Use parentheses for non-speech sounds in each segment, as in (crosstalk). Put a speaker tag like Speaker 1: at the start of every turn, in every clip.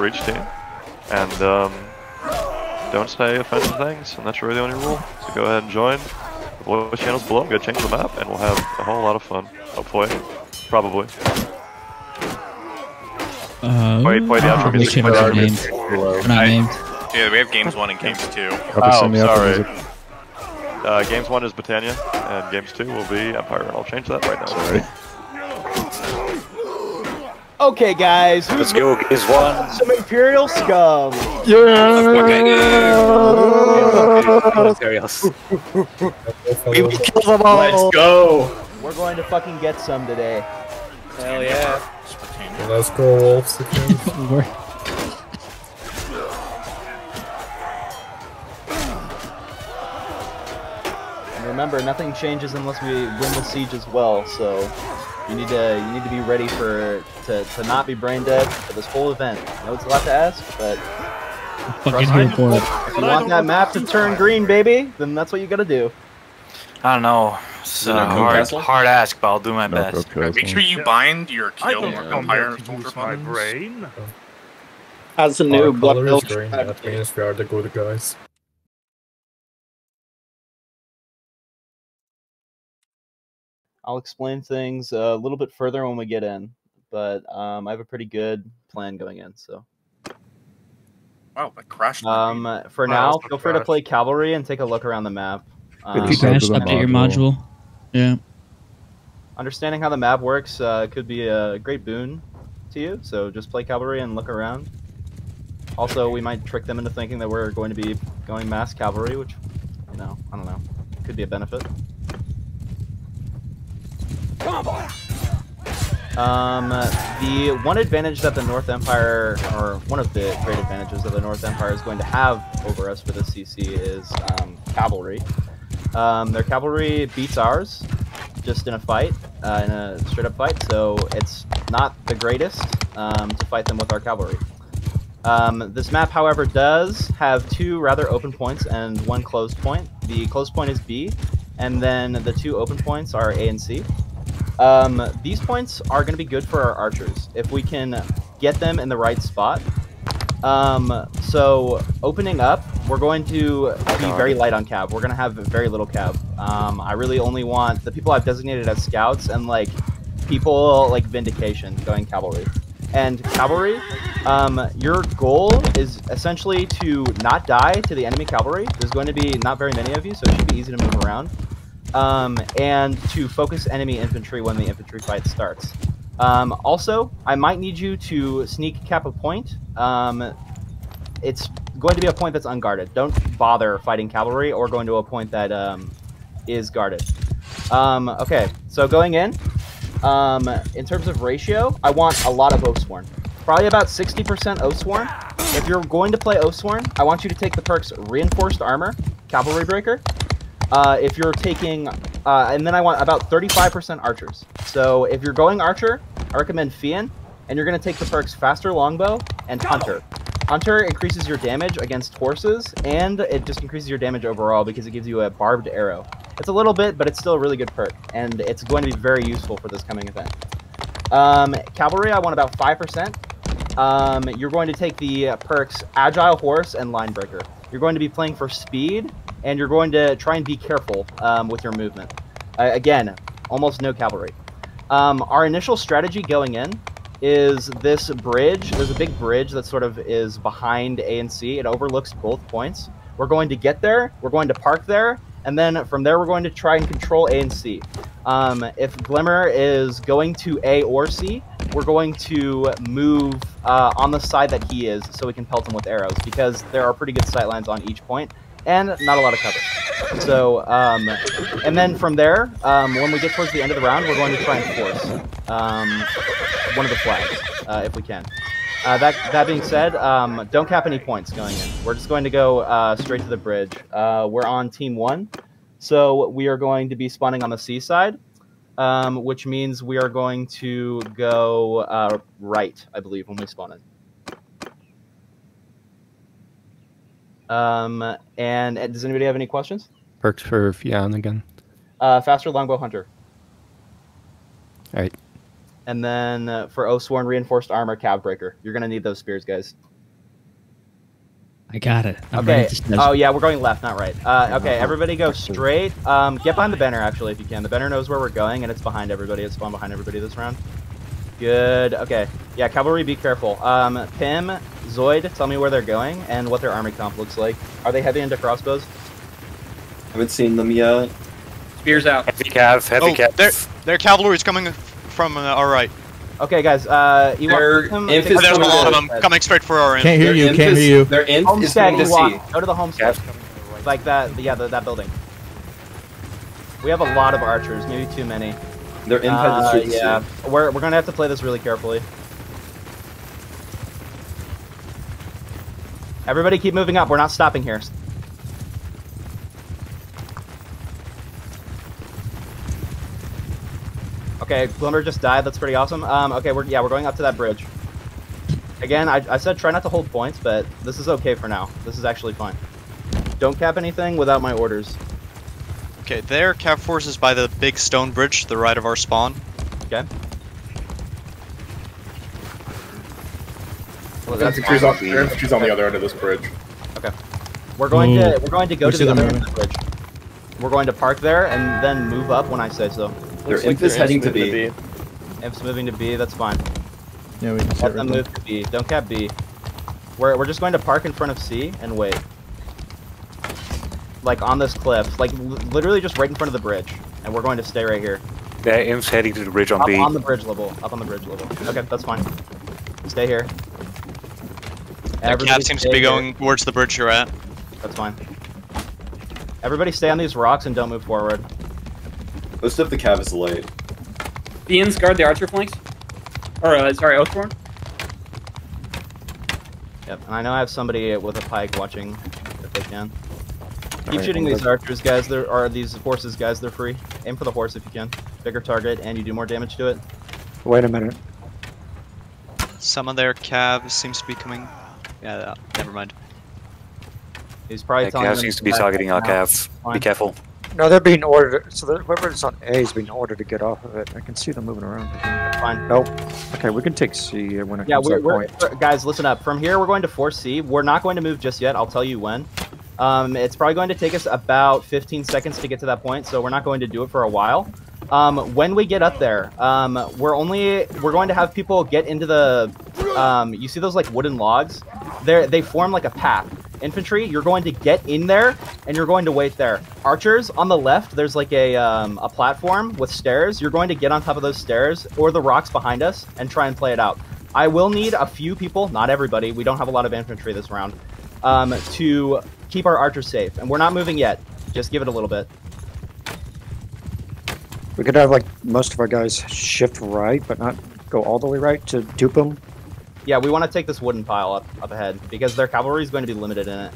Speaker 1: for each team, and um, don't say offensive things, and that's really the only rule. So go ahead and join the voice channels below. Go change the map, and we'll have a whole lot of fun. Hopefully, probably.
Speaker 2: Uh,
Speaker 1: Play- play the outro
Speaker 2: we
Speaker 1: music. Play the
Speaker 2: have
Speaker 1: outro music.
Speaker 2: We're not named.
Speaker 3: Yeah, we have games one and games two.
Speaker 1: Oh,
Speaker 4: send me out the
Speaker 1: sorry. Uh, games one is Battania, and games two will be Empire. and I'll change that right now.
Speaker 4: Sorry.
Speaker 5: Okay, guys, who's
Speaker 6: Let's go, is one.
Speaker 5: some Imperial scum?
Speaker 6: Imperials.
Speaker 4: We will
Speaker 6: kill them all. Let's go.
Speaker 5: We're going to fucking get some today.
Speaker 6: Hell yeah.
Speaker 4: Let's go, Wolves
Speaker 5: And remember, nothing changes unless we win the siege as well. So you need to you need to be ready for to, to not be brain dead for this whole event. I know it's a lot to ask, but
Speaker 2: Fucking
Speaker 5: Trust me.
Speaker 2: here for it.
Speaker 5: if you want that map to turn green, baby, then that's what you gotta do.
Speaker 3: I don't know. It's a
Speaker 7: a
Speaker 3: hard, hard ask, but I'll do my
Speaker 4: No,
Speaker 3: best.
Speaker 4: go
Speaker 7: Make sure you bind your
Speaker 8: I
Speaker 7: kill
Speaker 8: don't
Speaker 7: or
Speaker 8: come
Speaker 7: Empire
Speaker 8: here to
Speaker 7: soldier
Speaker 8: my brain.
Speaker 9: As a new Black
Speaker 4: color
Speaker 9: Belt
Speaker 4: is green. That means we are the good guys.
Speaker 5: I'll explain things a little bit further when we get in, but um, I have a pretty good plan going in. So
Speaker 7: Wow, that crashed.
Speaker 5: um, for
Speaker 8: Wow,
Speaker 5: now, feel free to play cavalry and take a look around the map. Um,
Speaker 4: Good
Speaker 2: Crash,
Speaker 4: to the
Speaker 2: update your
Speaker 4: module.
Speaker 2: module. Yeah.
Speaker 5: understanding how the map works uh, could be a great boon to you. So just play cavalry and look around. Also, we might trick them into thinking that we're going to be going mass cavalry, which, you know, I don't know, could be a benefit. Um, the one advantage that the North Empire, or one of the great advantages that the North Empire is going to have over us for the CC is um, cavalry. Um, their cavalry beats ours, just in a fight, uh, in a straight up fight. So it's not the greatest um, to fight them with our cavalry. Um, this map, however, does have two rather open points and one closed point. The closed point is B, and then the two open points are A and C. Um, these points are going to be good for our archers if we can get them in the right spot. Um, so opening up, we're going to be very light on cab. We're going to have very little cab. Um, I really only want the people I've designated as scouts and like people like vindication going cavalry. And cavalry, um, your goal is essentially to not die to the enemy cavalry. There's going to be not very many of you, so it should be easy to move around. Um, and to focus enemy infantry when the infantry fight starts. Um, also, I might need you to sneak cap a point. Um, it's going to be a point that's unguarded. Don't bother fighting cavalry or going to a point that um, is guarded. Um, okay, so going in, um, in terms of ratio, I want a lot of Oathsworn. Probably about 60% Oathsworn. If you're going to play Oathsworn, I want you to take the perks Reinforced Armor, Cavalry Breaker. Uh, if you're taking, uh, and then I want about 35% Archers. So if you're going Archer, I recommend Fian, and you're going to take the perks Faster Longbow and Hunter. Hunter increases your damage against horses, and it just increases your damage overall because it gives you a barbed arrow. It's a little bit, but it's still a really good perk, and it's going to be very useful for this coming event. Um, cavalry, I want about 5%. Um, you're going to take the perks Agile Horse and Line Breaker. You're going to be playing for speed, and you're going to try and be careful um, with your movement. Uh, again, almost no cavalry. Um, our initial strategy going in is this bridge. There's a big bridge that sort of is behind A and C. It overlooks both points. We're going to get there. We're going to park there, and then from there we're going to try and control A and C. Um, if Glimmer is going to A or C, we're going to move uh, on the side that he is, so we can pelt him with arrows because there are pretty good sight lines on each point, and not a lot of cover. So, um, and then from there, um, when we get towards the end of the round, we're going to try and force um, one of the flags, uh, if we can. Uh, that that being said, um, don't cap any points going in. We're just going to go uh, straight to the bridge. Uh, we're on team one, so we are going to be spawning on the seaside, um, which means we are going to go uh, right, I believe, when we spawn in. Um, and uh, does anybody have any questions?
Speaker 10: Perks for Fian again.
Speaker 5: Uh, faster longbow hunter.
Speaker 10: All right.
Speaker 5: And then uh, for Oathsworn reinforced armor, cab breaker. You're gonna need those spears, guys.
Speaker 2: I got it. I'm
Speaker 5: Okay.
Speaker 2: ready to smash-
Speaker 5: Oh yeah, we're going left, not right. Uh, okay, everybody go straight. Um, get behind the banner actually if you can. The banner knows where we're going and it's behind everybody. It's spawned behind everybody this round. Good. Okay. Yeah, cavalry, be careful. Um, Pim, Zoid, tell me where they're going and what their army comp looks like. Are they heavy into crossbows?
Speaker 8: Haven't seen them yet.
Speaker 6: Spears out.
Speaker 3: Heavy cav, heavy
Speaker 10: Oh,
Speaker 3: cav.
Speaker 10: their their cavalry's coming from uh, our right.
Speaker 5: Okay, guys. Uh, Ewok,
Speaker 8: Their
Speaker 5: Pim,
Speaker 8: inf is
Speaker 10: there's a lot of
Speaker 8: to-
Speaker 10: them coming straight for our end.
Speaker 2: Can't hear
Speaker 8: Their
Speaker 2: you. Can't
Speaker 8: is-
Speaker 2: hear you.
Speaker 8: Their inf is
Speaker 5: Homestead,
Speaker 8: coming to
Speaker 5: Ewok.
Speaker 8: see.
Speaker 5: Go to the homestead.
Speaker 3: Cav's coming to the right.
Speaker 5: Like that. Yeah, the, that building. We have a lot of archers, maybe too many.
Speaker 8: Their inf
Speaker 5: Uh,
Speaker 8: the
Speaker 5: yeah, we're, we're gonna have to play this really carefully. Everybody keep moving up. We're not stopping here. Okay, Glimmer just died. That's pretty awesome. Um, okay, we're yeah, we're going up to that bridge. Again, I, I said try not to hold points, but this is okay for now. This is actually fine. Don't cap anything without my orders.
Speaker 10: Okay, there, cav force is by the big stone bridge to the right of our spawn.
Speaker 5: Okay. Well, that's
Speaker 4: infantry's on, their infantry's on the other end of this bridge. Okay.
Speaker 5: We're going
Speaker 2: Ooh.
Speaker 5: to we're going to go
Speaker 2: We
Speaker 5: to the other end of the bridge. We're going to park there and then move up when I say so.
Speaker 8: Their inf is heading to B.
Speaker 5: If Imp's moving to B. That's fine.
Speaker 2: Yeah, we can see
Speaker 5: Let them move to B. Don't cap B. We're we're just going to park in front of C and wait. Like on this cliff, like li- literally just right in front of the bridge, and we're going to stay right here.
Speaker 3: Their imp's heading to the bridge on
Speaker 5: Up
Speaker 3: B.
Speaker 5: on the bridge level. Up on the bridge level. Okay, that's fine. Stay here.
Speaker 10: Their
Speaker 5: Everybody
Speaker 10: cav seems to be
Speaker 5: here.
Speaker 10: going towards the bridge you're at.
Speaker 5: That's fine. Everybody stay on these rocks and don't move forward.
Speaker 8: Most of the cav is late.
Speaker 6: The inns guard the archer flanks. Or, uh, sorry, Oathborn.
Speaker 5: Yep, and I know I have somebody with a pike watching if they can. Keep shooting
Speaker 8: I'm
Speaker 5: these archers, guys. There are these horses, guys. They're free. Aim for the horse if you can. Bigger target, and you do more damage to it.
Speaker 11: Wait a minute.
Speaker 10: Some of their cav seems to be coming. Yeah, uh, never mind.
Speaker 5: He's probably
Speaker 3: That
Speaker 5: telling
Speaker 3: seems to be targeting our
Speaker 5: now.
Speaker 3: cav.
Speaker 5: Fine.
Speaker 3: Be careful.
Speaker 11: No, they're being ordered. So that whoever's on A is being ordered to get off of it. I can see them moving around.
Speaker 5: Fine.
Speaker 11: Nope. Okay, we can take C when it
Speaker 5: Yeah,
Speaker 11: comes
Speaker 5: we're,
Speaker 11: that
Speaker 5: we're,
Speaker 11: point.
Speaker 5: guys, listen up. From here, we're going to force C. We're not going to move just yet. I'll tell you when. Um, it's probably going to take us about 15 seconds to get to that point, so we're not going to do it for a while. Um, when we get up there, um, we're only we're going to have people get into the. Um, you see those like wooden logs? They they form like a path. Infantry, you're going to get in there and you're going to wait there. Archers on the left, there's like a um, a platform with stairs. You're going to get on top of those stairs or the rocks behind us and try and play it out. I will need a few people, not everybody. We don't have a lot of infantry this round, um, to keep our archers safe. And we're not moving yet. Just give it a little bit.
Speaker 11: We could have like most of our guys shift right, but not go all the way right to dupe them.
Speaker 5: Yeah, we want to take this wooden pile up up ahead because their cavalry is going to be limited in it.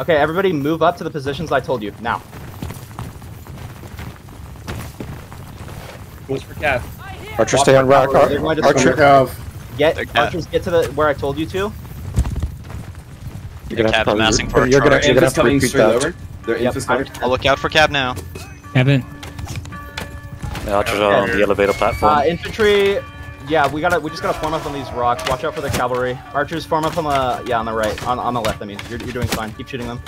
Speaker 5: Okay, everybody, move up to the positions I told you now.
Speaker 6: Goes for Cav.
Speaker 11: Archer stay on
Speaker 5: the
Speaker 11: rock.
Speaker 5: cavalry. They're
Speaker 11: Archer,
Speaker 4: Cav.
Speaker 5: Get archers get to the where I told you to.
Speaker 11: You're gonna have to
Speaker 10: massing for
Speaker 11: you're gonna, you're gonna have to
Speaker 8: coming straight
Speaker 11: that.
Speaker 8: over. Their
Speaker 5: Yep,
Speaker 8: inf coming.
Speaker 10: I'll look out for cab now.
Speaker 2: Kevin,
Speaker 3: The archers are on the elevator platform.
Speaker 5: Uh, infantry, yeah, we gotta we just gotta form up on these rocks. Watch out for the cavalry. Archers form up on the yeah on the right on on the left. I mean, you're you're doing fine. Keep shooting them.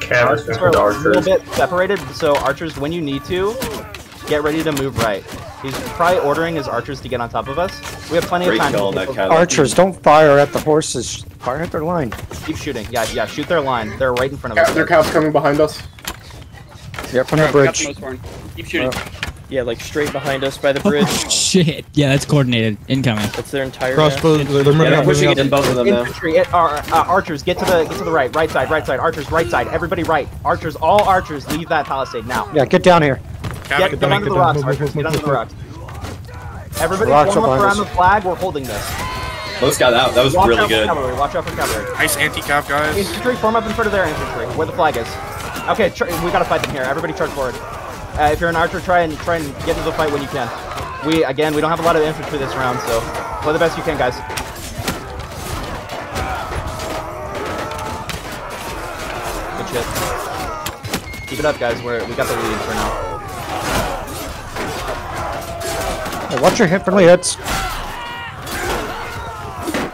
Speaker 4: Cav is
Speaker 5: We're a little bit separated, so archers, when you need to, get ready to move right. He's probably ordering his archers to get on top of us. We have plenty
Speaker 8: Great
Speaker 5: of time.
Speaker 8: kill on
Speaker 5: to
Speaker 8: that.
Speaker 11: Archers, don't fire at the horses. Fire at their line.
Speaker 5: Keep shooting. Yeah, yeah. Shoot their line. They're right in front of
Speaker 4: Ca-
Speaker 5: us.
Speaker 4: Their cows coming behind us.
Speaker 11: Yep, on the
Speaker 6: Alright, we got
Speaker 11: bridge.
Speaker 6: Keep shooting.
Speaker 9: Yeah, like straight behind us by the
Speaker 2: oh
Speaker 9: bridge. (laughs)
Speaker 2: shit! Yeah, that's coordinated. Incoming.
Speaker 9: That's their entire
Speaker 2: Crossbows. They're
Speaker 8: Yeah,
Speaker 2: moving
Speaker 8: they're pushing it in both of them now.
Speaker 5: Infantry, it, uh, uh, archers, get to the get to the right, right side, right side. Archers, right side. Everybody, right. Archers, all archers, leave that palisade now.
Speaker 11: Yeah, get down here.
Speaker 5: Get, get under the rocks, archers. Get under the rocks. Everybody,
Speaker 11: Rocks
Speaker 5: form up around
Speaker 11: us.
Speaker 5: the flag. We're holding this.
Speaker 8: Most got out. That was
Speaker 5: Watch
Speaker 8: really
Speaker 5: out for
Speaker 8: good.
Speaker 5: cavalry. Watch out for cavalry.
Speaker 7: Nice anti-cav, guys.
Speaker 5: Infantry, form up in front of their infantry, where the flag is. Okay, we gotta fight them here. Everybody charge forward. Uh, if you're an archer, try and try and get into the fight when you can. We again, we don't have a lot of infantry this round, so play the best you can, guys. Good shit. Keep it up, guys. We're we got the lead for now.
Speaker 11: Hey, watch your hit friendly hits.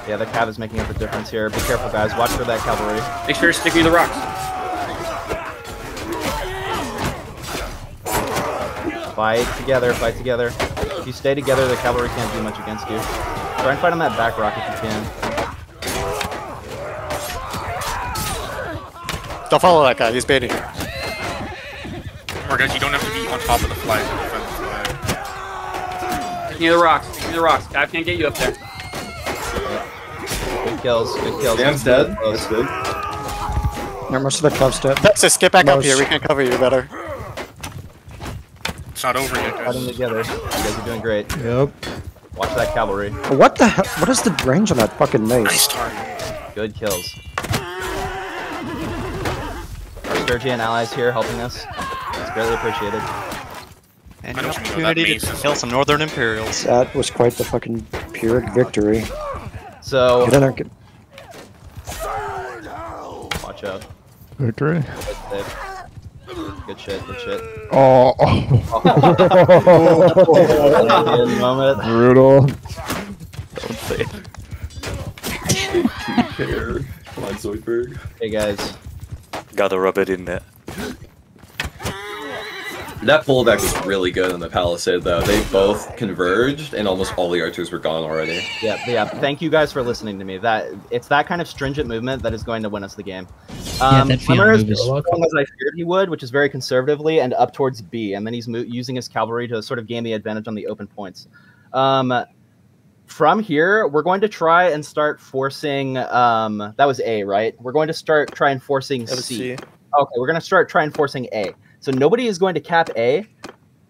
Speaker 5: Yeah, the cav is making up the difference here. Be careful, guys. Watch for that cavalry.
Speaker 6: Make sure you're sticking to the rocks.
Speaker 5: Fight together, fight together. If you stay together, the cavalry can't do much against you. Try and fight on that back rock if you can.
Speaker 12: Don't follow that guy. He's baiting.
Speaker 7: Or guys, you don't have to be on top of the flag
Speaker 6: near the rocks. Stick near the rocks. Cav can't get you up there.
Speaker 5: Good kills, good kills.
Speaker 8: Dan's dead. That's good.
Speaker 11: Yeah, most of the club's dead.
Speaker 12: That's just get back up here. We can cover you better.
Speaker 7: It's not over yet, guys.
Speaker 5: Fighting together. You guys are doing great.
Speaker 2: Yep.
Speaker 5: Watch that cavalry.
Speaker 11: What the hell? What is the range on that fucking mace?
Speaker 7: Nice target.
Speaker 5: Good kills. Our Sturgian allies here helping us. It's greatly appreciated.
Speaker 10: And an
Speaker 7: don't even know that
Speaker 10: opportunity to kill some Northern Imperials.
Speaker 11: That was quite the fucking Pyrrhic victory.
Speaker 5: So,
Speaker 11: Get in there. Get...
Speaker 5: watch out.
Speaker 2: Victory.
Speaker 5: Good shit, good shit.
Speaker 2: Oh. oh.
Speaker 5: Good (laughs) moment.
Speaker 2: Brutal.
Speaker 1: Don't say it.
Speaker 8: Come on, Zoidberg.
Speaker 5: Hey guys,
Speaker 3: Gotta rub it in there.
Speaker 8: That pullback was really good on the Palisade, though. They both converged, and almost all the archers were gone already.
Speaker 5: yeah, yeah. Thank you guys for listening to me. That it's that kind of stringent movement that is going to win us the game. Um,
Speaker 2: that field
Speaker 5: Glimmer is as strong as I feared he would, which is very conservatively and up towards B, and then he's mo- using his cavalry to sort of gain the advantage on the open points. Um, from here, we're going to try and start forcing. Um, that was A, right? We're going to start trying and forcing C.
Speaker 9: C.
Speaker 5: Okay, we're gonna start trying and forcing A. So nobody is going to cap A.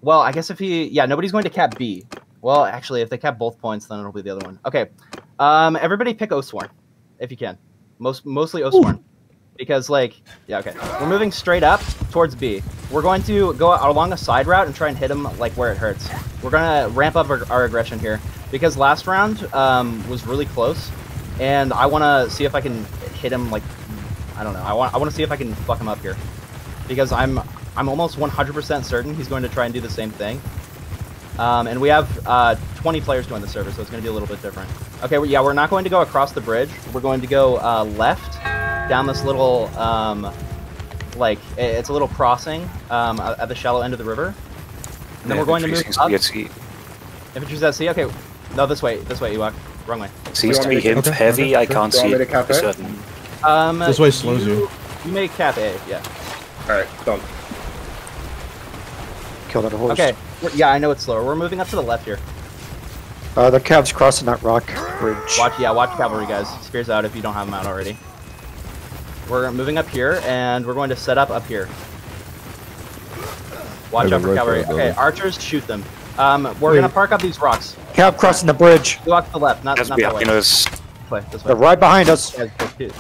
Speaker 5: Well, I guess if he, yeah, nobody's going to cap B. Well, actually, if they cap both points, then it'll be the other one. Okay, um, everybody pick Oathsworn, if you can. Most mostly Oathsworn, because like, yeah, okay. We're moving straight up towards B. We're going to go along a side route and try and hit him like where it hurts. We're gonna ramp up our, our aggression here because last round um, was really close, and I want to see if I can hit him like I don't know. I want I want to see if I can fuck him up here, because I'm I'm almost 100% certain he's going to try and do the same thing. Um, and we have uh, 20 players join the server, so it's going to be a little bit different. Okay, well, yeah, we're not going to go across the bridge. We're going to go uh, left down this little um, like it's a little crossing um, at at the shallow end of the river. And then we're going to move
Speaker 3: Seems
Speaker 5: up.
Speaker 3: to be at sea.
Speaker 5: Infantry's at sea. Okay, no, this way, this way, Ewok. Wrong way.
Speaker 3: Seems to be
Speaker 4: me
Speaker 3: him
Speaker 4: okay,
Speaker 3: heavy.
Speaker 4: okay,
Speaker 3: I can't see
Speaker 4: me
Speaker 3: it
Speaker 4: to cap
Speaker 3: for certain.
Speaker 5: Um,
Speaker 2: This way slows
Speaker 5: you.
Speaker 2: you.
Speaker 5: You make cap A, yeah.
Speaker 4: Alright, done.
Speaker 11: Kill that horse.
Speaker 5: Okay. we're- Yeah, I know it's slower. We're moving up to the left here.
Speaker 11: Uh, the cab's crossing that rock bridge.
Speaker 5: Watch, yeah, watch cavalry, guys. Spears out if you don't have them out already. We're moving up here, and we're going to set up up here. Watch out for cavalry.
Speaker 2: there,
Speaker 5: Okay,
Speaker 2: brother.
Speaker 5: archers, shoot them. Um, we're
Speaker 11: Wait.
Speaker 5: gonna park up these rocks.
Speaker 11: Cab crossing the bridge.
Speaker 5: You walk to the left, not,
Speaker 3: That's
Speaker 5: not that way.
Speaker 3: behind us.
Speaker 5: This way, this way.
Speaker 11: They're right behind us.
Speaker 5: Guys, go to-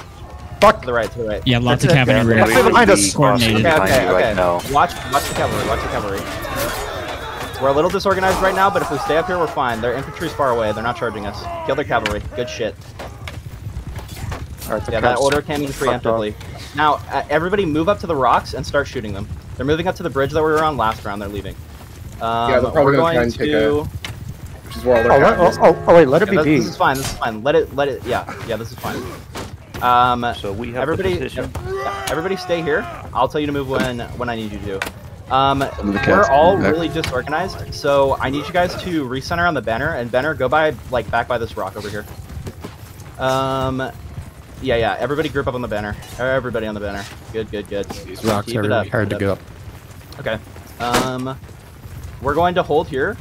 Speaker 11: Fuck.
Speaker 5: To the right, to the right.
Speaker 2: Yeah, lots of
Speaker 5: That's it.
Speaker 2: cavalry.
Speaker 3: Yeah,
Speaker 11: Right
Speaker 3: we will
Speaker 11: behind us.
Speaker 3: crossing
Speaker 2: Coordinated.
Speaker 5: Okay,
Speaker 3: behind
Speaker 5: okay,
Speaker 3: right now.
Speaker 5: Watch, watch the cavalry. Watch the cavalry. We're a little disorganized right now, but if we stay up here, we're fine. Their infantry's far away. They're not charging us. Kill their cavalry. Good shit.
Speaker 11: All right,
Speaker 5: Yeah, that order came in preemptively. Now, uh, everybody move up to the rocks and start shooting them. They're moving up to the bridge that we were on last round. They're leaving. Um,
Speaker 4: Yeah, they're probably gonna try
Speaker 5: going
Speaker 4: and take
Speaker 5: to.
Speaker 4: Which is where all their
Speaker 11: Oh, let, oh, oh, oh, wait, let it
Speaker 5: Yeah,
Speaker 11: be
Speaker 5: that-
Speaker 11: B.
Speaker 5: this is fine. This is fine. Let it. Let it. Yeah. Yeah. This is fine. Um,
Speaker 1: So we have
Speaker 5: everybody,
Speaker 1: the position.
Speaker 5: everybody, stay here. I'll tell you to move when when I need you to. Um, we're all really disorganized, so I need you guys to recenter on the banner. And banner, go by like back by this rock over here. Um, yeah, yeah. Everybody group up on the banner. Everybody on the banner. Good, good, good.
Speaker 2: These rocks
Speaker 5: Keep
Speaker 2: are
Speaker 5: it
Speaker 2: really
Speaker 5: up,
Speaker 2: hard
Speaker 5: keep
Speaker 2: to
Speaker 5: it
Speaker 2: get up.
Speaker 5: Okay. Um, we're going to hold here.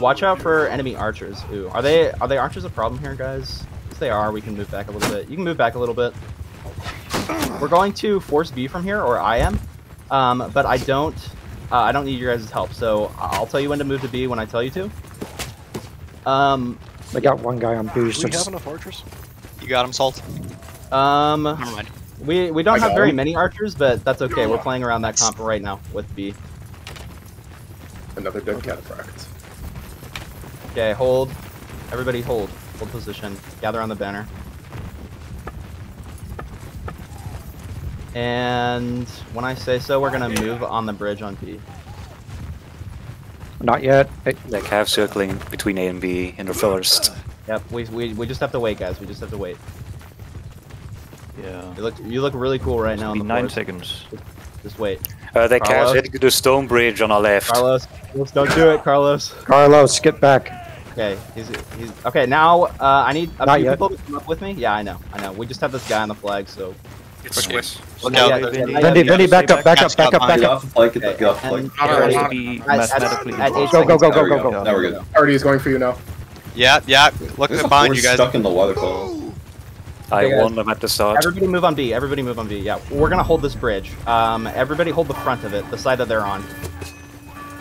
Speaker 5: Watch out for enemy archers. Ooh, are they are they archers a problem here, guys? If they are, we can move back a little bit. You can move back a little bit. We're going to force B from here, or I am. Um, but I don't. Uh, I don't need your guys' help, so I'll tell you when to move to B when I tell you to. Um,
Speaker 11: They got one guy on B.
Speaker 10: Do
Speaker 11: So
Speaker 10: we
Speaker 11: just,
Speaker 10: have enough archers? You got him, Salt.
Speaker 5: um,
Speaker 10: Never mind.
Speaker 5: we we don't
Speaker 4: I
Speaker 5: have very
Speaker 4: him.
Speaker 5: many archers, but that's okay. We're playing around that comp right now with B.
Speaker 4: Another dead cataphract.
Speaker 5: Okay, hold. Everybody hold. Hold position. Gather on the banner. And when I say so, we're gonna move on the bridge on B.
Speaker 11: Not yet. Hey,
Speaker 3: The Cav circling between A and B in the fillers.
Speaker 5: Yep, we, we, we just have to wait, guys. We just have to wait.
Speaker 10: Yeah.
Speaker 5: You look you look really cool right now.
Speaker 10: Be
Speaker 5: In the
Speaker 10: nine
Speaker 5: forest.
Speaker 10: seconds.
Speaker 5: Just wait.
Speaker 3: Uh, the Cavs
Speaker 5: Carlos?
Speaker 3: hitting the stone bridge on our left.
Speaker 5: Carlos, don't do it, Carlos.
Speaker 11: Carlos, get back.
Speaker 5: Okay, he's he's okay. Now uh, I need a
Speaker 11: Not
Speaker 5: few
Speaker 11: yet.
Speaker 5: people to come up with me. Yeah, I know, I know. We just have this guy on the flag, so.
Speaker 7: It's Swiss.
Speaker 5: Okay,
Speaker 10: out,
Speaker 5: yeah,
Speaker 10: Vinny.
Speaker 5: yeah, yeah,
Speaker 11: Vinny. Vinny, back up, back up, back up, back up.
Speaker 8: off the get
Speaker 5: Okay,
Speaker 8: get off the
Speaker 5: and-
Speaker 8: flank.
Speaker 7: Not
Speaker 5: Alright.
Speaker 7: on
Speaker 10: Be
Speaker 5: At- at-
Speaker 10: mathematically
Speaker 5: at eight
Speaker 11: Go, go, go, go,
Speaker 8: There we
Speaker 11: go,
Speaker 8: go.
Speaker 11: go.
Speaker 8: Now we're good.
Speaker 4: Artie is going for you now.
Speaker 13: Yeah, yeah. Look
Speaker 8: There's
Speaker 13: behind you guys.
Speaker 8: stuck in the waterfall.
Speaker 3: I
Speaker 5: Okay,
Speaker 3: won them at the start.
Speaker 5: Everybody move on B. Everybody move on B. Yeah, we're gonna hold this bridge. Um, everybody hold the front of it, the side that they're on.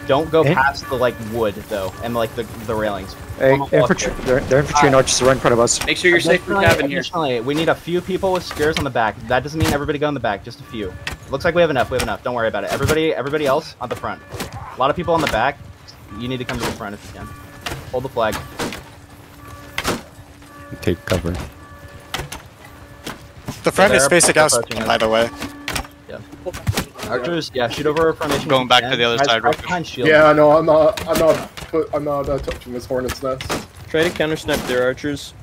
Speaker 5: Don't go
Speaker 11: Eh?
Speaker 5: past the like wood though, and like the the railings.
Speaker 11: Hey,
Speaker 5: Come on, walk
Speaker 11: infantry, they're, they're infantry and archers right in front of us.
Speaker 6: Make sure you're safe from
Speaker 5: Additionally-
Speaker 6: cabin here.
Speaker 5: We need a few people with spears on the back. That doesn't mean everybody go in the back, just a few. Looks like we have enough. We have enough. Don't worry about it. Everybody, everybody else on the front. A lot of people on the back. You need to come to the front if you can. Hold the flag.
Speaker 14: Take cover.
Speaker 12: The front
Speaker 5: Yeah,
Speaker 12: is
Speaker 5: they're
Speaker 12: facing us, by the way.
Speaker 5: Archers, yeah, shoot over formation.
Speaker 13: Going back to the other
Speaker 5: Guys,
Speaker 13: side,
Speaker 5: right
Speaker 13: real
Speaker 5: behind shield.
Speaker 4: Yeah, no, I'm not. I'm not. Put, I'm not uh, touching this hornet's nest.
Speaker 9: Try to counter snipe their archers.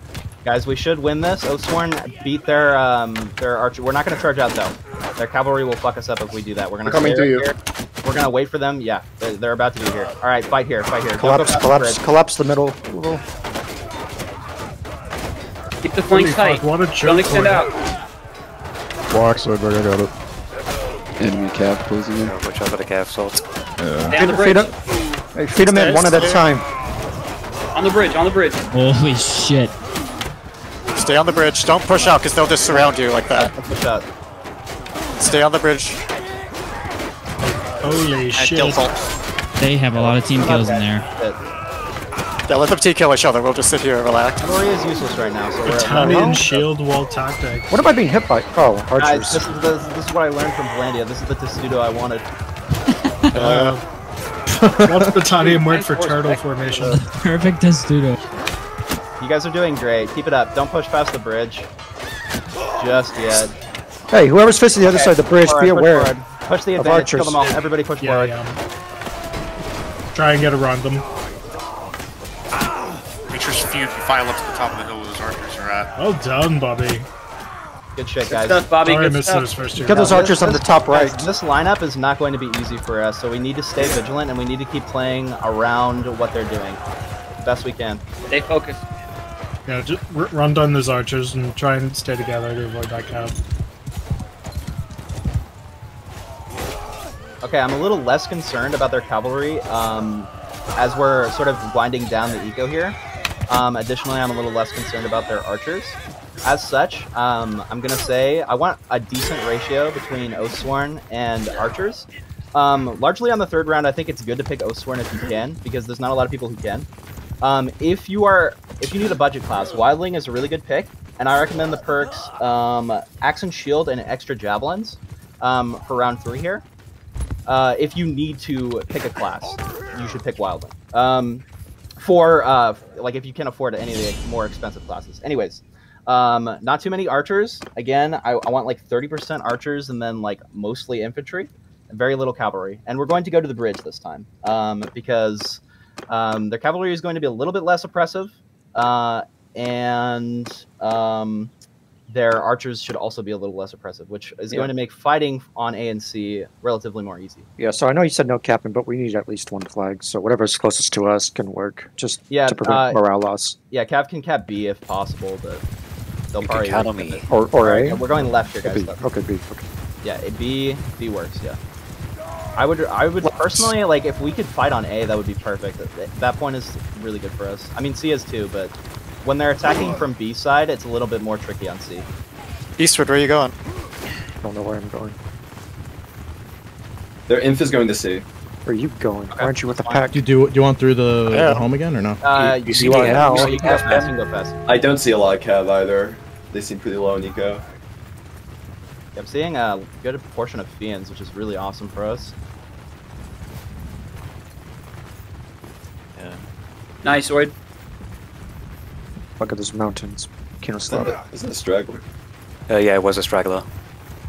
Speaker 5: Guys, we should win this. Oathsworn beat their um their archer. We're not gonna charge out though. Their cavalry will fuck us up if we do that. We're gonna
Speaker 4: They're coming to you.
Speaker 5: Here. We're gonna wait for them. Yeah, they're, they're about to be here. All right, fight here, fight here. Don't
Speaker 11: Collapse,
Speaker 5: the
Speaker 11: collapse,
Speaker 5: bridge.
Speaker 11: collapse the middle.
Speaker 6: Keep the flanks tight. Don't extend out.
Speaker 14: Walk, Swordberg, I got it. Enemy cap closing in.
Speaker 3: Watch out for the Cav salt.
Speaker 14: Yeah.
Speaker 6: Stay on the
Speaker 11: Feed
Speaker 6: bridge.
Speaker 11: hey, feed them in one at a time.
Speaker 6: On the bridge. On the bridge.
Speaker 2: Holy shit.
Speaker 12: Stay on the bridge. Don't push out, because they'll just surround you like that.
Speaker 5: Push out.
Speaker 12: Stay on the bridge.
Speaker 2: Holy
Speaker 10: At kill salt.
Speaker 2: They have a lot of team kills in there.
Speaker 12: Yeah, let them T kill each other. We'll just sit here and relax.
Speaker 5: Cavalry is useless right now, so we're
Speaker 11: Battalion
Speaker 5: shield
Speaker 11: wall tactic. What am I being hit by? Oh,
Speaker 5: Guys,
Speaker 11: archers.
Speaker 5: this is, this, this is what I learned from Vlandia. This is the testudo I wanted. (laughs)
Speaker 15: Uh, what battalion went for turtle formation? (laughs)
Speaker 2: Perfect testudo.
Speaker 5: You guys are doing great. Keep it up. Don't push past the bridge. Just yet.
Speaker 11: Hey, whoever's facing the other side of the bridge,
Speaker 5: Forward,
Speaker 11: be aware
Speaker 5: forward. Push the
Speaker 11: of
Speaker 5: advantage. Kill them all. Everybody push
Speaker 15: Yeah,
Speaker 5: forward.
Speaker 15: yeah. Try and get around them.
Speaker 7: File up to the top of the hill where those archers are at.
Speaker 15: Well done, Bobby.
Speaker 5: Good shit,
Speaker 6: Good
Speaker 5: guys.
Speaker 6: stuff, Bobby.
Speaker 15: Sorry
Speaker 6: Good stuff.
Speaker 15: those first two.
Speaker 11: Get those archers
Speaker 5: this-
Speaker 11: on the
Speaker 5: this-
Speaker 11: top
Speaker 5: guys,
Speaker 11: right.
Speaker 5: This lineup is not going to be easy for us, so we need to stay vigilant and we need to keep playing around what they're doing. Best we can.
Speaker 6: Stay focused.
Speaker 15: Yeah, just r- run down those archers and try and stay together to avoid that cap.
Speaker 5: Okay, I'm a little less concerned about their cavalry um, as we're sort of winding down the eco here. Um, additionally, I'm a little less concerned about their archers. As such, um, I'm gonna say I want a decent ratio between Oathsworn and archers. Um, largely on the third round, I think it's good to pick Oathsworn if you can, because there's not a lot of people who can. Um, if you are, if you need a budget class, Wildling is a really good pick, and I recommend the perks um, Axe and Shield and extra javelins um, for round three here. Uh, if you need to pick a class, you should pick Wildling. For uh, like if you can afford any of the more expensive classes. Anyways, um, not too many archers. Again, I, I want like 30% archers and then like mostly infantry, very little cavalry. And we're going to go to the bridge this time um, because um, their cavalry is going to be a little bit less oppressive, uh, and um, their archers should also be a little less oppressive, which is
Speaker 11: Yeah.
Speaker 5: going to make fighting on A and C relatively more easy.
Speaker 11: Yeah, so I know you said no captain, but we need at least one flag. So whatever's closest to us can work, just
Speaker 5: Yeah,
Speaker 11: to prevent
Speaker 5: uh,
Speaker 11: morale loss.
Speaker 5: Yeah, Cav can cap B if possible, but they'll
Speaker 3: You
Speaker 5: probably
Speaker 3: can on me.
Speaker 11: Or, or
Speaker 5: Alright,
Speaker 11: A.
Speaker 5: We're going left here, guys.
Speaker 11: B.
Speaker 5: left.
Speaker 11: Okay, B. Okay.
Speaker 5: Yeah, B, B works. Yeah. I would I would personally like if we could fight on A, that would be perfect. That, that point is really good for us. I mean C is too, but when they're attacking from B side, it's a little bit more tricky on C.
Speaker 12: Eastward, where are you going?
Speaker 11: I don't know where I'm going.
Speaker 8: Their inf is going to C.
Speaker 11: Where are you going? Why aren't you with the pack?
Speaker 14: Do you do, do you want through the,
Speaker 12: Yeah.
Speaker 14: the home again or no?
Speaker 5: Uh,
Speaker 3: You- you see
Speaker 11: you
Speaker 3: me
Speaker 11: are now.
Speaker 5: you, you can go fast. You can go fast.
Speaker 8: I don't see a lot of cav either. They seem pretty low in eco.
Speaker 5: I'm seeing a good portion of Fiends, which is really awesome for us.
Speaker 10: Yeah.
Speaker 6: Nice, Oid.
Speaker 11: Look at those mountains. Kino
Speaker 8: Is that,
Speaker 11: Slav.
Speaker 8: is that a straggler?
Speaker 3: Uh, yeah, it was a straggler.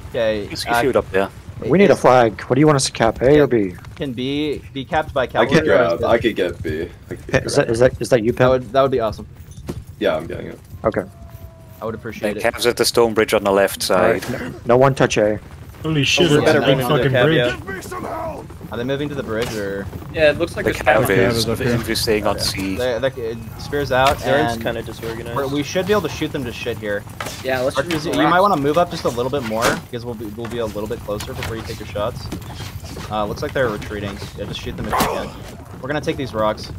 Speaker 5: Okay.
Speaker 3: You see
Speaker 5: uh,
Speaker 3: up there.
Speaker 11: We need a flag. What do you want us to cap? A or B?
Speaker 5: Can be be capped by
Speaker 8: I could grab.
Speaker 5: is
Speaker 8: I could get B. could get
Speaker 11: Is that, is that is that you,
Speaker 5: That would that would be awesome.
Speaker 8: Yeah, I'm getting it.
Speaker 11: Okay.
Speaker 5: I would appreciate
Speaker 3: Yeah,
Speaker 5: it.
Speaker 3: Cavs at the stone bridge on the left side.
Speaker 11: Alright. No one touch A.
Speaker 15: Holy shit!
Speaker 5: Oh,
Speaker 15: it's
Speaker 5: better
Speaker 15: a big fucking
Speaker 5: into
Speaker 15: bridge.
Speaker 5: Cav, Are they moving to the bridge or?
Speaker 6: Yeah, it looks like
Speaker 3: The
Speaker 6: there's
Speaker 3: Cav
Speaker 6: cavalry.
Speaker 3: is,
Speaker 2: up
Speaker 3: staying on C.
Speaker 5: They, they, spears out
Speaker 9: Aaron's
Speaker 5: and
Speaker 9: kind of
Speaker 5: we're-
Speaker 9: disorganized.
Speaker 5: we should be able to shoot them to shit here.
Speaker 6: Yeah, let's
Speaker 5: Archers,
Speaker 6: use
Speaker 5: you might want to move up just a little bit more because we'll be, we'll be a little bit closer before you take your shots. Uh, looks like they're retreating. Yeah, just shoot them if you can. We're gonna take these rocks.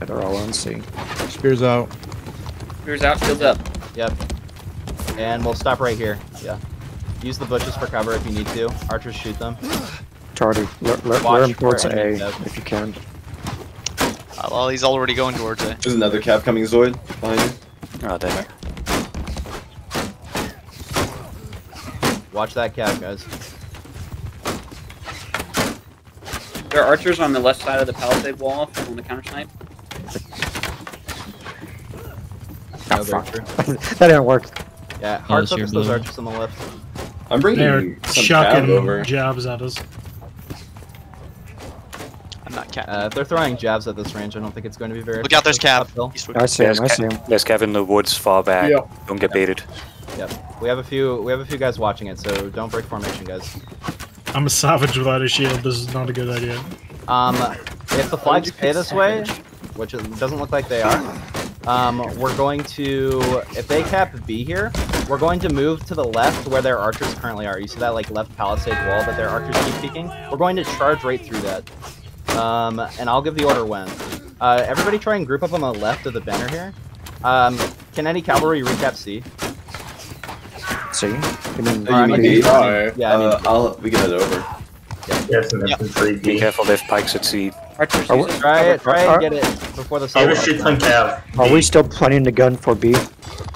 Speaker 11: Yeah, they're all on C.
Speaker 14: Spears out.
Speaker 6: Spears out, shields up.
Speaker 5: Yep. And we'll stop right here. Yeah. Use the bushes for cover if you need to. Archers shoot them.
Speaker 11: Tardy. Lure, lure,
Speaker 5: Watch
Speaker 11: lure him towards
Speaker 5: for
Speaker 11: A if you can.
Speaker 10: Uh, well, he's already going towards it.
Speaker 8: There's another cab coming, Zoid, behind you.
Speaker 3: Oh, damn it.
Speaker 5: Watch that cab, guys.
Speaker 6: There are archers on the left side of the palisade wall on the counter snipe.
Speaker 5: No, they're (laughs)
Speaker 11: that didn't work.
Speaker 5: Yeah, hard
Speaker 2: it's your
Speaker 5: focus those archers on the left.
Speaker 8: I'm bringing
Speaker 15: They're
Speaker 8: some cab
Speaker 15: chucking
Speaker 8: over.
Speaker 15: jabs at us.
Speaker 10: I'm not cat.
Speaker 5: Uh, if they're throwing jabs at this range, I don't think it's going to be very.
Speaker 10: Look out, there's
Speaker 5: effective.
Speaker 10: Cav.
Speaker 5: Uphill.
Speaker 10: Eastwood.
Speaker 11: I see him.
Speaker 3: There's,
Speaker 11: I see him.
Speaker 3: there's Cav in the woods far back.
Speaker 4: Yeah.
Speaker 3: Don't get baited.
Speaker 5: Yep. We have a few. We have a few guys watching it, so don't break formation, guys.
Speaker 15: I'm a savage without a shield. This is not a good idea.
Speaker 5: Um, if the flags pay this way, which it doesn't look like they are, um, we're going to, if they cap B here, we're going to move to the left where their archers currently are. You see that like left palisade wall that their archers keep peeking? We're going to charge right through that. Um, and I'll give the order when. Uh, everybody try and group up on the left of the banner here. Um, can any cavalry recap C?
Speaker 11: See? You mean,
Speaker 8: Uh,
Speaker 5: I
Speaker 8: you
Speaker 5: mean,
Speaker 8: mean B?
Speaker 5: yeah, yeah, I mean-
Speaker 8: Uh, I'll, we can it over.
Speaker 13: Yes, and
Speaker 10: Yeah.
Speaker 13: infantry
Speaker 3: Be
Speaker 13: B.
Speaker 3: careful, they have pikes at C.
Speaker 6: Archers.
Speaker 11: We-
Speaker 5: Try it, try and get it before the
Speaker 13: I have a
Speaker 5: sun.
Speaker 13: shit ton cav.
Speaker 11: are we still planning the gun for B?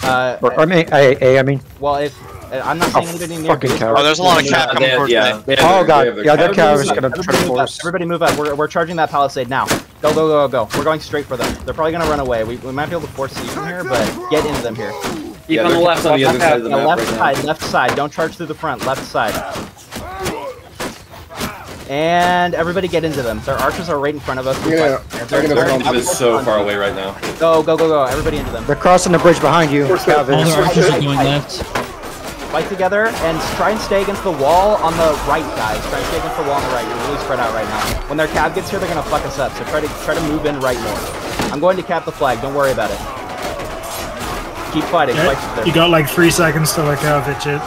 Speaker 5: Uh,
Speaker 11: Or, I mean, A, A, I mean.
Speaker 5: well, if Uh, I'm not
Speaker 11: Oh,
Speaker 5: seeing anybody near
Speaker 11: fucking
Speaker 5: B,
Speaker 11: cow.
Speaker 10: Oh, there's a lot of
Speaker 5: Everybody
Speaker 10: cap coming towards
Speaker 8: yeah,
Speaker 10: me.
Speaker 11: Oh god,
Speaker 8: they have their
Speaker 11: yeah, their
Speaker 8: cap.
Speaker 11: cow
Speaker 5: Everybody
Speaker 11: is
Speaker 5: move
Speaker 11: gonna
Speaker 5: up,
Speaker 11: try to
Speaker 5: everybody move up,
Speaker 11: force.
Speaker 5: Everybody move up. We're, we're charging that palisade now. Go, go, go, go. We're going straight for them. They're probably gonna run away. We, we might be able to force you from here, but get into them here.
Speaker 6: Keep
Speaker 8: Yeah,
Speaker 6: on the left.
Speaker 8: on the other side of the
Speaker 5: The
Speaker 8: map
Speaker 5: left
Speaker 8: right now.
Speaker 5: side, left side. Don't charge through the front. Left side. And everybody get into them. Their archers are right in front of us.
Speaker 4: I'm
Speaker 5: They're-
Speaker 4: I'm
Speaker 5: they're-
Speaker 4: gonna
Speaker 5: they're-
Speaker 4: throw
Speaker 8: so far away right now.
Speaker 5: Go, go, go, go. Everybody into them.
Speaker 11: They're crossing the bridge behind you.
Speaker 4: Force
Speaker 11: Cav
Speaker 4: it.
Speaker 2: All their archers are going left.
Speaker 5: Fight together and try and stay against the wall on the right, guys. Try and stay against the wall on the right. You're really spread out right now. When their cab gets here, they're gonna fuck us up. So try to try to move in right more. I'm going to cap the flag. Don't worry about it. Keep fighting. Fight
Speaker 15: Okay.
Speaker 5: there.
Speaker 15: You got like three seconds till I cav it, you.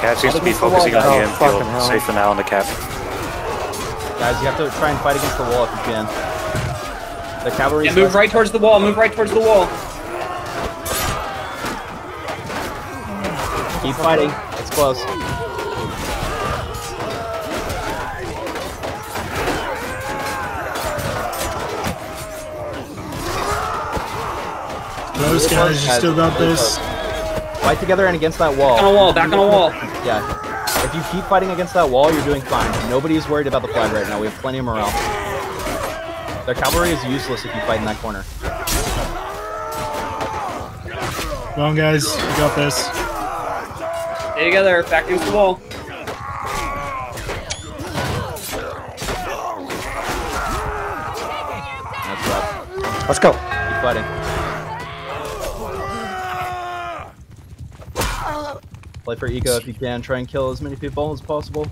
Speaker 3: Cav seems to be
Speaker 5: against the
Speaker 3: focusing on the
Speaker 11: guys. Oh, fucking
Speaker 3: infield. Safe for now on the cap.
Speaker 5: Guys, you have to try and fight against the wall if you can. The cavalry.
Speaker 6: Yeah, move right towards the wall. Move right towards the wall.
Speaker 5: Keep fighting. It's close.
Speaker 15: Close, guys. You still got this.
Speaker 5: Fight together and against that wall.
Speaker 6: Back on a wall. Back on a wall. (laughs)
Speaker 5: Yeah. If you keep fighting against that wall, you're doing fine. Nobody is worried about the flag right now. We have plenty of morale. Their cavalry is useless if you fight in that corner.
Speaker 15: Come on, guys. You got this.
Speaker 6: Stay together. Back against the wall.
Speaker 5: That's rough.
Speaker 11: Let's go.
Speaker 5: Keep fighting. Play for ego if you can. Try and kill as many people as possible.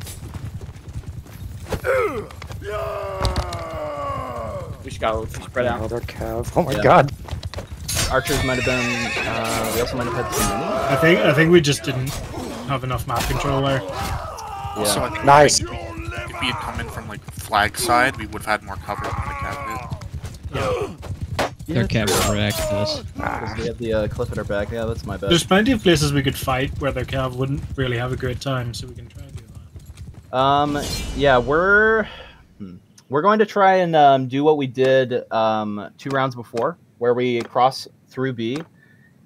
Speaker 6: We just got spread out.
Speaker 11: Another Cav. Oh my
Speaker 5: Yeah.
Speaker 11: god.
Speaker 5: Archers might have been. Uh, we also might have had too many.
Speaker 15: I think I think we just didn't have enough map control there.
Speaker 7: Also, I think
Speaker 11: Nice.
Speaker 7: if we had come in from like flag side, we would have had more cover than the cap yeah
Speaker 2: Their cap will react to this.
Speaker 5: We have the uh, cliff at our back. Yeah, that's my bad.
Speaker 15: There's plenty of places we could fight where their cav wouldn't really have a great time, so we can try and do that.
Speaker 5: Um, yeah, we're hmm. we're going to try and um, do what we did um, two rounds before, where we cross through B,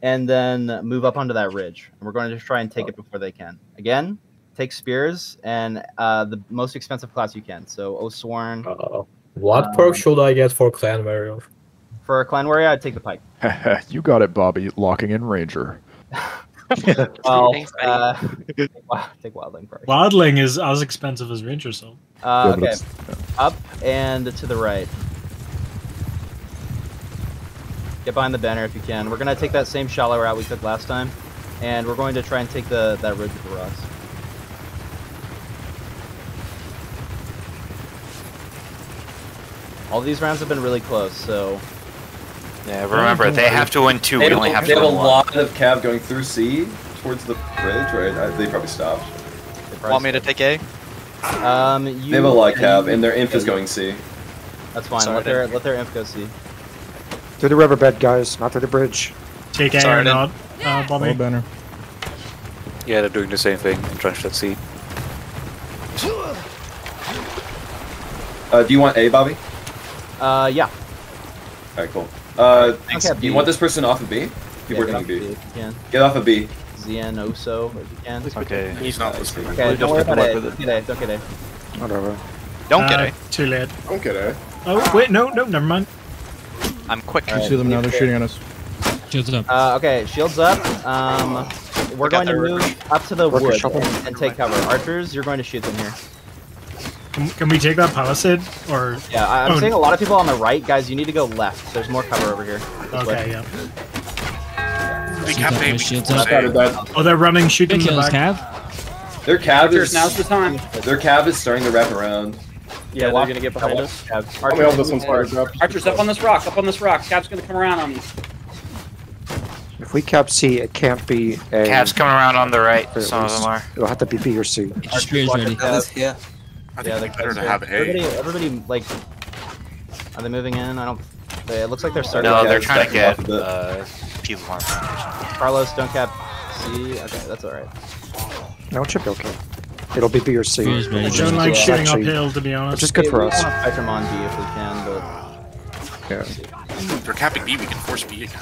Speaker 5: and then move up onto that ridge. And we're going to just try and take it before they can. Again, take spears and uh, the most expensive class you can. So Oathsworn.
Speaker 13: Uh, what
Speaker 5: Um,
Speaker 13: perk should I get for clan warrior?
Speaker 5: For a clan warrior, I'd take the pike. (laughs)
Speaker 14: you got it, Bobby. Locking in Ranger. (laughs)
Speaker 5: well,
Speaker 10: Thanks, buddy.
Speaker 5: uh, (laughs) take, Wild- take Wildling first.
Speaker 15: Wildling is as expensive as Ranger so.
Speaker 5: Uh,
Speaker 14: Yeah,
Speaker 5: okay,
Speaker 14: it's-
Speaker 5: up and to the right. Get behind the banner if you can. We're gonna take that same shallow route we took last time, and we're going to try and take the that ridge with the rocks. All these rounds have been really close, so
Speaker 16: Yeah, remember, they have to win two.
Speaker 8: They
Speaker 16: We
Speaker 8: have,
Speaker 16: only have
Speaker 8: they
Speaker 16: to
Speaker 8: have a lot of cav going through C towards the bridge, right? Uh, they probably stopped.
Speaker 5: they probably
Speaker 10: Want me to take A?
Speaker 5: Um, you,
Speaker 8: They have a lot of
Speaker 5: yeah,
Speaker 8: cav, and their inf is going C.
Speaker 5: That's fine.
Speaker 10: Sorry,
Speaker 5: let their let their inf go see.
Speaker 11: Through the riverbed, guys, not through the bridge.
Speaker 15: Take A
Speaker 10: Sorry,
Speaker 15: or
Speaker 10: then.
Speaker 15: uh, Bobby.
Speaker 14: Hello, banner.
Speaker 3: Yeah, they're doing the same thing. Entrenched at sea.
Speaker 8: Uh, do you want A, Bobby?
Speaker 5: Uh, yeah.
Speaker 8: Alright, cool. Uh,
Speaker 5: Thanks.
Speaker 8: do you want this person off of B?
Speaker 5: yeah
Speaker 8: Keep
Speaker 5: get
Speaker 8: working on B.
Speaker 5: if you.
Speaker 8: Get off of B.
Speaker 5: Zien Oso if you can.
Speaker 1: Okay.
Speaker 7: He's not listening.
Speaker 5: Okay, don't worry about it. Don't get it. Don't get it.
Speaker 11: Whatever.
Speaker 10: Don't get
Speaker 15: Uh,
Speaker 10: A.
Speaker 15: Too late.
Speaker 4: Don't get it.
Speaker 15: Oh wait, no, no, never mind.
Speaker 10: I'm quick.
Speaker 11: Uh,
Speaker 14: You see them now, they're shooting at us.
Speaker 2: Shields up.
Speaker 5: Uh, okay, shields up. Um, we're going to
Speaker 10: their-
Speaker 5: move up to the
Speaker 11: Work
Speaker 5: wood and, and take cover. Archers, you're going to shoot them here.
Speaker 15: Can, can we take that palisade? Or
Speaker 5: Yeah, I, I'm
Speaker 15: Oh,
Speaker 5: seeing a lot of people on the right. Guys, you need to go left. There's more cover over here.
Speaker 15: Okay,
Speaker 5: way.
Speaker 15: yeah.
Speaker 7: We
Speaker 2: Shields
Speaker 7: can't
Speaker 2: up,
Speaker 7: pay.
Speaker 2: guys,
Speaker 7: We
Speaker 2: shields
Speaker 7: can
Speaker 2: up.
Speaker 7: say-
Speaker 4: that.
Speaker 15: Oh, they're running, shoot them
Speaker 2: Big
Speaker 15: in the
Speaker 2: kills,
Speaker 15: back.
Speaker 2: Cav.
Speaker 8: Their cav
Speaker 6: Archers,
Speaker 8: is
Speaker 6: now's the time.
Speaker 8: their cav is starting to wrap around.
Speaker 9: Yeah, they're
Speaker 5: walk-
Speaker 9: gonna get behind us.
Speaker 5: yeah,
Speaker 4: Tell me how
Speaker 5: Archers,
Speaker 4: this one's fired up.
Speaker 6: Archers up on this rock, up on this rock. Cap's gonna come around on you.
Speaker 11: If we cap C, it can't be A.
Speaker 16: Cavs coming around on the right.
Speaker 11: Or at
Speaker 16: Some of them are.
Speaker 11: It'll have to be B or C.
Speaker 2: Spear's
Speaker 5: walk
Speaker 2: ready.
Speaker 3: Yeah.
Speaker 7: I think
Speaker 5: Yeah,
Speaker 7: it'd
Speaker 5: they're
Speaker 7: better to have A.
Speaker 5: Everybody, everybody, like, are they moving in? I don't. They, it looks like they're starting. To get.
Speaker 16: No,
Speaker 8: Yeah,
Speaker 16: they're trying to get
Speaker 8: off a bit.
Speaker 16: uh, people on.
Speaker 5: Carlos, don't cap C. Okay, that's all right.
Speaker 11: No, it should be okay. It'll be B or C.
Speaker 2: Spear's ready.
Speaker 15: I
Speaker 11: Which
Speaker 15: don't like
Speaker 11: which
Speaker 15: shooting
Speaker 11: actually-
Speaker 15: uphill, to be honest.
Speaker 11: Which is good for us.
Speaker 5: want to fight them on B if we can, but
Speaker 11: Yeah.
Speaker 7: If they're capping B, we can force B again.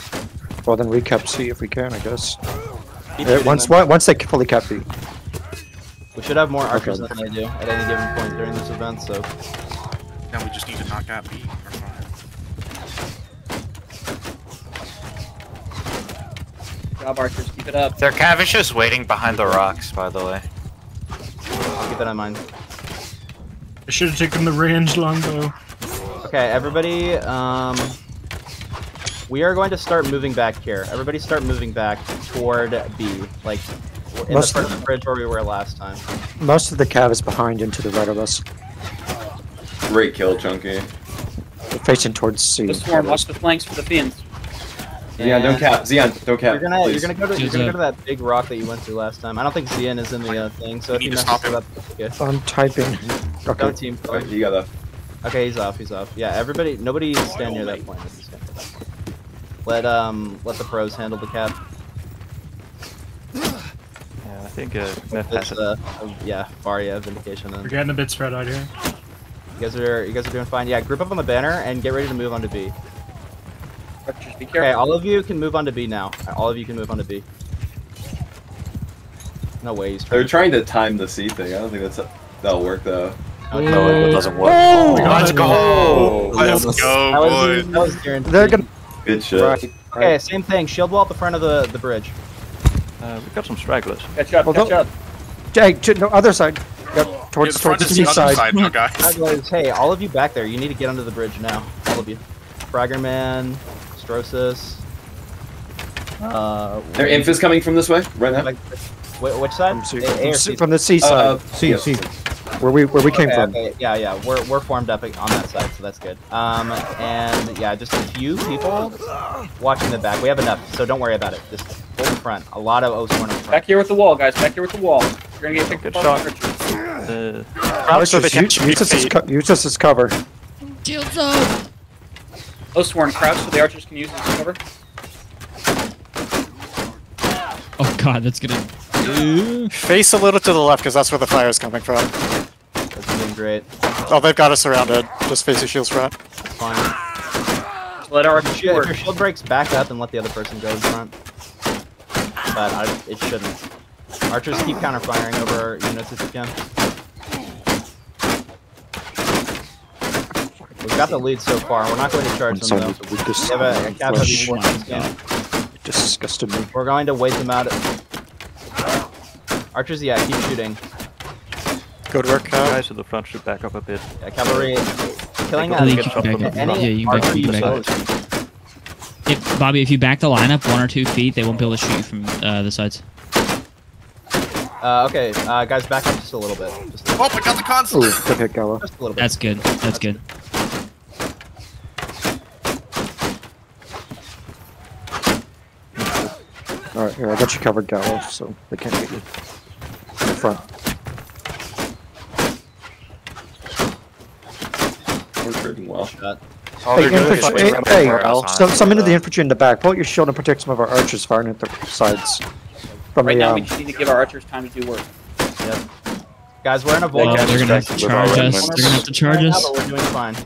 Speaker 11: Well, then recap C if we can, I guess.
Speaker 5: keep
Speaker 11: Uh, once,
Speaker 5: them.
Speaker 11: once they fully cap B.
Speaker 5: we should have more archers
Speaker 11: Okay.
Speaker 5: than they do at any given point during this event. So
Speaker 7: Now we just need to knock out B.
Speaker 6: Good job, Archers. Keep it up.
Speaker 16: Their cav is waiting behind the rocks, by the way.
Speaker 5: Keep that in mind.
Speaker 15: I should have taken the range longbow.
Speaker 5: Okay, everybody. Um, we are going to start moving back here. Everybody, start moving back toward B, like in the
Speaker 11: Most
Speaker 5: front
Speaker 11: of-
Speaker 5: of the bridge where we were last time.
Speaker 11: Most of the cav is behind and to the right of us.
Speaker 8: Great kill, Chunky.
Speaker 11: They're facing towards C.
Speaker 6: The swarm, watch the flanks for the fiends.
Speaker 8: Zion, don't cap. Zion, don't cap.
Speaker 5: You're gonna,
Speaker 8: please.
Speaker 5: you're gonna go to, you're gonna go to that big rock that you went through last time. I don't think Zian is in the uh, thing, so
Speaker 7: We
Speaker 5: if you
Speaker 7: need to
Speaker 5: mess
Speaker 7: stop him.
Speaker 5: up, okay.
Speaker 11: I'm typing.
Speaker 5: Don't
Speaker 11: Okay.
Speaker 5: team.
Speaker 8: Alright, you got
Speaker 5: Okay, he's off. He's off. Yeah, everybody, nobody stand near that point. stand near that point. Let um, let the pros handle the cap.
Speaker 1: Yeah, I think uh, Meth has
Speaker 5: It's uh, uh, yeah, Varia vindication.
Speaker 15: We're getting a bit spread out here.
Speaker 5: You guys are you guys are doing fine. Yeah, group up on the banner and get ready to move on to B.
Speaker 6: Archers, be
Speaker 5: Okay, all of you can move on to B now. All of you can move on to B. No way he's
Speaker 8: They're
Speaker 5: trying.
Speaker 8: trying to time the C thing. I don't think that's that'll work though.
Speaker 5: No,
Speaker 3: No, it doesn't work.
Speaker 7: Let's go! Let's go, boys.
Speaker 5: that was guaranteed.
Speaker 11: They're gonna.
Speaker 8: Good shit.
Speaker 11: Right.
Speaker 5: Okay, same thing. Shield wall at the front of the, the bridge.
Speaker 1: Uh, we've got some stragglers.
Speaker 6: Catch up,
Speaker 11: Well,
Speaker 6: catch up.
Speaker 11: Hey, no, other side. Yep,
Speaker 7: Yeah,
Speaker 11: towards
Speaker 7: the
Speaker 11: towards the
Speaker 7: is other
Speaker 11: side.
Speaker 7: side, my guy.
Speaker 5: Hey, all of you back there, you need to get under the bridge now. All of you. Fraggerman, Strosis. Uh,
Speaker 8: Their inf is coming from this way, right now.
Speaker 5: like, which side?
Speaker 11: From, C-
Speaker 5: A- A
Speaker 11: from
Speaker 5: or
Speaker 11: C-
Speaker 5: C?
Speaker 11: from the C side.
Speaker 8: Uh,
Speaker 11: C,
Speaker 8: yes.
Speaker 11: C. Where we where we came
Speaker 5: Okay,
Speaker 11: from.
Speaker 5: okay, Yeah, yeah, we're, we're formed up on that side, so that's good. Um, and yeah, just a few people watching the back. We have enough, so don't worry about it. Just full in front. A lot of Oathsworn in front.
Speaker 6: Back here with the wall, guys. Back here with the wall. You're gonna get picked
Speaker 1: Good
Speaker 6: apart.
Speaker 1: shot.
Speaker 6: Archers.
Speaker 1: Uh,
Speaker 11: Alex,
Speaker 16: so they
Speaker 11: use,
Speaker 16: catch
Speaker 11: use, this use this as cover.
Speaker 2: Shields up.
Speaker 6: Oh, sworn crouch so the archers can use this as cover.
Speaker 2: Oh god, that's gonna. Ooh.
Speaker 12: Face a little to the left, because that's where the fire is coming from.
Speaker 5: That's doing great.
Speaker 12: Oh, they've got us surrounded. Just face your shields front.
Speaker 5: Fine.
Speaker 6: Just let our
Speaker 5: If your, if your shield breaks, back up and let the other person go in front. But I, it shouldn't. Archers keep counter firing over units if you can. We've got the lead so far. We're not going to charge them though.
Speaker 11: is the weakest.
Speaker 5: We have a, a cap heavy
Speaker 11: flesh.
Speaker 5: force in this game.
Speaker 11: Disgusted me.
Speaker 5: We're going to wait them out Archers, yeah, keep shooting.
Speaker 3: Good work, Cal.
Speaker 17: Guys to the front should back up a bit.
Speaker 5: Yeah, cavalry killing
Speaker 2: Yeah,
Speaker 5: at
Speaker 2: you can back up.
Speaker 5: any
Speaker 2: Yeah, you can back
Speaker 5: archer
Speaker 2: you
Speaker 5: you
Speaker 2: can back up. If, Bobby, if you back the lineup one or two feet, they won't be able to shoot you from uh, the sides.
Speaker 5: Uh, okay, uh, guys, back up just a little bit. Just a,
Speaker 7: Oh, I got the console.
Speaker 11: Ooh, good hit, Gala.
Speaker 5: just a little bit.
Speaker 2: That's good. That's good.
Speaker 11: Alright, here, I got you covered, Gala, so they can't get you. In the front.
Speaker 8: We're trading well.
Speaker 5: Shot.
Speaker 16: All
Speaker 11: Hey,
Speaker 16: they're doing is
Speaker 11: infantry,
Speaker 16: waiting
Speaker 11: hey, hey,
Speaker 16: everywhere else on
Speaker 11: some, into the infantry in the back. Pull out your shield and protect some of our archers firing at the sides. From
Speaker 6: Right
Speaker 11: the,
Speaker 6: now,
Speaker 11: um,
Speaker 6: we just need to give our archers time to do work.
Speaker 5: Yep. Guys, we're in a
Speaker 2: Oh,
Speaker 5: vulnerable
Speaker 2: they're gonna have to charge us. They're gonna have to charge
Speaker 5: right now,
Speaker 2: us.
Speaker 5: but we're doing fine.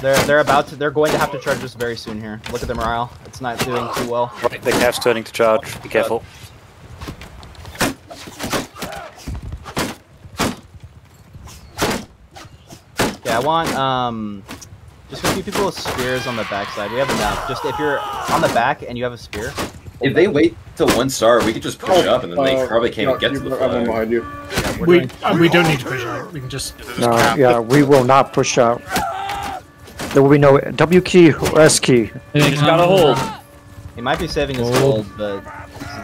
Speaker 5: They're they're about to they're going to have to charge us very soon here. Look at the morale. It's not doing too well.
Speaker 3: Right, the Cav's turning to charge. Be careful.
Speaker 5: Yeah, I want um just a few people with spears on the backside. We have enough. Just if you're on the back and you have a spear.
Speaker 8: If they wait till one star, we could just push up, and then they
Speaker 4: Uh,
Speaker 8: probably can't
Speaker 4: no,
Speaker 8: even get to
Speaker 4: you-
Speaker 8: the
Speaker 4: I'm
Speaker 8: flag.
Speaker 4: behind you.
Speaker 5: we're
Speaker 15: We
Speaker 5: doing-
Speaker 15: uh, we don't need to push out. We can just.
Speaker 11: no, yeah, we will not push out. There will be no W key or S key.
Speaker 6: He's got a hold.
Speaker 5: He might be saving his
Speaker 15: Hold.
Speaker 5: gold, but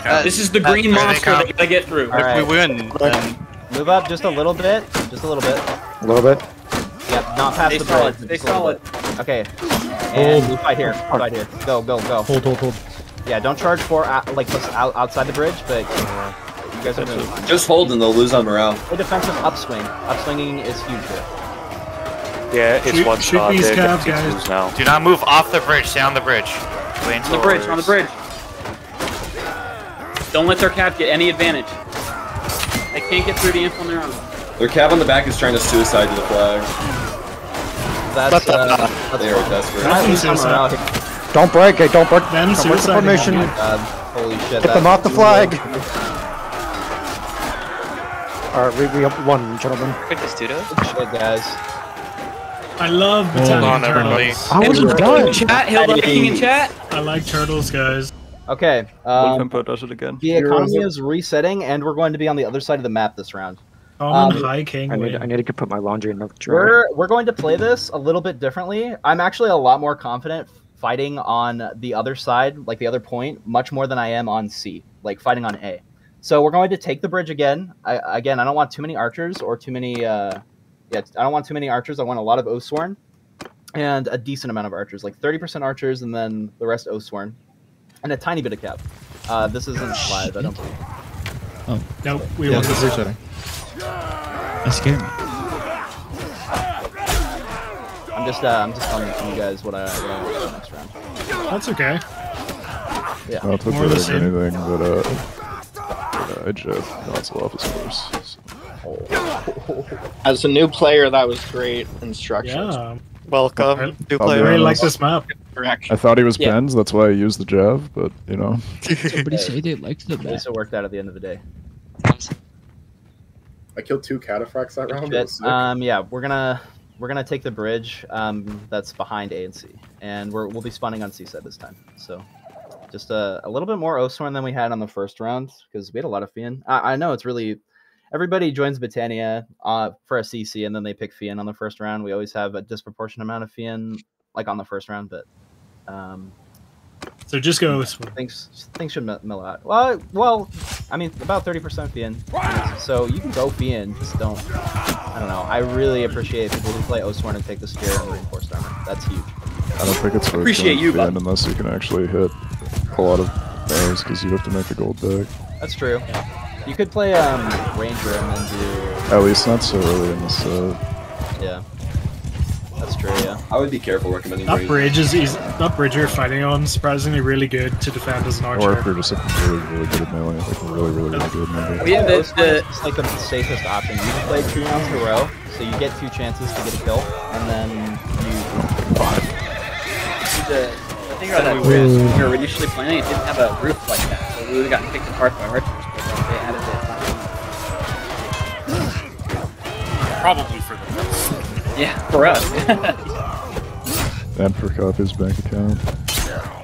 Speaker 6: Uh, this is the green
Speaker 16: Here they
Speaker 6: monster
Speaker 16: come.
Speaker 6: that we gotta get through.
Speaker 5: All right.
Speaker 10: If we win, then
Speaker 5: move up just a little bit. Just a little bit.
Speaker 11: A little bit.
Speaker 5: Yep, not past
Speaker 6: Stay
Speaker 5: the
Speaker 6: solid.
Speaker 5: bridge.
Speaker 6: Stay
Speaker 5: just a
Speaker 6: solid.
Speaker 5: Okay. And we fight here. Fight here. Go, go, go.
Speaker 13: Hold, hold, hold.
Speaker 5: Yeah, don't charge for out, like out, outside the bridge, but you guys are doing fine.
Speaker 8: Just hold, and they'll lose on morale.
Speaker 5: A defensive upswing. Upswinging is huge here.
Speaker 3: Yeah, it's
Speaker 15: Shoot-
Speaker 3: one
Speaker 15: shoot
Speaker 3: star.
Speaker 15: these
Speaker 3: They're
Speaker 15: Cav
Speaker 3: getting
Speaker 15: guys.
Speaker 3: now.
Speaker 16: Do not move off the bridge. Stay on the bridge. Wait
Speaker 6: On the bridge, on the bridge. Don't let their cap get any advantage. They can't get through the inf on their own.
Speaker 8: Their cav on the back is trying to suicide to the flag.
Speaker 5: That's, uh, that's
Speaker 8: They are desperate.
Speaker 5: At least I'm
Speaker 15: Suicide.
Speaker 5: around here.
Speaker 11: Don't break it, don't break
Speaker 15: Them
Speaker 11: don't break the
Speaker 15: suiciding
Speaker 11: formation.
Speaker 15: on
Speaker 5: holy shit.
Speaker 11: Get them off the flag. Alright, we, we up one, gentlemen.
Speaker 5: Shit, guys.
Speaker 15: I love Battania
Speaker 17: on, everybody.
Speaker 15: turtles.
Speaker 11: I was done.
Speaker 6: Chat, Hilda King in chat.
Speaker 15: I like turtles, guys.
Speaker 5: Okay.
Speaker 17: Wolf
Speaker 5: Um,
Speaker 17: Emperor does it again.
Speaker 5: the economy is resetting, and we're going to be on the other side of the map this round.
Speaker 15: Common
Speaker 5: Um,
Speaker 15: High King.
Speaker 11: I need. I need to put my laundry in the dryer.
Speaker 5: We're we're going to play this a little bit differently. I'm actually a lot more confident fighting on the other side, like the other point, much more than I am on C, like fighting on A. So we're going to take the bridge again. I, again, I don't want too many archers or too many. Uh, yeah, I don't want too many archers. I want a lot of Oathsworn and a decent amount of archers, like 30% archers, and then the rest Oathsworn, and a tiny bit of cap. Uh, this isn't live. I don't believe.
Speaker 2: Oh,
Speaker 15: Nope, we
Speaker 13: Yeah,
Speaker 15: won
Speaker 13: it's
Speaker 15: this.
Speaker 13: resetting.
Speaker 2: that scared me.
Speaker 5: I'm just uh, I'm just telling you guys what I what I want for the next round.
Speaker 15: That's okay.
Speaker 5: Yeah.
Speaker 14: I'll take
Speaker 15: More of the
Speaker 14: like
Speaker 15: same.
Speaker 14: anything but uh, but, uh, Jeff console office force.
Speaker 9: As a new player, that was great instructions.
Speaker 15: Yeah.
Speaker 10: welcome.
Speaker 15: I-
Speaker 10: New
Speaker 14: I'll
Speaker 15: I really like this map.
Speaker 14: I thought he was
Speaker 9: Yeah.
Speaker 14: Ben's, that's why I used the Jav, but you know. (laughs)
Speaker 2: Somebody say they liked the
Speaker 5: At
Speaker 2: map.
Speaker 5: least it worked out at the end of the day.
Speaker 4: I killed two cataphracts that round. It
Speaker 5: Shit.
Speaker 4: was sick.
Speaker 5: Um, yeah, we're gonna we're gonna take the bridge um, that's behind A and C, and we're, we'll be spawning on C side this time. So just a, a little bit more Oathsworn than we had on the first round because we had a lot of Fian. I, I know it's really everybody joins Battania uh, for a CC and then they pick Fian on the first round. We always have a disproportionate amount of Fian like on the first round, but um,
Speaker 15: So just go this one.
Speaker 5: things things should mill mill out. Well, well, I mean about thirty percent Fian. So you can go Fian, just don't. I don't know. I really appreciate people who play Oathsworn and take the spear and reinforced armor. That's huge.
Speaker 14: I don't think it's worth
Speaker 6: Appreciate you, Fian
Speaker 14: unless you can actually hit a lot of arrows because you have to make a gold back.
Speaker 5: That's true. You could play um Ranger and then do
Speaker 14: At least not so early in the set.
Speaker 5: yeah. That's true. Yeah.
Speaker 8: I would be careful recommending
Speaker 15: That
Speaker 8: range.
Speaker 15: bridge is easy. That bridge you're fighting on surprisingly really good to defend as an archer.
Speaker 14: Or if
Speaker 15: archer.
Speaker 14: you're just like really, really good at melee, like really, really, really good maybe.
Speaker 6: Oh, yeah, the, the,
Speaker 5: is just like the safest option. You can play two rounds in a row, so you get two chances to get a kill, and then you
Speaker 6: the, the thing about that bridge, when we were initially playing, it didn't have a roof like that, so we would have gotten picked apart by archers,
Speaker 7: Probably for the best.
Speaker 6: Yeah, for us. (laughs)
Speaker 14: And for Coffee's bank account.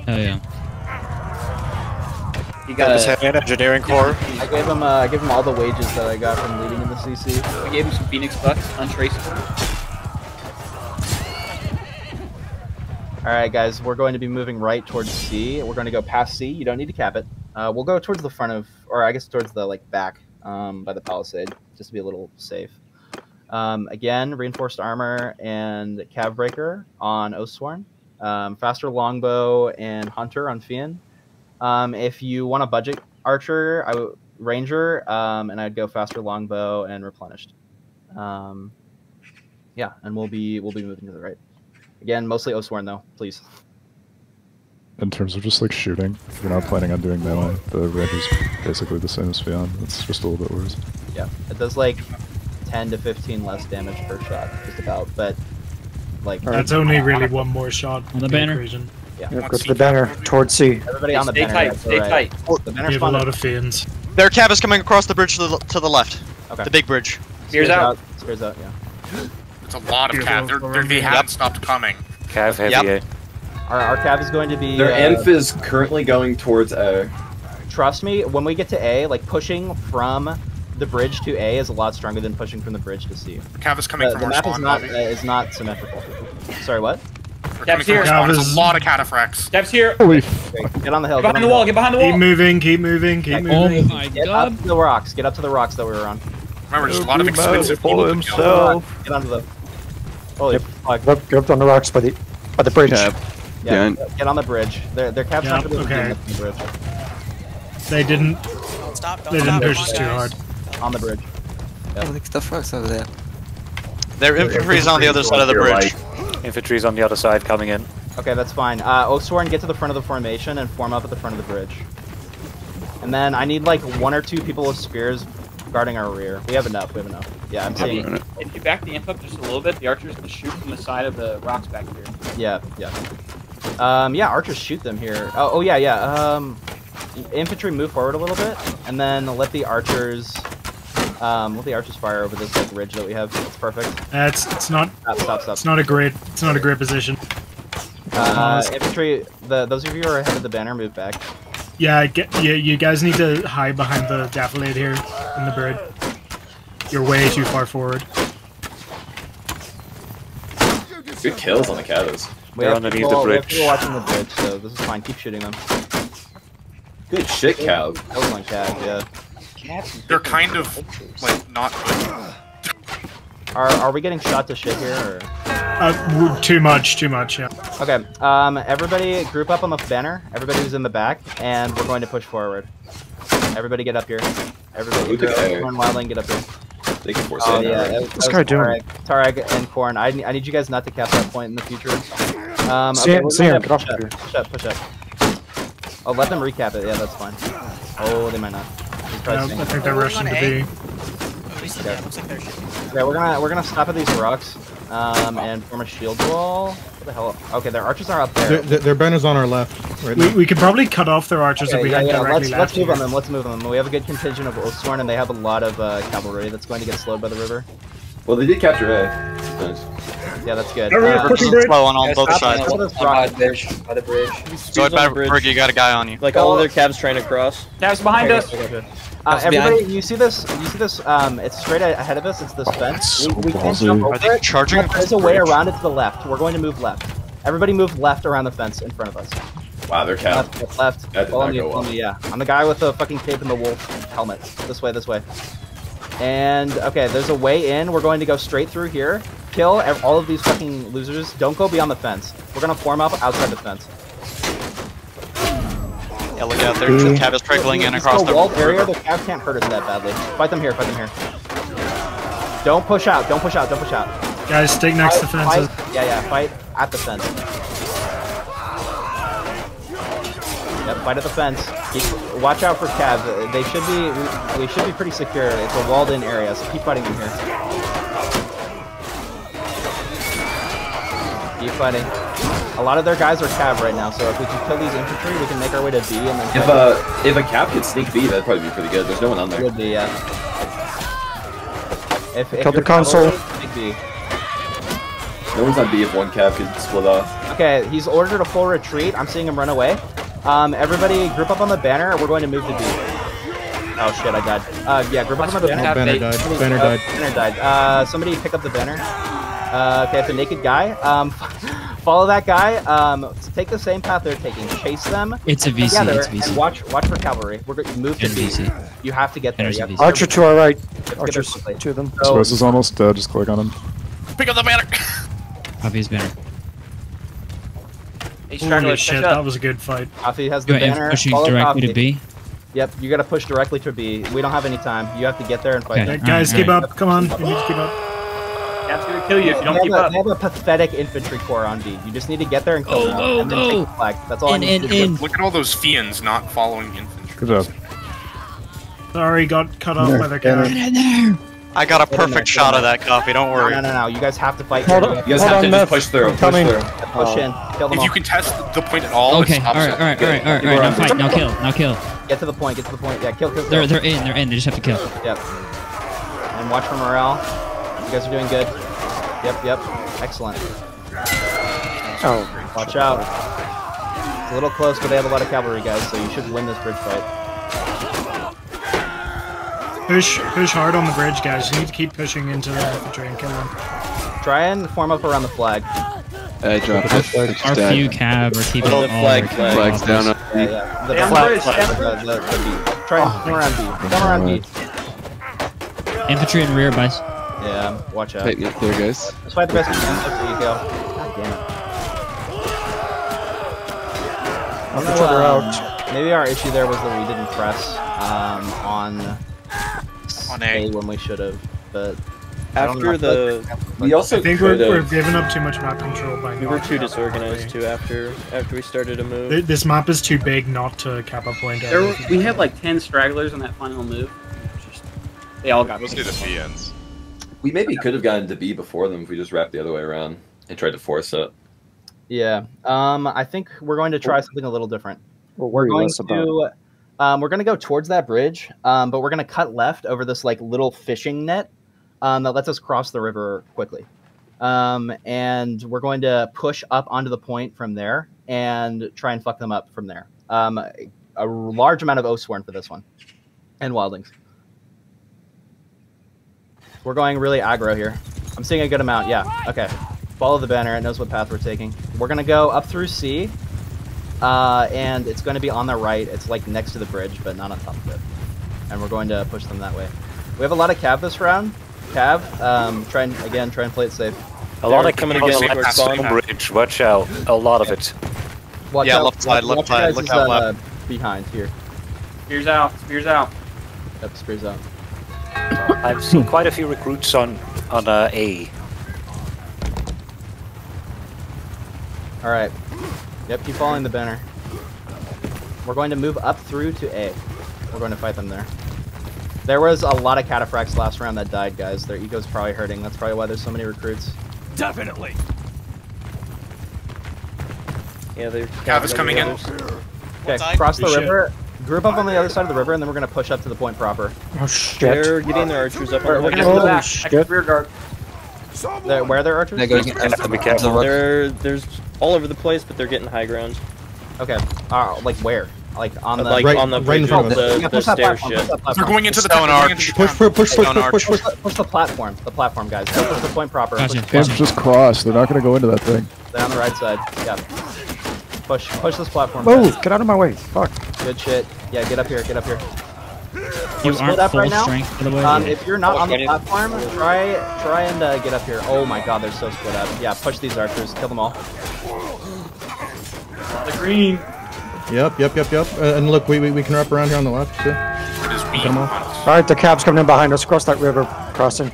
Speaker 2: Oh yeah.
Speaker 6: He
Speaker 12: Got
Speaker 6: got
Speaker 12: his
Speaker 6: a,
Speaker 12: engineering core.
Speaker 5: I gave him uh, I gave him all the wages that I got from leading in the CC.
Speaker 6: we gave him some Phoenix Bucks, untraceable.
Speaker 5: All right, guys, we're going to be moving right towards C. We're going to go past C. You don't need to cap it. Uh, we'll go towards the front of, or I guess towards the like back um, by the palisade, just to be a little safe. Um, again, reinforced armor and cav breaker on Oathsworn. Um, faster longbow and hunter on Fian. Um, if you want a budget archer, I w- ranger, um, and I'd go faster longbow and replenished. Um, yeah, and we'll be we'll be moving to the right. Again, mostly Oathsworn though, please.
Speaker 14: In terms of just like shooting, if you're not planning on doing melee, the range is basically the same as Fian. It's just a little bit worse.
Speaker 5: Yeah, it does like 10 to 15 less damage per shot, just about. But like
Speaker 15: That's only really one more shot.
Speaker 2: On the banner.
Speaker 15: equation.
Speaker 5: Yeah.
Speaker 11: Yeah, go to the banner, towards C.
Speaker 5: Everybody on the
Speaker 6: Stay
Speaker 5: banner.
Speaker 6: tight, stay
Speaker 5: alright.
Speaker 6: tight.
Speaker 5: The banner
Speaker 15: We have a spawned lot of fiends.
Speaker 10: Their cav is coming across the bridge to the, to the left.
Speaker 5: Okay.
Speaker 10: The big bridge.
Speaker 6: Spears out.
Speaker 5: Spears out. Yeah.
Speaker 7: It's a lot of
Speaker 15: Beautiful.
Speaker 7: cav. They're, they're, they haven't stopped coming.
Speaker 3: Cav heavy
Speaker 10: Yep.
Speaker 3: A.
Speaker 5: Our, our cav is going to be.
Speaker 8: Their
Speaker 5: uh,
Speaker 8: inf is currently going towards A.
Speaker 5: Trust me, when we get to A, like pushing from the bridge to A is a lot stronger than pushing from the bridge to C.
Speaker 7: Cav is coming
Speaker 5: The,
Speaker 7: from
Speaker 5: the
Speaker 7: our
Speaker 5: map is not uh, is not symmetrical. Sorry, what?
Speaker 7: They're coming from
Speaker 6: here.
Speaker 7: our.
Speaker 15: Cav
Speaker 7: There's
Speaker 15: is-
Speaker 7: a lot of cataphracts.
Speaker 6: Steps here.
Speaker 14: Holy
Speaker 5: Great. Get on the hill.
Speaker 6: Get
Speaker 5: Get
Speaker 6: behind
Speaker 5: on
Speaker 6: the wall. Get behind the wall.
Speaker 15: Keep moving, keep moving, keep
Speaker 2: Oh
Speaker 15: moving.
Speaker 2: my
Speaker 5: Get up
Speaker 2: god.
Speaker 5: to the rocks. Get up to the rocks that we were on.
Speaker 7: Remember, there's a lot of expensive people to
Speaker 11: himself.
Speaker 5: Get onto the. Holy fuck.
Speaker 11: Get up, get up on the rocks by the by the bridge.
Speaker 14: Cap.
Speaker 5: Yeah,
Speaker 14: Yeah.
Speaker 5: get on the bridge. Their their cap's
Speaker 15: Yeah,
Speaker 5: not gonna
Speaker 15: okay.
Speaker 5: the bridge.
Speaker 15: They didn't.
Speaker 18: Stop,
Speaker 15: They didn't push us too hard.
Speaker 5: On the bridge.
Speaker 18: Like the fuck's over there.
Speaker 10: Their infantry is on the other side of the bridge.
Speaker 3: Infantry is on the other side coming in.
Speaker 5: Okay, that's fine. Uh, Oathsworn, get to the front of the formation and form up at the front of the bridge. And then I need like one or two people with spears guarding our rear. We have enough. We have enough. Yeah, I'm saying.
Speaker 6: If you back the imp up just a little bit, the archer's gonna shoot from the side of the rocks back here.
Speaker 5: Yeah, yeah. Um, yeah, archers shoot them here. Oh, oh yeah, yeah. Um, infantry move forward a little bit, and then let the archers, um, let the archers fire over this like ridge that we have. It's perfect.
Speaker 15: Uh, it's it's not
Speaker 5: Stop, stop, stop.
Speaker 15: it's not a great it's not a great position.
Speaker 5: Uh, infantry, the those of you who are ahead of the banner, move back.
Speaker 15: Yeah, get you, you guys need to hide behind the daffodil here in the bird. You're way too far forward.
Speaker 8: Good kills on the Cavs.
Speaker 5: We
Speaker 3: They're underneath
Speaker 5: people,
Speaker 3: the
Speaker 5: we have
Speaker 3: bridge.
Speaker 5: people watching the bridge, so this is fine. Keep shooting them.
Speaker 8: Good shit, cow.
Speaker 5: That was on Cav, yeah.
Speaker 7: They're kind of like not good.
Speaker 5: Are, are we getting shot to shit here? Or?
Speaker 15: Uh, too much, too much. Yeah.
Speaker 5: Okay, um, everybody group up on the banner. Everybody who's in the back, and we're going to push forward. Everybody get up here. Everybody,
Speaker 8: Who took
Speaker 5: if? Corn Wildling, get up here.
Speaker 8: They can force
Speaker 5: Oh
Speaker 8: it.
Speaker 5: yeah,
Speaker 8: right?
Speaker 5: that was-
Speaker 11: What's
Speaker 5: that
Speaker 11: guy
Speaker 5: was
Speaker 11: doing?
Speaker 5: Tarek, Tarek and Corn. I, I need you guys not to cap that point in the future. Um,
Speaker 11: Sam-
Speaker 5: okay, we're
Speaker 11: Sam, get off
Speaker 5: push up,
Speaker 11: here.
Speaker 5: push up, push up. Oh, let them recap it. Yeah, that's fine. Oh, they might not. He's probably
Speaker 15: Yeah. I think they're rushing to B.
Speaker 5: Okay. Yeah, we're gonna we're gonna stop at these rocks, um, and form a shield wall. What the hell? Okay, their archers are up there.
Speaker 13: Their, their, their banner's on our left. Right
Speaker 15: We,
Speaker 13: now.
Speaker 15: we could probably cut off their archers if we
Speaker 5: yeah,
Speaker 15: had
Speaker 5: yeah.
Speaker 15: directly
Speaker 5: Let's
Speaker 15: left
Speaker 5: let's move
Speaker 15: here.
Speaker 5: on them. Let's move on them. We have a good contingent of Oathsworn, and they have a lot of uh, cavalry that's going to get slowed by the river.
Speaker 8: Well, they did capture A. Nice.
Speaker 5: Yeah, that's good.
Speaker 10: Everyone
Speaker 5: Uh,
Speaker 10: pushing bridge. Slow on all
Speaker 5: guys,
Speaker 10: both sides.
Speaker 5: on
Speaker 6: By the bridge. By the bridge.
Speaker 10: Go ahead, Bad Brig, you got a guy on you.
Speaker 5: Like all of their
Speaker 18: cavs trying to cross.
Speaker 6: Cavs behind
Speaker 5: Okay,
Speaker 6: us.
Speaker 5: Okay, okay. Uh,
Speaker 18: Cavs behind.
Speaker 5: everybody, you see this? You see this? Um, it's straight ahead of us. It's this fence. we we can't
Speaker 14: ballsy.
Speaker 5: jump
Speaker 10: Are
Speaker 5: over
Speaker 10: they
Speaker 5: it.
Speaker 10: charging
Speaker 5: but There's
Speaker 10: the
Speaker 5: a way around it to the left. We're going to move left. Everybody move left around the fence in front of us.
Speaker 8: Wow, they're cap.
Speaker 5: Left, left, left.
Speaker 8: That did
Speaker 5: Follow
Speaker 8: not
Speaker 5: me,
Speaker 8: go
Speaker 5: follow
Speaker 8: well.
Speaker 5: me, yeah. I'm the guy with the fucking cape and the wolf helmet. This way, this way. And, okay, there's a way in. We're going to go straight through here. Kill all of these fucking losers. Don't go beyond the fence. We're gonna form up outside the fence.
Speaker 10: Yeah, look out there. Mm. The cav is trickling in across
Speaker 5: is a
Speaker 10: the
Speaker 5: walled area.
Speaker 10: river.
Speaker 5: The cav can't hurt us that badly. Fight them here, fight them here. Don't push out, don't push out, don't push out.
Speaker 15: Guys, stick next to
Speaker 5: Fight-
Speaker 15: fences.
Speaker 5: fight- yeah, yeah, fight at the fence. Yep, fight at the fence. Keep, watch out for Cav. They should be, we, we should be pretty secure. It's a walled-in area, so keep fighting them here. Keep fighting. A lot of their guys are Cav right now, so if we can kill these infantry, we can make our way to B and then.
Speaker 8: If uh, if a cap could sneak B, that'd probably be pretty good. There's no one on there.
Speaker 5: Would be, yeah. If, if
Speaker 11: Killed the console.
Speaker 5: cavalry, take B.
Speaker 8: No one's on B if one cap could split off.
Speaker 5: Okay, he's ordered a full retreat. I'm seeing him run away. Um, everybody group up on the banner. We're going to move to B. Oh shit, I died. Uh, yeah, group up on the banner.
Speaker 13: Oh, banner died.
Speaker 5: Somebody-
Speaker 13: Banner
Speaker 5: uh,
Speaker 13: died.
Speaker 5: Banner died. Uh, somebody pick up the banner. Uh, okay, it's a naked guy. Um, (laughs) follow that guy. Um, take the same path they're taking. Chase them.
Speaker 2: It's a VC,
Speaker 5: Together,
Speaker 2: it's VC.
Speaker 5: And watch, watch for cavalry. We're going to move to
Speaker 2: And
Speaker 5: B.
Speaker 2: VC.
Speaker 5: You have to get there.
Speaker 2: There's
Speaker 5: You have
Speaker 11: Archer to our right.
Speaker 5: you have to get there
Speaker 11: Archers to them.
Speaker 5: So-
Speaker 14: Swiss is almost dead, just click on him.
Speaker 7: Pick up the banner.
Speaker 2: Coffee's banner.
Speaker 6: Hey,
Speaker 15: Holy
Speaker 6: stragglers,
Speaker 15: shit, that was a good fight.
Speaker 5: Coffee has the
Speaker 2: Go ahead,
Speaker 5: banner.
Speaker 2: pushing
Speaker 5: Follow
Speaker 2: directly to B.
Speaker 5: Yep, you gotta push directly to B. We don't have any time. You have to get there and fight
Speaker 2: Okay.
Speaker 5: them.
Speaker 15: Guys,
Speaker 2: Alright,
Speaker 15: keep up. Come on. You need to keep up.
Speaker 6: Cap's gonna kill you if you don't
Speaker 5: have,
Speaker 6: keep
Speaker 5: a,
Speaker 6: up.
Speaker 5: they have a pathetic infantry corps on B. You just need to get there and kill
Speaker 2: Go,
Speaker 5: them,
Speaker 2: go,
Speaker 5: and then
Speaker 2: go.
Speaker 5: take oh. the flag. That's all
Speaker 2: In,
Speaker 5: I need
Speaker 2: in,
Speaker 5: to do.
Speaker 7: Look at all those fiends not following infantry.
Speaker 14: Good job.
Speaker 15: Sorry, got cut off by the
Speaker 13: Banner.
Speaker 15: cat.
Speaker 2: Get in there.
Speaker 10: I got a
Speaker 5: Get in there,
Speaker 10: perfect shot of that coffee. Don't worry.
Speaker 5: no, no, no. You guys have to fight.
Speaker 11: Hold
Speaker 5: here.
Speaker 11: on.
Speaker 8: You guys
Speaker 11: Hold
Speaker 8: have
Speaker 11: on,
Speaker 8: to
Speaker 11: Meth.
Speaker 8: just push through.
Speaker 11: I'm
Speaker 8: Push
Speaker 11: coming.
Speaker 8: through.
Speaker 5: Push in. Kill them
Speaker 7: If
Speaker 5: all.
Speaker 7: you can test the point at all,
Speaker 2: Okay,
Speaker 7: it stops
Speaker 2: alright,
Speaker 7: it.
Speaker 2: alright, alright, alright, alright. Now fight, now kill, now kill.
Speaker 5: Get to the point. Get to the point. Yeah, kill, kill, kill.
Speaker 2: They're they're in, they're in. They just have to kill.
Speaker 5: Yep. And watch for morale. You guys are doing good. Yep, yep. Excellent.
Speaker 11: Oh,
Speaker 5: Watch out. It's a little close, but they have a lot of cavalry guys, so you should win this bridge fight.
Speaker 15: Push, push hard on the bridge, guys. You need to keep pushing into the infantry and kill them.
Speaker 5: Try and form up around the flag.
Speaker 19: I dropped it.
Speaker 2: Our few cab are keeping
Speaker 19: Oh,
Speaker 2: all
Speaker 19: flag,
Speaker 2: their
Speaker 19: flag's
Speaker 2: cav
Speaker 19: down. on
Speaker 5: Yeah, yeah. The
Speaker 6: Stay on
Speaker 5: flag,
Speaker 6: bridge,
Speaker 5: flag,
Speaker 6: stay on
Speaker 5: the, the, the Try and oh, come around B. Come around B.
Speaker 2: Infantry in rear, boys.
Speaker 5: Yeah, watch out.
Speaker 19: Tighten up there, guys.
Speaker 5: Let's fight the best we can. There you go. God damn it. I don't
Speaker 11: each
Speaker 5: know,
Speaker 11: other
Speaker 5: um,
Speaker 11: out.
Speaker 5: Maybe our issue there was that we didn't press um, on
Speaker 7: On
Speaker 5: A
Speaker 7: A.
Speaker 5: when we should have, but
Speaker 17: After the
Speaker 8: We also
Speaker 15: I think we're, we're giving up too much map control by
Speaker 17: we
Speaker 15: not
Speaker 17: were too disorganized too after after we started to move.
Speaker 15: This map is too big not to cap a point.
Speaker 6: There were, we had like 10 stragglers on that final move. Just, they all got
Speaker 1: Mostly the fiends.
Speaker 8: We maybe could have gotten to B before them if we just wrapped the other way around and tried to force it.
Speaker 5: Yeah. Um, I think we're going to try something a little different.
Speaker 11: Well, worry
Speaker 5: We're going
Speaker 11: about.
Speaker 5: to, um, we're going to go towards that bridge, um, but we're going to cut left over this like little fishing net um, that lets us cross the river quickly. Um, and we're going to push up onto the point from there and try and fuck them up from there. Um, a large amount of Oathsworn for this one, and Wildlings. We're going really aggro here. I'm seeing a good amount. Yeah. Okay. Follow the banner. It knows what path we're taking. We're gonna go up through C, uh, and it's going to be on the right. It's like next to the bridge, but not on top of it. And we're going to push them that way. We have a lot of cav this round. Cav, um, try and again try and play it safe.
Speaker 3: A lot
Speaker 5: They're
Speaker 3: of coming
Speaker 5: coming
Speaker 3: against
Speaker 5: towards
Speaker 3: our
Speaker 5: spawn.
Speaker 3: bridge. Watch out. A lot of it.
Speaker 5: Watch
Speaker 10: Yeah,
Speaker 5: out,
Speaker 10: left side,
Speaker 5: watch-
Speaker 10: left side, look
Speaker 5: is,
Speaker 10: out
Speaker 5: uh,
Speaker 10: left.
Speaker 5: Behind here.
Speaker 6: Spears out, spears out.
Speaker 5: Yep, spears out.
Speaker 3: I've seen quite a few recruits on on uh, A.
Speaker 5: All right. Yep, keep following the banner. We're going to move up through to A. We're going to fight them there. There was a lot of cataphracts last round that died, guys. Their ego's probably hurting. That's probably why there's so many recruits.
Speaker 16: Definitely.
Speaker 17: Yeah, they're
Speaker 7: Cav is coming in.
Speaker 5: Okay, cross the
Speaker 15: Good shit.
Speaker 5: river. Group up on the other side of the river, and then we're going to push up to the point proper.
Speaker 11: Oh shit!
Speaker 17: They're getting their archers up
Speaker 5: We're, we're
Speaker 17: the
Speaker 5: going to
Speaker 17: hill.
Speaker 5: go back.
Speaker 11: shit.
Speaker 6: Rear guard.
Speaker 5: There, where are their archers?
Speaker 19: They're going
Speaker 3: have to be careful.
Speaker 17: They're there's all over the place, but they're getting high ground.
Speaker 5: Okay. Uh, like where? Like on the
Speaker 17: like
Speaker 13: Right-
Speaker 17: on the
Speaker 13: right in
Speaker 17: bridge
Speaker 13: front
Speaker 17: of
Speaker 13: of
Speaker 17: the,
Speaker 5: Yeah,
Speaker 17: the
Speaker 5: push
Speaker 17: stair
Speaker 5: platform,
Speaker 17: ship.
Speaker 7: They're going into the
Speaker 10: Stone arch.
Speaker 13: Push, push, push, push, push, push,
Speaker 5: Push
Speaker 13: push.
Speaker 5: the, push the platform. The platform, guys. Push the point proper.
Speaker 2: Gotcha.
Speaker 5: Push the platform.
Speaker 14: just cross. They're not going to go into that thing.
Speaker 5: They're on the right side. Yeah. Push, push this platform.
Speaker 11: Move!
Speaker 5: guys.
Speaker 11: Get out of my way! Fuck!
Speaker 5: Good shit. Yeah, get up here. Get up here.
Speaker 2: You
Speaker 5: split
Speaker 2: aren't
Speaker 5: up
Speaker 2: full
Speaker 5: right now?
Speaker 2: strength, by the way.
Speaker 5: Um, if you're not on the
Speaker 3: Ready?
Speaker 5: platform, try try and uh, get up here. Oh my god, they're so split up. Yeah, push these archers. Kill them all.
Speaker 6: The green.
Speaker 13: Yep, yep, yep, yep. Uh, and look, we, we, we can wrap around here on the left too. Come on.
Speaker 11: All right, the cav's coming in behind us. Cross that river crossing.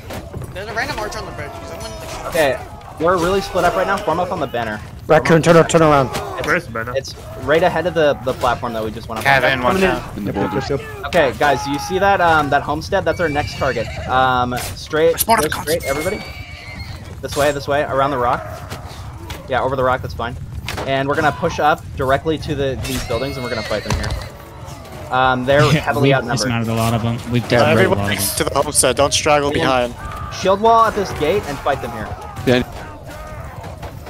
Speaker 18: There's a random archer on the bridge. Someone.
Speaker 5: Okay, we're really split up right now. Form up on the banner.
Speaker 11: Raccoon, turn turn around.
Speaker 15: Where's the?
Speaker 5: It's right ahead of the, the platform that we just went up. on.
Speaker 16: Kevin, watch out.
Speaker 19: In the
Speaker 13: Yep, yep,
Speaker 19: boulders.
Speaker 13: yep, yep.
Speaker 5: Okay, guys, you see that um that homestead? That's our next target. Um, straight,
Speaker 7: spotted
Speaker 5: go
Speaker 7: the
Speaker 5: straight, everybody. This way, this way, around the rock. Yeah, over the rock. That's fine. And we're gonna push up directly to the these buildings, and we're gonna fight them here. Um, they're
Speaker 2: Yeah,
Speaker 5: heavily
Speaker 2: we've
Speaker 5: outnumbered.
Speaker 2: dismounted a lot of them. We've
Speaker 12: Yeah,
Speaker 2: dismounted a lot of them.
Speaker 12: to the homestead. Don't straggle behind.
Speaker 5: Shield wall at this gate and fight them here.
Speaker 19: Then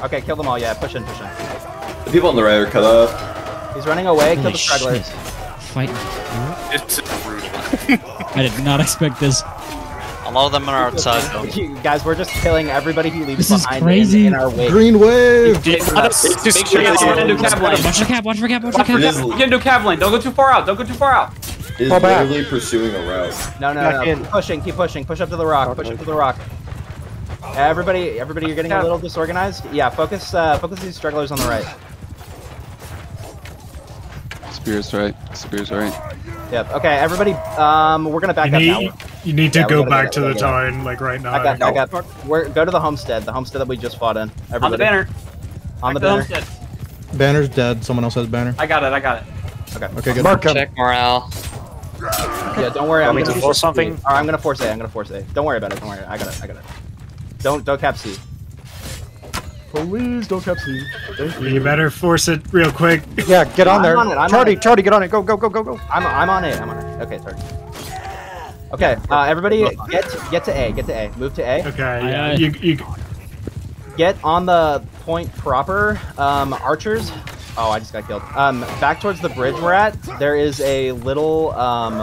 Speaker 5: Okay, kill them all. Yeah, push in, push in.
Speaker 8: The people on the right are cut off.
Speaker 5: He's running away. Kill the stragglers.
Speaker 2: shit. Fight.
Speaker 7: It's brutal. (laughs)
Speaker 2: I did not expect this.
Speaker 10: A lot of them are outside though. (laughs)
Speaker 5: Guys, we're just killing everybody who leaves
Speaker 2: This is
Speaker 5: behind
Speaker 2: crazy.
Speaker 5: In, in our wake.
Speaker 13: Green wave!
Speaker 6: Make sure you get into cav lane.
Speaker 2: Watch for cap, watch for cap, watch for cap.
Speaker 8: It is,
Speaker 6: Get into cav lane. Don't go too far out. Don't go too far out.
Speaker 8: it is
Speaker 11: Fall back.
Speaker 8: literally pursuing a route.
Speaker 5: No, no, no. Keep pushing, keep pushing. Push up to the rock. Push up to the rock. Everybody, everybody, you're getting a little disorganized. Yeah, focus, uh, focus these strugglers on the right.
Speaker 19: Spears right. Spears right.
Speaker 5: Yep. Okay, everybody. Um, we're gonna back
Speaker 15: You
Speaker 5: up
Speaker 15: need,
Speaker 5: now.
Speaker 15: you need to
Speaker 5: Yeah,
Speaker 15: go back to the
Speaker 5: gotta
Speaker 15: town, like right now.
Speaker 5: I got, I got. We're go to the homestead, the homestead that we just fought in. Everybody.
Speaker 6: On the banner.
Speaker 5: On the
Speaker 6: Back to
Speaker 5: banner.
Speaker 6: homestead.
Speaker 13: Banner's dead. Someone else has banner.
Speaker 6: I got it. I got it.
Speaker 5: Okay.
Speaker 13: Okay, good.
Speaker 11: Mark.
Speaker 10: Check morale.
Speaker 5: Yeah, don't worry. I'm gonna
Speaker 3: force something?
Speaker 5: All right, I'm gonna force A. I'm gonna force A. Don't worry about it. Don't worry. I got it. I got it. Don't don't cap C.
Speaker 13: Please don't cap C. Thank
Speaker 15: You better force it real quick.
Speaker 11: Yeah, get on
Speaker 5: I'm
Speaker 11: there.
Speaker 5: on it, I'm on it.
Speaker 11: Tardy, get on it. Go, go, go, go, go.
Speaker 5: I'm I'm on it. I'm on it. Okay, sorry. Okay, uh, everybody, get get to A. Get to A. Move to A.
Speaker 15: Okay, yeah. You, you,
Speaker 5: Get on the point proper. Um, archers. Oh, I just got killed. Um, back towards the bridge we're at, there is a little um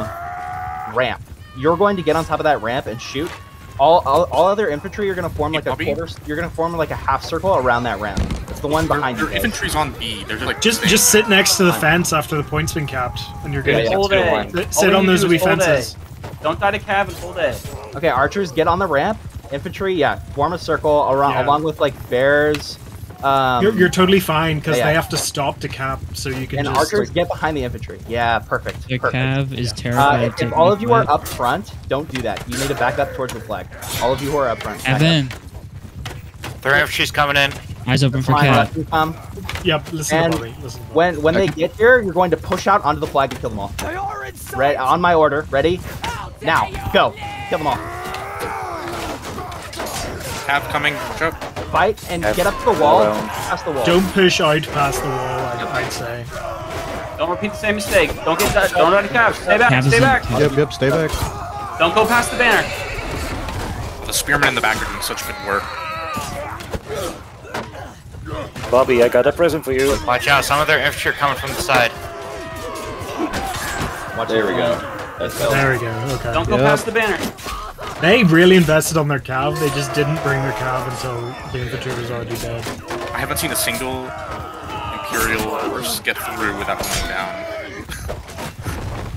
Speaker 5: ramp. You're going to get on top of that ramp and shoot. All, all, all other infantry, you're gonna form like a
Speaker 7: Bobby?
Speaker 5: quarter. You're gonna form like a half circle around that ramp. It's the one behind you.
Speaker 7: Your
Speaker 5: guys.
Speaker 7: infantry's on B. They're just like
Speaker 15: just just sit next to the fence after the point's been capped, and you're good.
Speaker 5: Yeah, yeah.
Speaker 6: Hold A.
Speaker 15: Sit-
Speaker 6: All
Speaker 15: Sit on those wee
Speaker 6: is hold A.
Speaker 15: fences.
Speaker 6: Don't die to cav and hold A.
Speaker 5: Okay, archers, get on the ramp. Infantry, yeah, form a circle around,
Speaker 15: Yeah.
Speaker 5: along with like bears. Um,
Speaker 15: You're, you're totally fine because
Speaker 5: yeah, yeah.
Speaker 15: they have to stop to cap, so you can
Speaker 5: and
Speaker 15: just.
Speaker 5: archers get behind the infantry. Yeah, perfect.
Speaker 2: Their
Speaker 5: perfect.
Speaker 2: cav is
Speaker 5: Uh,
Speaker 2: terrified.
Speaker 5: if, if all of you are up front, don't do that. You need to back up towards the flag. All of you who are up front. back
Speaker 2: Evan,
Speaker 16: Their infantry's coming in.
Speaker 2: eyes open for
Speaker 5: Fine,
Speaker 2: cap.
Speaker 5: let them come.
Speaker 15: Yep, listen
Speaker 5: And
Speaker 15: to Bobby. Listen to Bobby.
Speaker 5: when when they get here, you're going to push out onto the flag and kill them all. all. Right on my order. Ready? Now, go. Kill them all.
Speaker 7: Cav coming. Watch out.
Speaker 5: Fight and
Speaker 3: F
Speaker 5: get up to the wall.
Speaker 3: around.
Speaker 5: Past the wall.
Speaker 15: Don't push out past the wall, I'd, I'd say.
Speaker 6: Don't repeat the same mistake. Don't get that. Don't die to cav. Stay back.
Speaker 2: Cav
Speaker 6: Stay
Speaker 2: in-
Speaker 6: back.
Speaker 13: Yep, yep, stay back.
Speaker 6: Don't go past the banner.
Speaker 7: The spearmen in the back are doing such good work.
Speaker 3: Bobby, I got a present for you.
Speaker 16: Watch out, some of their infantry are coming from the side.
Speaker 5: Watch
Speaker 8: There we go. That's.
Speaker 15: There we go. Okay.
Speaker 6: Don't go
Speaker 13: Yep.
Speaker 6: past the banner.
Speaker 15: They really invested on their cav. They just didn't bring their cav until the infantry was already dead.
Speaker 7: I haven't seen a single Imperial horse get through without going down.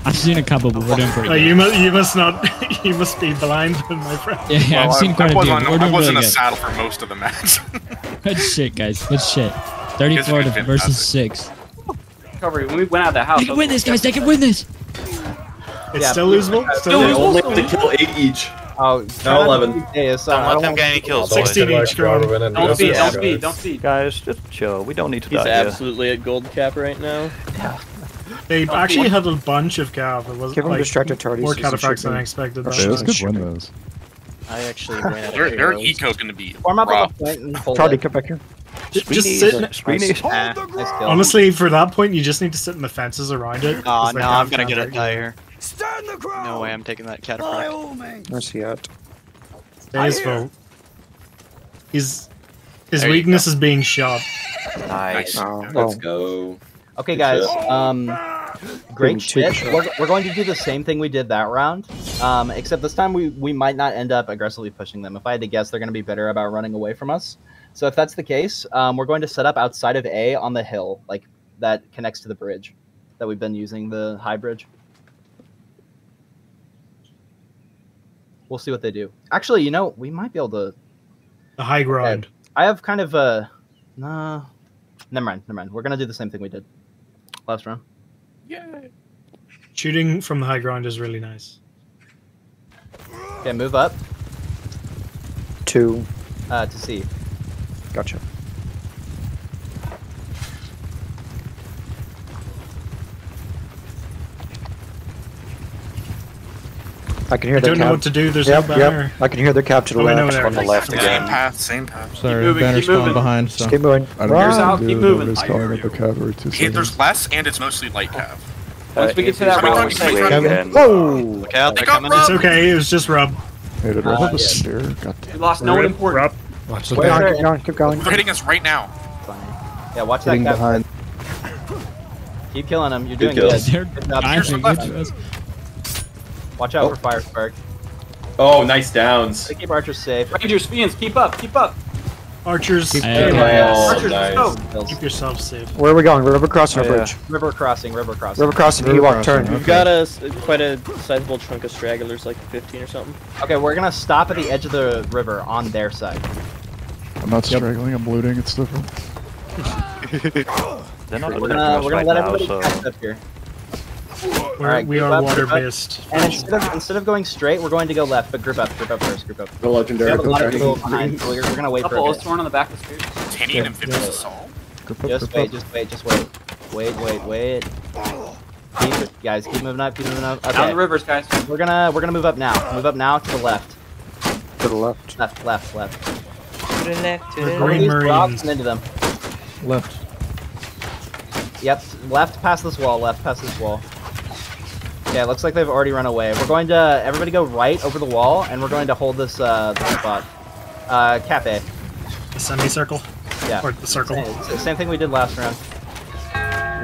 Speaker 2: I've seen a couple, but we're doing pretty
Speaker 15: Uh,
Speaker 2: good.
Speaker 15: you must you must not (laughs) you must be blind, (laughs) my friend.
Speaker 2: Yeah, yeah, I've seen
Speaker 7: I,
Speaker 2: quite
Speaker 7: I
Speaker 2: a few.
Speaker 7: on,
Speaker 2: We're
Speaker 7: I was
Speaker 2: really
Speaker 7: in a
Speaker 2: good.
Speaker 7: saddle for most of the match. (laughs)
Speaker 2: Good shit, guys. Good shit. 34 to versus 6.
Speaker 6: Recovery. When we went out of the house.
Speaker 2: They can win this, guys. They can win this.
Speaker 15: It's
Speaker 5: Yeah,
Speaker 15: still losable. Still
Speaker 8: They
Speaker 15: losable.
Speaker 8: only have to kill eight each.
Speaker 5: Oh,
Speaker 8: No, 11.
Speaker 5: Days, uh,
Speaker 16: Don't
Speaker 5: I
Speaker 16: let
Speaker 5: don't
Speaker 16: them get any kills.
Speaker 15: 16 each. Go on.
Speaker 6: Don't feed. Don't feed. Don't feed.
Speaker 3: Guys, just chill. We don't need to
Speaker 17: He's
Speaker 3: die. yet.
Speaker 17: absolutely at gold cap right now. Yeah.
Speaker 15: They actually had a bunch of cav. It was
Speaker 11: Give
Speaker 15: like
Speaker 11: distracted tardies.
Speaker 15: more
Speaker 11: so
Speaker 15: cataphracts than I expected.
Speaker 11: or
Speaker 15: though.
Speaker 14: Yeah, it's good
Speaker 11: be.
Speaker 14: win those.
Speaker 17: I actually (laughs) ran out of
Speaker 7: their, their
Speaker 17: arrows.
Speaker 7: eco gonna be
Speaker 5: Form up on
Speaker 7: rough.
Speaker 5: the point and hold
Speaker 11: Tardy,
Speaker 5: it.
Speaker 11: come back here.
Speaker 15: Just sit.
Speaker 3: screenies.
Speaker 5: Ah, nice kill.
Speaker 15: Honestly, for that point, you just need to sit in the fences around it.
Speaker 10: Oh,
Speaker 15: 'cause
Speaker 10: no, I'm gonna get a
Speaker 15: cataphracts.
Speaker 10: die here. No way I'm taking that cataphract.
Speaker 11: Where's he at?
Speaker 15: It is full. His his
Speaker 10: There
Speaker 15: weakness is being shot.
Speaker 3: Nice.
Speaker 11: Oh,
Speaker 8: Let's go.
Speaker 5: Okay, guys. Um, great shit. We're, we're going to do the same thing we did that round, um, except this time we we might not end up aggressively pushing them. If I had to guess, they're going to be better about running away from us. So if that's the case, um, we're going to set up outside of A on the hill, like that connects to the bridge that we've been using, the high bridge. We'll see what they do. Actually, you know, we might be able to.
Speaker 15: The high ground.
Speaker 5: I have kind of a. Nah. Never mind. Never mind. We're gonna do the same thing we did last round. Yeah.
Speaker 15: Shooting from the high ground is really nice.
Speaker 5: Okay, move up
Speaker 11: two.
Speaker 5: uh, to C.
Speaker 11: Gotcha. I can hear
Speaker 15: I
Speaker 11: their
Speaker 15: don't know what to do. There's
Speaker 11: yep,
Speaker 15: no banner.
Speaker 11: Yep. I can hear their cav to the
Speaker 15: Oh, I know
Speaker 11: left.
Speaker 15: there
Speaker 3: On the
Speaker 15: it is.
Speaker 3: left
Speaker 15: Okay.
Speaker 7: Same path, same path.
Speaker 13: Sorry,
Speaker 6: moving,
Speaker 13: banner
Speaker 6: keep
Speaker 13: spawned
Speaker 6: moving.
Speaker 13: behind.
Speaker 11: Just
Speaker 13: So.
Speaker 11: keep moving.
Speaker 14: I don't
Speaker 5: Here's out, keep
Speaker 14: do.
Speaker 5: moving.
Speaker 14: Nobody's calling up the cavalry two
Speaker 7: Hey, there's less, and it's mostly light cav.
Speaker 6: Once we get to that
Speaker 7: Coming,
Speaker 6: round,
Speaker 7: coming,
Speaker 6: we're
Speaker 7: coming,
Speaker 6: safe.
Speaker 7: coming.
Speaker 11: Whoa!
Speaker 10: Look out, they're
Speaker 7: Pick
Speaker 10: coming
Speaker 7: rope.
Speaker 15: It's okay. It was just rub.
Speaker 14: Hey, did I
Speaker 5: Uh,
Speaker 14: have a
Speaker 5: yeah.
Speaker 14: spear? God damn.
Speaker 6: We lost no one important.
Speaker 15: rub.
Speaker 13: Watch the
Speaker 11: Keep going, keep going, keep going.
Speaker 7: They're hitting us right now.
Speaker 5: Funny. Yeah, watch that
Speaker 13: Getting
Speaker 5: cav.
Speaker 13: behind.
Speaker 5: Keep Keep killing them. You're
Speaker 8: Good
Speaker 5: doing
Speaker 8: kills.
Speaker 5: good. Good job. Watch out
Speaker 8: Oh.
Speaker 5: for fire spark.
Speaker 8: Oh, nice downs.
Speaker 5: They keep archers safe.
Speaker 6: Rangers, Fiends, keep up, keep up.
Speaker 15: Archers,
Speaker 2: Keep
Speaker 15: keep,
Speaker 2: killing
Speaker 8: Oh,
Speaker 6: Archers,
Speaker 8: nice.
Speaker 6: go.
Speaker 15: keep yourself safe.
Speaker 11: Where are we going? River crossing or
Speaker 12: Yeah.
Speaker 11: bridge?
Speaker 5: River crossing, river crossing.
Speaker 11: River crossing,
Speaker 13: River
Speaker 11: Ewok
Speaker 13: crossing,
Speaker 11: turn.
Speaker 13: okay.
Speaker 17: Got a s- quite a sizable chunk of stragglers, like 15 or something.
Speaker 5: Okay, we're gonna stop at the edge of the river on their side.
Speaker 14: I'm not struggling, I'm looting, it's different. (laughs)
Speaker 1: They're not
Speaker 5: We're gonna, we're gonna
Speaker 1: right
Speaker 5: let
Speaker 1: now,
Speaker 5: everybody
Speaker 1: so
Speaker 5: catch up here.
Speaker 15: We're,
Speaker 5: Alright,
Speaker 15: we are
Speaker 5: up,
Speaker 15: water
Speaker 5: group
Speaker 15: based.
Speaker 5: And instead of instead of going straight, we're going to go left. But group up, group up first, group up.
Speaker 4: The legendary.
Speaker 5: We
Speaker 4: legendary.
Speaker 5: have a lot of people behind, so we're, we're gonna wait for
Speaker 6: Couple
Speaker 5: a bit.
Speaker 6: Oathsworn on the back of the spears.
Speaker 7: Tinian amphibious assault.
Speaker 14: Group up,
Speaker 5: Just
Speaker 14: group
Speaker 5: wait,
Speaker 14: up.
Speaker 5: just wait, just wait. Wait, wait, wait. Keep guys, keep moving up, keep moving up.
Speaker 6: Down
Speaker 5: Okay,
Speaker 6: the rivers, guys.
Speaker 5: we're gonna we're gonna move up now. Move up now to the left.
Speaker 11: To the left.
Speaker 5: Left, left, left.
Speaker 10: To the left, to the
Speaker 15: Green
Speaker 5: Over these
Speaker 15: Marines.
Speaker 5: and into them.
Speaker 13: Left.
Speaker 5: Yep, left past this wall, left past this wall. Yeah, it looks like they've already run away. We're going to everybody go right over the wall, and we're going to hold this uh this spot. Uh, cafe.
Speaker 15: The semicircle.
Speaker 5: Yeah.
Speaker 15: Or the circle.
Speaker 5: Same, same thing we did last round.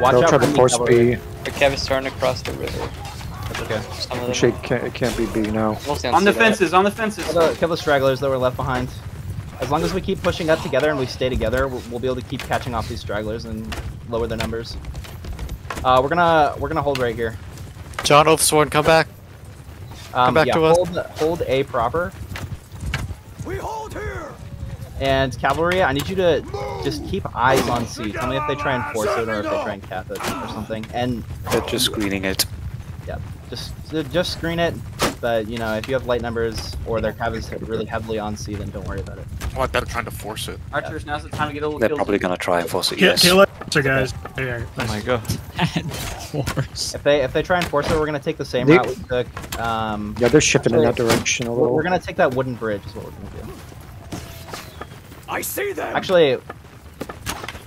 Speaker 5: Watch
Speaker 11: They'll
Speaker 5: out
Speaker 11: try
Speaker 5: for
Speaker 11: to force. B.
Speaker 10: The Kev is starting to cross the river.
Speaker 5: That's okay.
Speaker 10: Some of them
Speaker 11: it can't, it can't be B now.
Speaker 10: mostly
Speaker 6: On the
Speaker 10: C-Lab.
Speaker 6: fences, on the fences.
Speaker 5: Kill the, kill the stragglers that were left behind. As long as we keep pushing up together and we stay together, we'll, we'll be able to keep catching off these stragglers and lower their numbers. Uh, we're gonna we're gonna hold right here.
Speaker 12: John Oathsworn, come back.
Speaker 5: Um,
Speaker 12: back
Speaker 5: yeah,
Speaker 12: to us.
Speaker 5: hold, Hold A proper.
Speaker 20: We hold here.
Speaker 5: And cavalry, I need you to just keep eyes on C. Tell me if they try and force it or if they try and cap it or something. And
Speaker 3: They're just screening it.
Speaker 5: yeah, just just screen it. But you know, if you have light numbers or their cav is really heavily on C, then don't worry about it.
Speaker 7: Oh, I bet they're trying to force it.
Speaker 6: Archers, now's the time to get a little
Speaker 3: They're
Speaker 6: kills.
Speaker 3: probably gonna try and force it, yes.
Speaker 15: kill it, so guys. There.
Speaker 1: Oh my god. (laughs)
Speaker 2: Force.
Speaker 5: If they if they try and force it, we're gonna take the same
Speaker 11: They-
Speaker 5: route we took. Um,
Speaker 11: Yeah, they're shifting in that direction a
Speaker 5: We're,
Speaker 11: little.
Speaker 5: we're gonna take that wooden bridge. Is what we're gonna do.
Speaker 20: I see them.
Speaker 5: Actually,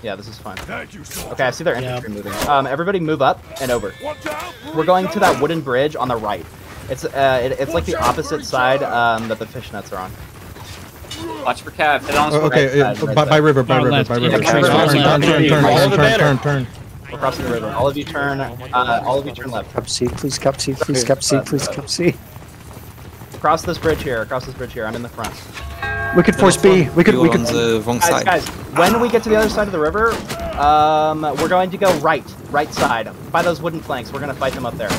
Speaker 5: yeah, this is fine.
Speaker 20: Thank you, soldier.
Speaker 5: Okay, I see their
Speaker 15: Yeah.
Speaker 5: infantry moving. Um, everybody move up and over. We're going to that wooden bridge on the right. It's uh, it, it's like the opposite side um, that the fishnets are on.
Speaker 6: Watch for Cav. Head on
Speaker 13: Oh, okay,
Speaker 5: right
Speaker 13: yeah,
Speaker 5: side, right
Speaker 13: by, by river, by river,
Speaker 2: left,
Speaker 13: by river.
Speaker 5: far
Speaker 13: Turn,
Speaker 5: left.
Speaker 13: turn, turn, turn, turn, turn, turn, turn, turn.
Speaker 5: We're crossing the river. All of you turn. Uh, all of you turn left.
Speaker 11: Cap C, please cap C, please cap C, please cap C.
Speaker 5: Across this bridge here. Across this bridge here. I'm in the front.
Speaker 11: We could force B. We could, we could.
Speaker 10: wrong
Speaker 5: Guys, guys, when we get to the other side of the river, um, we're going to go right, right side, by those wooden planks. We're gonna fight them up there.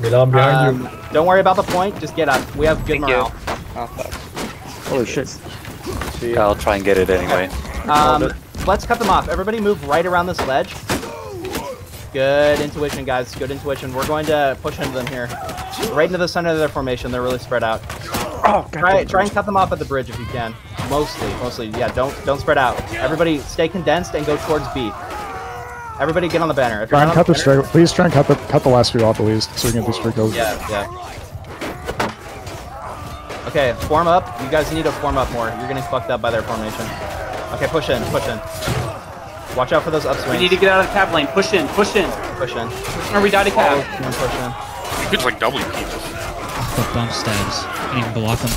Speaker 13: Milan behind
Speaker 5: Um, don't worry about the point. Just get up. We have good
Speaker 10: Thank you.
Speaker 5: morale.
Speaker 11: Holy shit.
Speaker 3: I'll try and get it anyway.
Speaker 5: Um, let's cut them off. Everybody move right around this ledge. Good intuition, guys. Good intuition. We're going to push into them here. Right into the center of their formation. They're really spread out.
Speaker 11: Oh,
Speaker 5: Try, try and cut them off at the bridge if you can. Mostly, mostly. Yeah, don't don't spread out. Everybody stay condensed and go towards B. Everybody get on the banner. If
Speaker 14: Try and cut the
Speaker 5: the banner,
Speaker 14: straight. Please try and cut the cut the last few off at least, so we can get these free kills.
Speaker 5: Yeah, yeah. Okay, form up. You guys need to form up more. You're getting fucked up by their formation. Okay, push in, push in. Watch out for those upswings.
Speaker 6: We need to get out of the Cav lane. Push in, push in.
Speaker 5: push in.
Speaker 6: Or we die to
Speaker 5: All
Speaker 6: Cav.
Speaker 5: of them push in.
Speaker 7: You could like double keep this.
Speaker 2: The bump stabs. Can't even block them.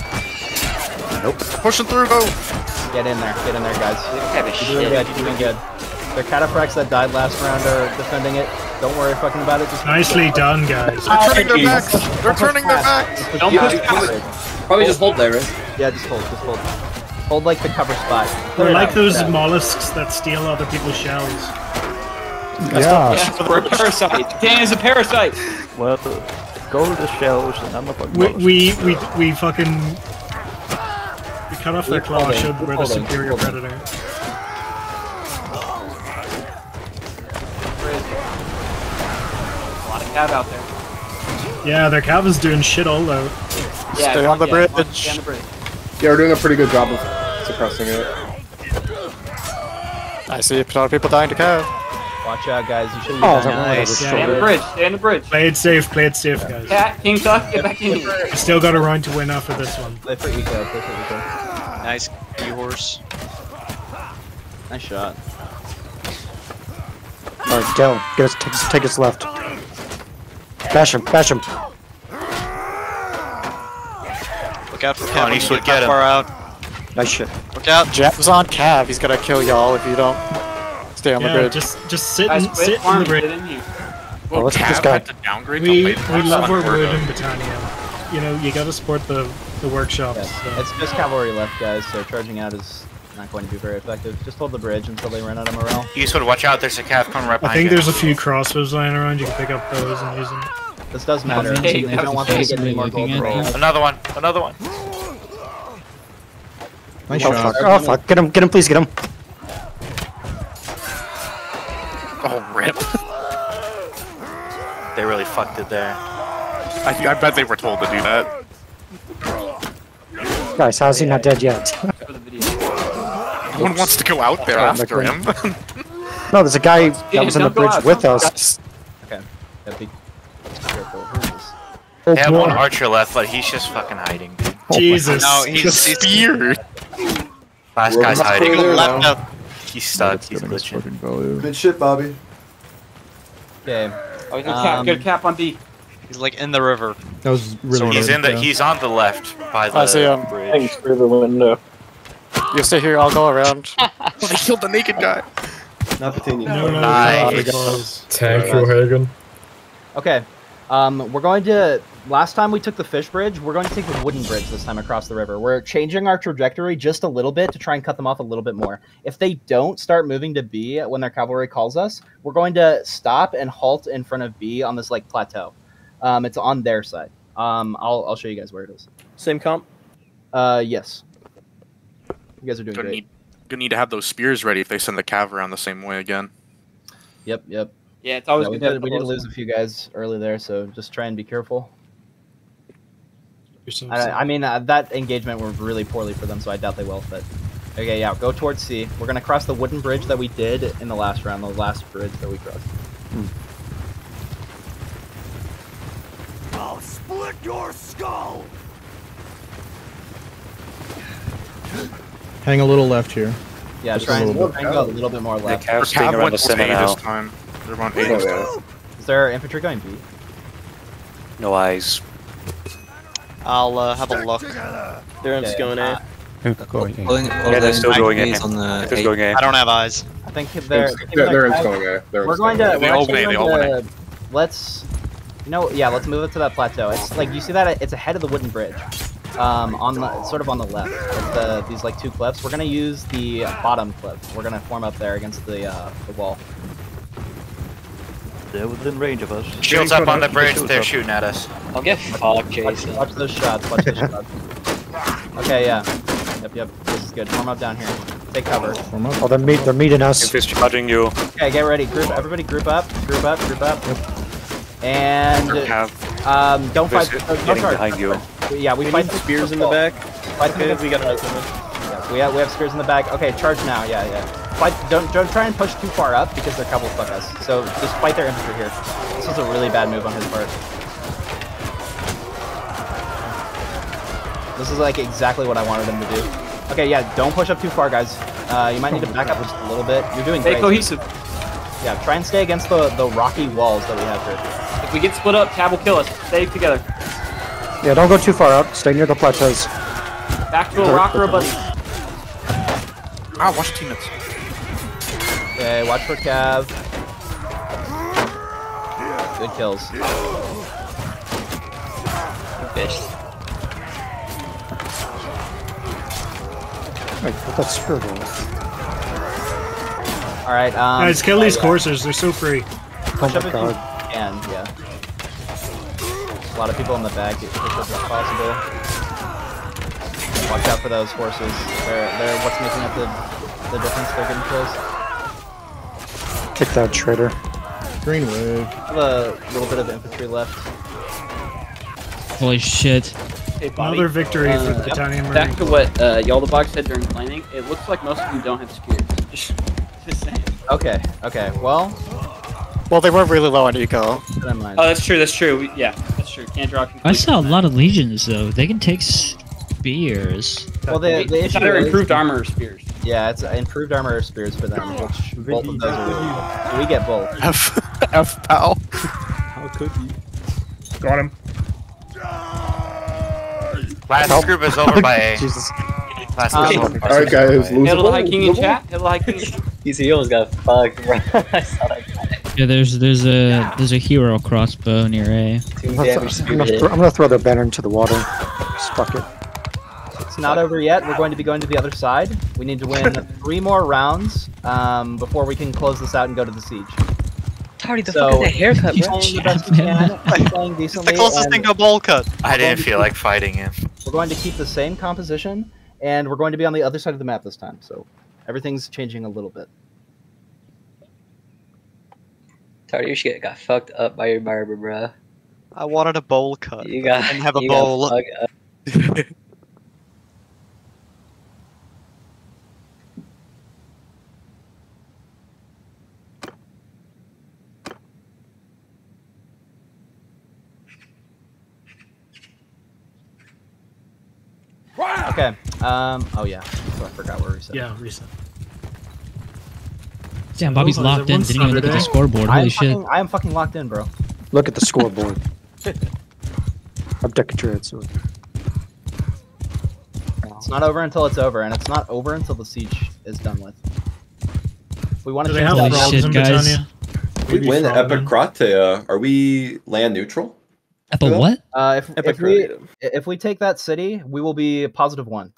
Speaker 2: Nope.
Speaker 7: Pushing through, go!
Speaker 5: Get in there, get in there, guys.
Speaker 10: Have a
Speaker 5: You're doing good, you're doing good. The cataphracts that died last round are defending it. Don't worry fucking about it. Just
Speaker 15: Nicely done, guys.
Speaker 7: They're turning their backs! They're turning their backs!
Speaker 6: Don't
Speaker 8: Yeah,
Speaker 6: push
Speaker 8: you-
Speaker 6: Cav.
Speaker 8: Probably just hold there, right?
Speaker 5: Yeah, just hold, just hold. Hold like the cover spot. Clear
Speaker 15: We're like
Speaker 5: out,
Speaker 15: those
Speaker 5: clear
Speaker 15: mollusks that steal other people's shells.
Speaker 14: Yeah.
Speaker 6: Yeah, we're a parasite. Dan is a parasite.
Speaker 1: Well, gold is shells and I'm a
Speaker 15: We we we, we fucking we cut off their
Speaker 5: Keep
Speaker 15: claw
Speaker 5: holding,
Speaker 15: should we're the superior
Speaker 5: keep holding.
Speaker 15: predator.
Speaker 6: A lot of Cav out there.
Speaker 15: Yeah, their cav is doing shit all though.
Speaker 6: Yeah,
Speaker 12: Stay
Speaker 6: come
Speaker 12: on the
Speaker 6: yeah,
Speaker 12: bridge.
Speaker 6: Stay on the bridge.
Speaker 4: Yeah, we're doing a pretty good job of suppressing it.
Speaker 12: I see a lot of people dying to Cav.
Speaker 5: Watch out, guys. You shouldn't be
Speaker 11: Oh,
Speaker 5: dying.
Speaker 11: that
Speaker 6: Stay on the bridge. Stay on the bridge.
Speaker 15: Play it safe, play it safe, guys.
Speaker 6: Cat, King Tuck, get back in here.
Speaker 15: I still got a round to win after this one.
Speaker 5: Play for eco, play for eco.
Speaker 10: Nice E horse.
Speaker 5: Nice shot.
Speaker 11: Alright, Dale, get us, take, us- take us left. Bash him, bash him.
Speaker 10: Look out for
Speaker 16: Come on,
Speaker 10: Cav.
Speaker 16: Eastwood,
Speaker 10: Get
Speaker 16: get
Speaker 10: that
Speaker 16: him.
Speaker 10: far out.
Speaker 11: Nice shit.
Speaker 10: Look out.
Speaker 12: Jeff's on Cav. He's gonna kill y'all if you don't stay on the
Speaker 15: Yeah,
Speaker 12: bridge.
Speaker 15: just just sit
Speaker 6: Guys,
Speaker 15: in,
Speaker 6: quit
Speaker 15: sit in the
Speaker 6: farming.
Speaker 15: bridge.
Speaker 6: Get in here.
Speaker 12: Well,
Speaker 11: let's
Speaker 12: Cav
Speaker 11: just go.
Speaker 12: had to downgrade
Speaker 15: We we love
Speaker 12: where
Speaker 15: we're
Speaker 12: Gordo.
Speaker 15: in Battania. You know, you gotta support the the workshops. so.
Speaker 5: It's just cavalry left, guys, so charging out is not going to be very effective. Just hold the bridge until they run out of morale.
Speaker 16: Eastwood, watch out. There's a cav coming right behind I
Speaker 15: think
Speaker 16: you.
Speaker 15: there's a few crossbows lying around. You can pick up those and use them.
Speaker 5: This does matter.
Speaker 2: Hey,
Speaker 5: I don't want them to get any more gold rolls.
Speaker 16: Another one. Another one.
Speaker 11: oh,
Speaker 13: Nice shot.
Speaker 11: fuck. Oh, fuck. Get him, get him, please get him.
Speaker 12: Oh, rip.
Speaker 10: They really fucked it there.
Speaker 7: I, I bet they were told to do that.
Speaker 11: Guys, how's he not dead yet?
Speaker 7: No one wants to go out there
Speaker 11: Oh,
Speaker 7: after him.
Speaker 11: no, there's a guy that was on the bridge
Speaker 6: out,
Speaker 11: with us.
Speaker 5: Okay. Yeah, careful. Who is?
Speaker 11: Oh,
Speaker 16: They have one archer left, but he's just fucking hiding, dude.
Speaker 15: Jesus.
Speaker 16: No, he's,
Speaker 7: the
Speaker 16: he's
Speaker 7: spear.
Speaker 16: last
Speaker 8: We're
Speaker 16: guy's hiding. Left
Speaker 8: now.
Speaker 16: up. He's stuck.
Speaker 14: It's
Speaker 16: He's
Speaker 14: getting his
Speaker 16: glitching.
Speaker 14: fucking value.
Speaker 8: Good shit, Bobby.
Speaker 5: Okay.
Speaker 6: Oh, good cap,
Speaker 5: Um,
Speaker 6: good cap on B.
Speaker 10: He's like in the river.
Speaker 13: That was really
Speaker 16: So he's in the.
Speaker 13: yeah.
Speaker 16: He's on the left by the
Speaker 3: I see him.
Speaker 16: bridge.
Speaker 9: Thanks through the window.
Speaker 3: You stay here, I'll go around. (laughs)
Speaker 7: Oh, they killed the naked guy.
Speaker 4: Not Patini.
Speaker 15: No, no,
Speaker 16: Nice.
Speaker 15: no.
Speaker 13: Thank you, Hagen.
Speaker 5: Okay. Um, we're going to. Last time we took the fish bridge, we're going to take the wooden bridge this time across the river. We're changing our trajectory just a little bit to try and cut them off a little bit more. If they don't start moving to B when their cavalry calls us, we're going to stop and halt in front of B on this like plateau. Um, it's on their side. Um, I'll I'll show you guys where it is.
Speaker 17: Same comp.
Speaker 5: Uh, yes. You guys are doing
Speaker 7: Gonna
Speaker 5: great.
Speaker 7: need, gonna need to have those spears ready if they send the cav around the same way again.
Speaker 5: Yep, yep.
Speaker 6: Yeah, it's always
Speaker 5: Yeah, we
Speaker 6: good to
Speaker 5: did, we did
Speaker 6: close
Speaker 5: lose a few guys early there, so just try and be careful. I, I mean, uh, that engagement went really poorly for them, so I doubt they will. But okay, yeah, go towards C. We're gonna cross the wooden bridge that we did in the last round, the last bridge that we crossed.
Speaker 20: I'll split your skull.
Speaker 13: Hang a little left here.
Speaker 5: Yeah,
Speaker 13: Just
Speaker 5: try
Speaker 13: a
Speaker 5: and,
Speaker 13: little
Speaker 5: try
Speaker 13: bit.
Speaker 5: and go a little bit more left.
Speaker 3: Cav's staying
Speaker 7: Cav
Speaker 3: around the center
Speaker 7: A
Speaker 3: now.
Speaker 7: this time. They're on A this time.
Speaker 5: Is there infantry going B?
Speaker 3: No eyes.
Speaker 10: I'll uh, have a look.
Speaker 17: They're just going A.
Speaker 3: Yeah, they're still going A.
Speaker 19: on the
Speaker 3: They're going A.
Speaker 10: I don't have eyes.
Speaker 5: I think they're.
Speaker 4: They're, they're, they're installing A. They're
Speaker 5: We're going to.
Speaker 4: installing
Speaker 7: They
Speaker 5: we're
Speaker 7: all
Speaker 5: actually
Speaker 7: win, they
Speaker 5: going
Speaker 7: all win
Speaker 5: to- Let's. You know, yeah. Let's move it to that plateau. It's like you see that it's ahead of the wooden bridge, um, on the sort of on the left. The, these like two cliffs. We're gonna use the bottom cliff. We're gonna form up there against the uh, the wall.
Speaker 3: They're within range of us.
Speaker 16: Shields up on the bridge. They're shooting at us.
Speaker 6: I'll get fucked,
Speaker 5: Watch,
Speaker 6: Jason.
Speaker 5: watch those shots. Watch those shots. Okay, yeah. Yep, yep. This is good. Form up down here. Take cover.
Speaker 11: Oh, they're, meet, they're meeting us.
Speaker 3: If it's charging you,
Speaker 5: Okay, get ready. Group. Everybody, group up. Group up. Group up. And um, don't fight.
Speaker 3: is
Speaker 5: Don't, don't
Speaker 3: getting
Speaker 5: charge.
Speaker 3: behind you.
Speaker 5: Yeah, we,
Speaker 17: We
Speaker 5: fight the
Speaker 17: spears in the back.
Speaker 5: Fight them
Speaker 17: Okay, we got
Speaker 5: the-
Speaker 17: eyes.
Speaker 5: Yeah, we have we have spears in the back. Okay, charge now. Yeah, yeah. Fight. Don't don't try and push too far up because they're couple fuck us. So just fight their infantry here. This was a really bad move on his part. This is like exactly what I wanted him to do. Okay, yeah. Don't push up too far, guys. Uh, you might need to back up just a little bit. You're doing
Speaker 6: Stay
Speaker 5: great.
Speaker 6: cohesive.
Speaker 5: Yeah, try and stay against the the rocky walls that we have here.
Speaker 6: If we get split up, Tab will kill us. Stay together.
Speaker 11: Yeah, don't go too far out. Stay near the plateaus.
Speaker 6: Back to a rock or a buddy.
Speaker 7: Ah, watch teammates.
Speaker 5: Okay, watch for Cav. Good kills.
Speaker 6: Fish.
Speaker 11: Wait, put that spear down.
Speaker 5: All right. Um,
Speaker 15: Guys, kill these
Speaker 5: yeah.
Speaker 15: coursers. They're so free.
Speaker 5: Push
Speaker 11: Oh my God.
Speaker 5: you can, yeah. A lot of people in the back. Get pushed up if possible. Watch out for those horses. They're they're what's making up the the difference. They're getting kills.
Speaker 11: Kick that traitor.
Speaker 13: Green wave.
Speaker 5: I have a little bit of infantry left.
Speaker 2: Holy shit.
Speaker 6: Hey, Bobby.
Speaker 15: Another victory for the
Speaker 6: Uh,
Speaker 15: Battania
Speaker 6: Back to what uh, y'all the box said during planning. It looks like most of you don't have spears. Just, (laughs) just saying.
Speaker 5: Okay, okay. Well,
Speaker 3: Well, they were really low on eco.
Speaker 5: keep that in mind.
Speaker 6: Oh, that's true. That's true. We, yeah, that's true. Can't draw
Speaker 2: I saw a lot of legions though. They can take spears.
Speaker 5: well, they, the
Speaker 6: It's
Speaker 5: issue
Speaker 6: either improved armor or spears.
Speaker 5: Yeah, it's improved armor spears for them, which both of those are. So we get both. (laughs)
Speaker 7: F F pal.
Speaker 13: How could you?
Speaker 15: Got him.
Speaker 16: Last group is over by (laughs) A.
Speaker 11: Jesus.
Speaker 16: Last
Speaker 5: Um,
Speaker 16: group is over
Speaker 4: Alright, guys,
Speaker 6: Hail to the
Speaker 4: losable.
Speaker 6: High King in chat. Hail to High King. (laughs)
Speaker 9: He's he almost got fucked. I saw that guy.
Speaker 2: Yeah, there's there's a there's a hero crossbow near A.
Speaker 11: I'm gonna, I'm, gonna throw, I'm gonna throw their banner into the water. Just fuck it.
Speaker 5: It's not over yet. We're going to be going to the other side. We need to win three more rounds um, before we can close this out and go to the siege.
Speaker 6: Tardy, the
Speaker 5: So,
Speaker 6: fuck is that haircut,
Speaker 5: keep
Speaker 6: bro?
Speaker 5: playing the best we can, (laughs) keep playing
Speaker 10: It's the closest thing to a bowl cut.
Speaker 16: I didn't feel like fighting him.
Speaker 5: We're going to keep the same composition, and we're going to be on the other side of the map this time. So everything's changing a little bit.
Speaker 6: Tardy, you should get got fucked up by your barber, bro.
Speaker 10: I wanted a bowl cut.
Speaker 6: You got.
Speaker 10: I didn't have a
Speaker 6: you got
Speaker 10: bowl. (laughs)
Speaker 5: Okay. Um. Oh yeah. So I forgot where we said.
Speaker 15: Yeah, reset.
Speaker 2: Damn, Bobby's
Speaker 15: Oh,
Speaker 2: locked in. Didn't even look at the
Speaker 15: Saturday.
Speaker 2: scoreboard.
Speaker 5: I
Speaker 2: Holy
Speaker 5: am
Speaker 2: shit.
Speaker 5: fucking, I am fucking locked in, bro.
Speaker 11: Look at the scoreboard. (laughs) Abdicatory, so
Speaker 5: It's not over until it's over, and it's not over until the siege is done with. We want to
Speaker 15: Do they
Speaker 5: change
Speaker 15: have
Speaker 5: that.
Speaker 15: frogs
Speaker 2: shit,
Speaker 15: in
Speaker 2: guys.
Speaker 8: We win
Speaker 15: Frogman.
Speaker 8: Epicratea. Are we land neutral?
Speaker 2: But what?
Speaker 5: Uh, if, if
Speaker 17: Epic
Speaker 5: we if we take that city, we will be positive one.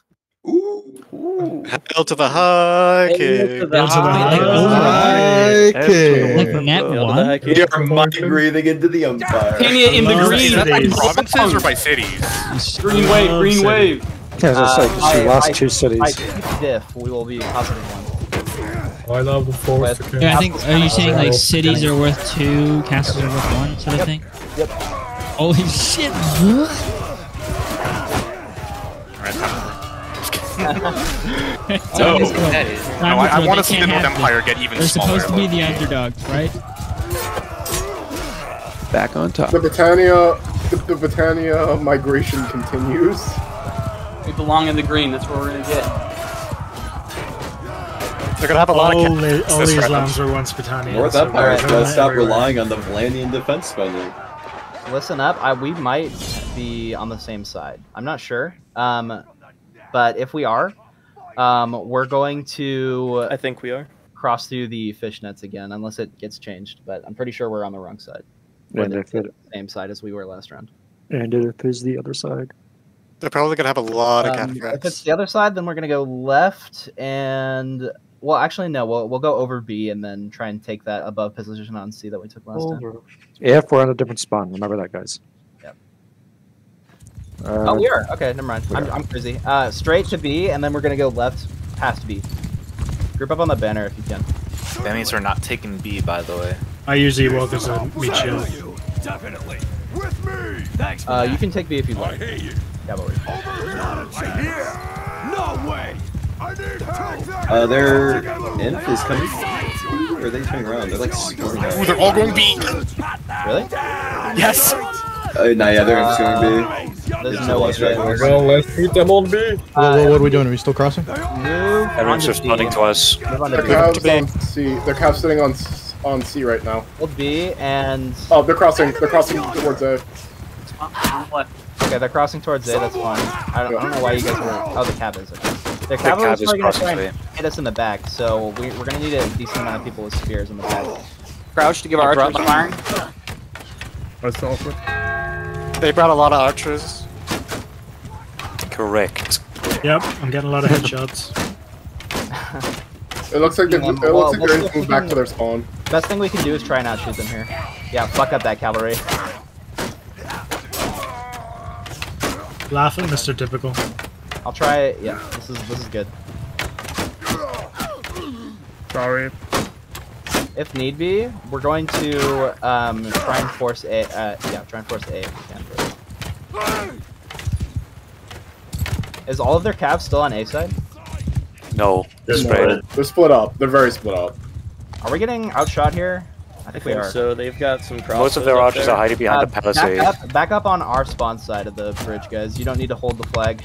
Speaker 12: Hail to the high king.
Speaker 2: Like
Speaker 13: High king.
Speaker 2: Like net
Speaker 17: Hail to the
Speaker 2: one?
Speaker 17: high king.
Speaker 8: We are migrating into the empire.
Speaker 18: Kenya in the green.
Speaker 7: Is that by
Speaker 15: Cities.
Speaker 7: provinces or by cities?
Speaker 18: Green wave, green wave.
Speaker 11: yeah, it's like
Speaker 5: Uh,
Speaker 11: the
Speaker 5: I-
Speaker 11: last two cities.
Speaker 5: I diff, we will be positive one.
Speaker 13: I love the force.
Speaker 5: With-
Speaker 2: Yeah, I think. Are you saying like cities are worth two, castles are worth one, sort of thing?
Speaker 5: Yep.
Speaker 2: Holy shit! What? So,
Speaker 7: No.
Speaker 6: That is.
Speaker 7: No, I, I want to see the North
Speaker 2: have
Speaker 7: Empire get even
Speaker 2: They're
Speaker 7: smaller.
Speaker 2: supposed to be the underdogs, right?
Speaker 19: Back on top.
Speaker 4: The Battania, the, the Battania migration continues.
Speaker 18: We belong in the green. That's what we're gonna get.
Speaker 12: They're gonna have a lot
Speaker 15: All,
Speaker 12: of
Speaker 15: the, all
Speaker 7: this
Speaker 15: these
Speaker 7: round.
Speaker 15: lands were once Battania.
Speaker 8: North
Speaker 15: so
Speaker 8: Empire
Speaker 15: they're
Speaker 8: gotta stop
Speaker 15: everywhere.
Speaker 8: relying on the Vlandian defense spending.
Speaker 5: Listen up, I, we might be on the same side. I'm not sure, um, but if we are, um, we're going to
Speaker 17: I think we are.
Speaker 5: cross through the fishnets again, unless it gets changed. But I'm pretty sure we're on the wrong side. We're
Speaker 11: and
Speaker 5: the
Speaker 11: if it
Speaker 5: same side as we were last round.
Speaker 11: and if it's the other side.
Speaker 12: They're probably gonna have a lot of
Speaker 5: Um,
Speaker 12: Catholics.
Speaker 5: if it's the other side, then we're gonna go left and well, actually no, we'll we'll go over B and then try and take that above position on C that we took last time.
Speaker 11: If we're on a different spawn, remember that, guys.
Speaker 5: Yep.
Speaker 11: Uh,
Speaker 5: oh, we are. Okay, never mind. I'm. I'm crazy. Uh, straight to B, and then we're gonna go left past B. Group up on the banner if you can.
Speaker 16: That means we're not taking B, by the way.
Speaker 15: I usually walk as a meat shield.
Speaker 20: Definitely. With me. Thanks
Speaker 5: Uh, you can take B if you
Speaker 20: I
Speaker 5: like.
Speaker 20: hear you.
Speaker 5: Cavalry.
Speaker 20: Right here. No way. I need help.
Speaker 8: Uh, their inf is coming. Or are they turning around? They're like scoring
Speaker 7: Ooh, they're all going B.
Speaker 5: Really?
Speaker 7: Yes.
Speaker 8: Uh, nah, yeah, their inf's going B.
Speaker 5: There's no
Speaker 8: a
Speaker 5: way.
Speaker 8: lot
Speaker 13: Well, let's beat them on B.
Speaker 11: Uh,
Speaker 13: What, what, what are we doing? Are we still crossing?
Speaker 5: Move
Speaker 3: Everyone's
Speaker 5: just
Speaker 3: responding
Speaker 5: B.
Speaker 3: to us.
Speaker 5: Move on
Speaker 4: The. Cavs on C. The Cavs sitting on on C right now.
Speaker 5: Hold B and
Speaker 4: Oh, they're crossing. They're crossing towards A.
Speaker 5: okay, they're crossing towards A. That's fine. I don't, I don't know why you guys are. Oh, the cav is. Okay. Their
Speaker 3: The
Speaker 5: cavalry's
Speaker 3: cav is
Speaker 5: probably gonna try and hit us in the back, so we, we're gonna need a decent amount of people with spears in the back.
Speaker 6: Crouch to give our archers firing.
Speaker 13: That's awkward.
Speaker 12: They brought a lot of archers.
Speaker 3: Correct.
Speaker 15: Yep, I'm getting a lot of headshots.
Speaker 4: It looks like they're,
Speaker 5: Yeah,
Speaker 4: it
Speaker 5: well,
Speaker 4: looks like
Speaker 5: let's
Speaker 4: they're
Speaker 5: see
Speaker 4: moving back to their spawn.
Speaker 5: Best thing we can do is try and outshoot them here. Yeah, fuck up that cavalry.
Speaker 15: Laughing, Mr. Typical.
Speaker 5: I'll try it. Yeah, this is this is good.
Speaker 13: Sorry.
Speaker 5: If need be, we're going to um, try and force A. Uh, yeah, try and force A if we can. Is all of their cavs still on A side?
Speaker 3: No.
Speaker 4: They're
Speaker 3: Spread.
Speaker 4: They're split up. They're very split up.
Speaker 5: Are we getting outshot here? I
Speaker 17: I
Speaker 5: think we are.
Speaker 17: so. They've got some
Speaker 3: Most of their archers are hiding behind
Speaker 5: Uh,
Speaker 3: the palisade.
Speaker 5: Back up, back up on our spawn side of the bridge, guys. You don't need to hold the flag.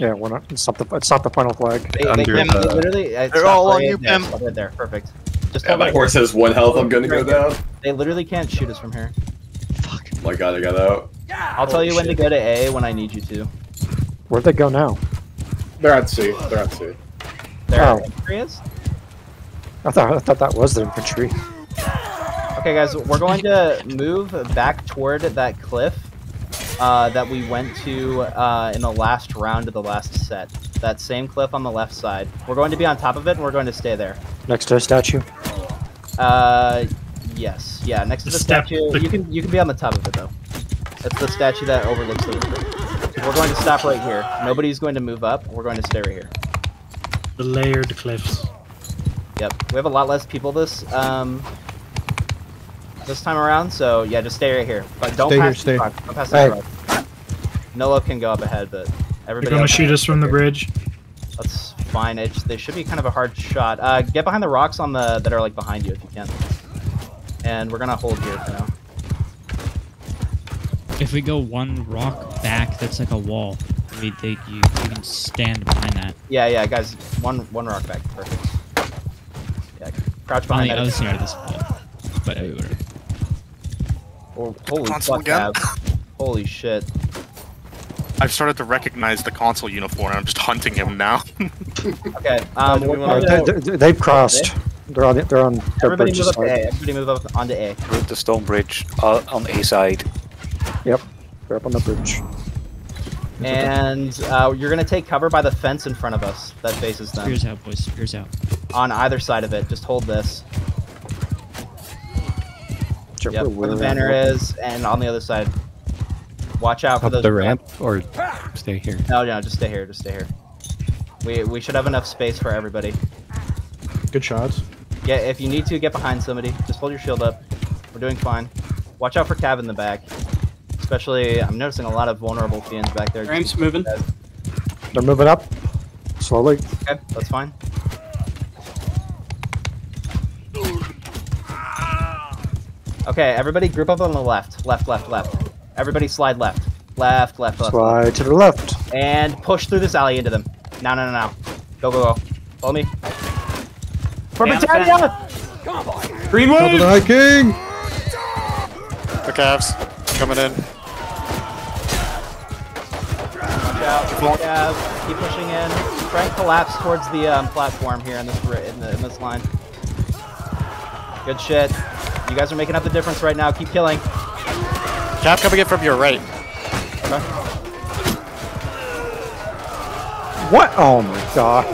Speaker 11: Yeah, we're not. It's not the. It's not the final flag.
Speaker 5: They, they,
Speaker 19: Under
Speaker 5: can-
Speaker 19: the-
Speaker 5: they literally.
Speaker 10: They're all on
Speaker 5: right
Speaker 10: you,
Speaker 5: there,
Speaker 10: Pim.
Speaker 5: stop Right there, perfect. Just
Speaker 8: Yeah, my
Speaker 5: right
Speaker 8: horse has one health. I'm gonna go down.
Speaker 5: They literally can't shoot us from here.
Speaker 8: Oh my god, I got out.
Speaker 5: I'll tell you oh, when to go to A when I need you to.
Speaker 11: Where'd they go now?
Speaker 4: They're at C. They're at C.
Speaker 5: There
Speaker 11: Oh.
Speaker 5: infantry is?
Speaker 11: I thought. I thought that was the infantry.
Speaker 5: Okay, guys, we're going to move back toward that cliff uh, that we went to uh, in the last round of the last set. That same cliff on the left side. We're going to be on top of it, and we're going to stay there.
Speaker 11: Next to a statue.
Speaker 5: Uh, yes, yeah, next to
Speaker 15: The
Speaker 5: the
Speaker 15: step-
Speaker 5: statue.
Speaker 15: the-
Speaker 5: You can you can be on the top of it though. It's the statue that overlooks the river. We're going to stop right here. Nobody's going to move up. We're going to stay right here.
Speaker 15: The layered cliffs.
Speaker 5: Yep, we have a lot less people this um this time around, so yeah, just stay right here. But don't
Speaker 13: Stay here,
Speaker 5: pass
Speaker 13: stay.
Speaker 5: the rock. Don't pass
Speaker 11: Hey.
Speaker 5: the rock. Noah can go up ahead, but everybody.
Speaker 15: They're
Speaker 5: gonna
Speaker 15: shoot us from the bridge.
Speaker 5: That's fine. It's, they should be kind of a hard shot. Uh, get behind the rocks on the that are like behind you if you can. And we're gonna hold here for now.
Speaker 2: If we go one rock back, that's like a wall. We, they, you, you can stand behind that.
Speaker 5: Yeah, yeah, guys. One one rock back. Perfect. Yeah, crouch behind
Speaker 2: On
Speaker 5: behind
Speaker 2: the
Speaker 5: that.
Speaker 2: other side of this wall. But everywhere.
Speaker 5: Oh, holy fuck,
Speaker 7: again?
Speaker 5: Gav. Holy shit. (laughs)
Speaker 7: I've started to recognize the console uniform. I'm just hunting him now. (laughs) (laughs)
Speaker 5: Okay. Um, we're going
Speaker 11: they,
Speaker 5: to-
Speaker 11: they, they've crossed. They're on. They're on their
Speaker 5: Everybody
Speaker 11: bridges
Speaker 5: move up to
Speaker 11: side.
Speaker 5: A. Everybody move up onto A.
Speaker 3: With the stone bridge uh, on A side.
Speaker 11: Yep. They're up on the bridge.
Speaker 5: And uh, you're gonna take cover by the fence in front of us that faces them.
Speaker 2: Spears out, boys. Spears out.
Speaker 5: On either side of it. Just hold this.
Speaker 11: Check
Speaker 5: Yep,
Speaker 11: where
Speaker 5: where the banner
Speaker 11: at.
Speaker 5: is, and on the other side. Watch out for those.
Speaker 21: the ramp or stay here?
Speaker 5: No, no, just stay here. Just stay here. We we should have enough space for everybody.
Speaker 13: Good shots.
Speaker 5: Yeah, if you need to get behind somebody, just hold your shield up. We're doing fine. Watch out for Cav in the back. Especially, I'm noticing a lot of vulnerable Fians back there.
Speaker 18: Ramps moving.
Speaker 11: They're moving up slowly.
Speaker 5: Okay, that's fine. Okay, everybody group up on the left. Left, left, left. Everybody slide left. Left, left, left.
Speaker 11: Slide to the left.
Speaker 5: And push through this alley into them. No, no, no, no. Go, go, go. Follow me. For
Speaker 18: Down,
Speaker 5: Battania!
Speaker 18: Green
Speaker 13: Top of
Speaker 18: wave!
Speaker 13: the High King!
Speaker 12: The Cavs coming in.
Speaker 5: Watch out. Keep, Cav. Keep pushing in. Try and collapse towards the um, platform here in this in, the, in this line. Good shit. You guys are making up the difference right now. Keep killing.
Speaker 12: Cav coming in from your right.
Speaker 11: What? Oh my god.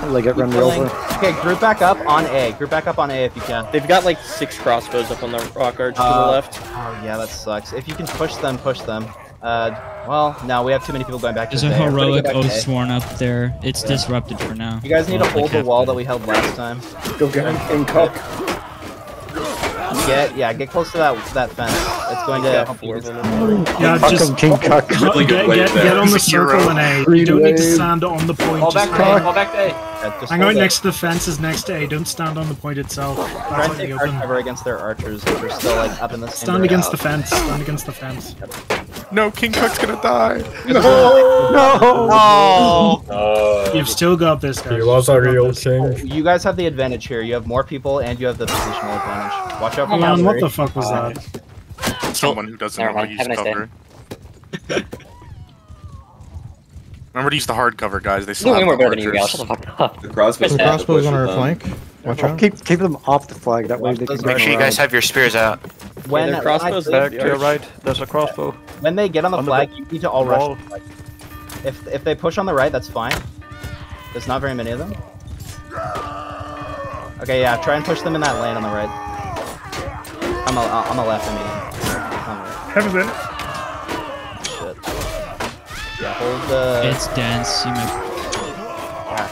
Speaker 11: How did they run me over?
Speaker 5: Okay, group back up on A. Group back up on A if you can.
Speaker 17: They've got like six crossbows up on the rock arch to the
Speaker 5: Uh,
Speaker 17: left.
Speaker 5: Oh yeah, that sucks. If you can push them, push them. Uh, well, no, we have too many people going back to
Speaker 2: There's a
Speaker 5: A. Everybody
Speaker 2: heroic
Speaker 5: go back to
Speaker 2: oth sworn up there. It's disrupted for now.
Speaker 5: You guys need
Speaker 2: Well,
Speaker 5: to hold
Speaker 2: like
Speaker 5: the wall
Speaker 2: the-
Speaker 5: that we held last time.
Speaker 4: Go get him, King Cook.
Speaker 5: Get yeah, get close to that that fence. It's going to help you.
Speaker 15: Yeah,
Speaker 11: Fuck
Speaker 15: just
Speaker 11: him, King Cuck.
Speaker 4: Really
Speaker 15: get, get, get on the
Speaker 7: He's a hero.
Speaker 15: circle and A. You don't need to stand on the point.
Speaker 18: Fall
Speaker 15: just
Speaker 18: back A.
Speaker 15: hang-
Speaker 18: back to A.
Speaker 5: Yeah,
Speaker 15: Hang out next to the fence is next to A. Don't stand on the point itself.
Speaker 5: Try
Speaker 15: That's
Speaker 5: and
Speaker 15: out in
Speaker 5: take
Speaker 15: the
Speaker 5: hard
Speaker 15: open.
Speaker 5: cover against their archers, which are still like up in the
Speaker 15: Stand against the fence. Stand against the fence.
Speaker 7: No, King Cook's gonna die.
Speaker 12: No, No.
Speaker 15: Uh, You've still got this, guys.
Speaker 22: He was a
Speaker 15: You've got
Speaker 22: real
Speaker 15: this.
Speaker 22: king.
Speaker 5: You guys have the advantage here. You have more people and you have the positional advantage. Watch out for
Speaker 15: Hold on, what the fuck was that?
Speaker 7: Someone who doesn't know how to use
Speaker 6: nice
Speaker 7: cover. Remember to use the hard cover, guys. They
Speaker 6: You're
Speaker 7: still
Speaker 6: way
Speaker 7: have
Speaker 6: more
Speaker 7: the
Speaker 6: better than you, Gal.
Speaker 7: archers.
Speaker 6: Shut the fuck up.
Speaker 8: The crossbows.
Speaker 22: Some crossbows on our
Speaker 8: with them.
Speaker 22: flank. Watch out.
Speaker 11: Keep keep them off the flag. That way they can
Speaker 5: Make
Speaker 11: get
Speaker 10: Make sure you guys have your spears out.
Speaker 5: When,
Speaker 17: their
Speaker 5: when
Speaker 17: crossbows back
Speaker 11: to your right. There's a crossbow.
Speaker 5: when they get on the
Speaker 11: On the
Speaker 5: flag, you need to all rush.
Speaker 11: wall.
Speaker 5: the flag. If if they push on the right, that's fine. There's not very many of them. Okay, yeah, try and push them in that lane on the right. On the on the left, I mean. On the right.
Speaker 15: Have a bit.
Speaker 5: Shit. Yeah, hold the.
Speaker 2: It's dense. You might.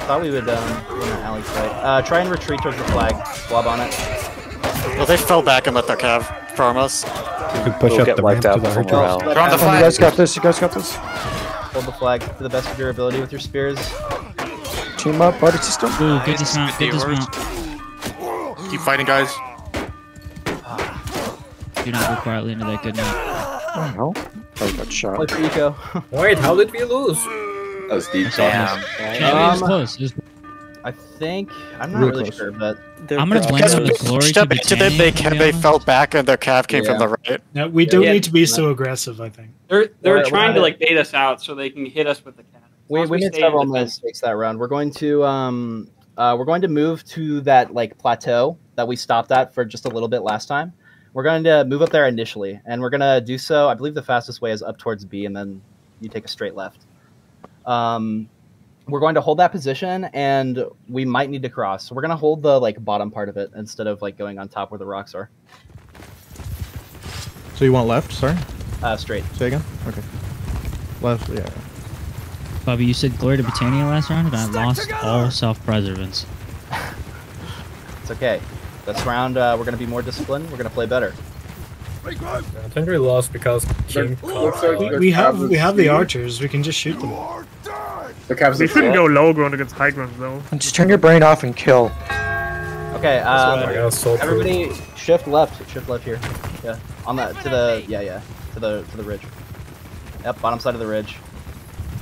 Speaker 5: Yeah, I thought we would um win an alley fight. Uh, try and retreat towards the flag. Blob on it.
Speaker 12: Well, they fell back and let their Cav farm us.
Speaker 21: You could push
Speaker 3: We'll
Speaker 21: up
Speaker 3: get
Speaker 21: the ramp
Speaker 3: wiped
Speaker 21: to the
Speaker 3: before
Speaker 21: archer.
Speaker 3: morale.
Speaker 10: They're on the
Speaker 11: You guys got this. You guys got this.
Speaker 5: Hold the flag to the best of your ability with your spears.
Speaker 11: Team up, buddy system.
Speaker 2: Ooh, good dismount. Good dismount.
Speaker 7: Keep fighting, guys.
Speaker 2: Do not go quietly into that good night.
Speaker 11: Oh no. I got shot.
Speaker 5: Play for eco. (laughs)
Speaker 22: Wait, how did we lose?
Speaker 8: That was deep.
Speaker 10: Damn.
Speaker 2: Yeah, it was
Speaker 5: Um,
Speaker 2: close. It was-
Speaker 5: I think I'm not
Speaker 11: Real
Speaker 5: really
Speaker 11: close.
Speaker 5: sure, but
Speaker 2: I'm gonna
Speaker 17: cross-
Speaker 2: blame it on the glory to
Speaker 12: Step into them, they, can, they
Speaker 2: honest.
Speaker 12: fell back and their cav came from the right.
Speaker 15: No, we don't
Speaker 18: Yeah.
Speaker 15: need to be so aggressive, I think.
Speaker 18: They're they're
Speaker 5: We're-
Speaker 18: trying
Speaker 5: we're-
Speaker 18: to like bait us out so they can hit us with the cannon. As
Speaker 5: we, we made
Speaker 18: stay in
Speaker 5: several
Speaker 18: defense.
Speaker 5: mistakes that round. We're going to um uh we're going to move to that like plateau that we stopped at for just a little bit last time. We're going to move up there initially, and we're going to do so. I believe the fastest way is up towards B, and then you take a straight left. Um, we're going to hold that position, and we might need to cross. So we're going to hold the like bottom part of it instead of like going on top where the rocks are.
Speaker 13: So you want left? Sorry.
Speaker 5: Uh, straight.
Speaker 13: Say again. Okay. Left. Yeah.
Speaker 2: Bobby, you said Glory to Battania last round, and I lost all self-preservance. (laughs)
Speaker 5: It's okay. This round, uh, we're going to be more disciplined. We're going to play better.
Speaker 22: I think we lost because King
Speaker 4: looks like
Speaker 15: We, we have we have the archers. We can just shoot them.
Speaker 4: The Cavs
Speaker 23: We
Speaker 4: are
Speaker 23: shouldn't go low ground against high ground though.
Speaker 11: Just turn your brain off and kill.
Speaker 5: Okay, um,
Speaker 22: why I got soul proof.
Speaker 5: everybody shift left, shift left here. Yeah, on the to the yeah yeah to the to the ridge. Yep, bottom side of the ridge.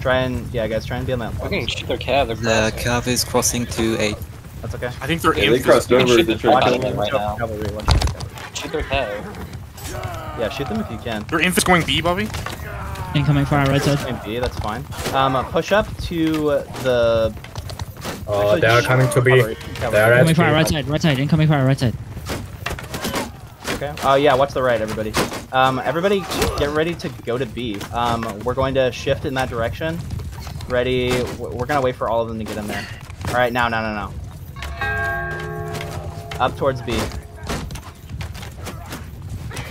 Speaker 5: Try and yeah, guys, try and be on that.
Speaker 3: We can shoot their cav. They're
Speaker 24: The cav is crossing to 8.
Speaker 5: That's okay.
Speaker 7: I think they're
Speaker 8: Yeah, they
Speaker 7: in.
Speaker 8: crossed over the
Speaker 5: Watch
Speaker 8: train.
Speaker 5: them
Speaker 3: right now.
Speaker 5: Cavalry, watch them cavalry.
Speaker 3: Shoot their cav.
Speaker 5: Yeah, shoot them if you can.
Speaker 7: Their inf is going B, Bobby.
Speaker 2: Incoming fire right side.
Speaker 5: Try and B, that's fine. Um, uh, push up to the.
Speaker 22: Oh,
Speaker 5: actually,
Speaker 22: they are coming to B.
Speaker 5: cavalry,
Speaker 22: They
Speaker 5: cavalry.
Speaker 22: are
Speaker 2: Incoming fire right side. Right side. Incoming fire right side.
Speaker 5: Okay. Oh yeah, watch the right, everybody. Um, everybody, get ready to go to B. Um, we're going to shift in that direction. Ready? We're gonna wait for all of them to get in there. All right, now, now, now, now. Up towards B.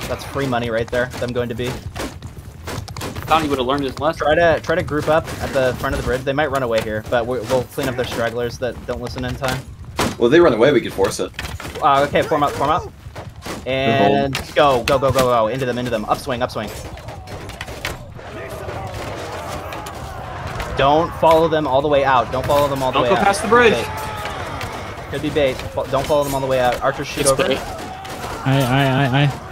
Speaker 5: That's free money right there. Them going to be.
Speaker 18: Thought he would have learned his lesson.
Speaker 5: Try to try to group up at the front of the bridge. They might run away here, but we we'll clean up their stragglers that don't listen in time.
Speaker 8: Well, if they run away, we could force it.
Speaker 5: Uh, okay, form up, form up. And go, go, go, go, go. Into them, into them. Upswing, upswing. Don't follow them all the way out. Don't follow them all the way out.
Speaker 18: Don't go past the bridge.
Speaker 5: Bait. Could be bait. Don't follow them all the way out. Archers shoot
Speaker 3: It's
Speaker 5: over.
Speaker 3: great.
Speaker 2: I, I, I, I.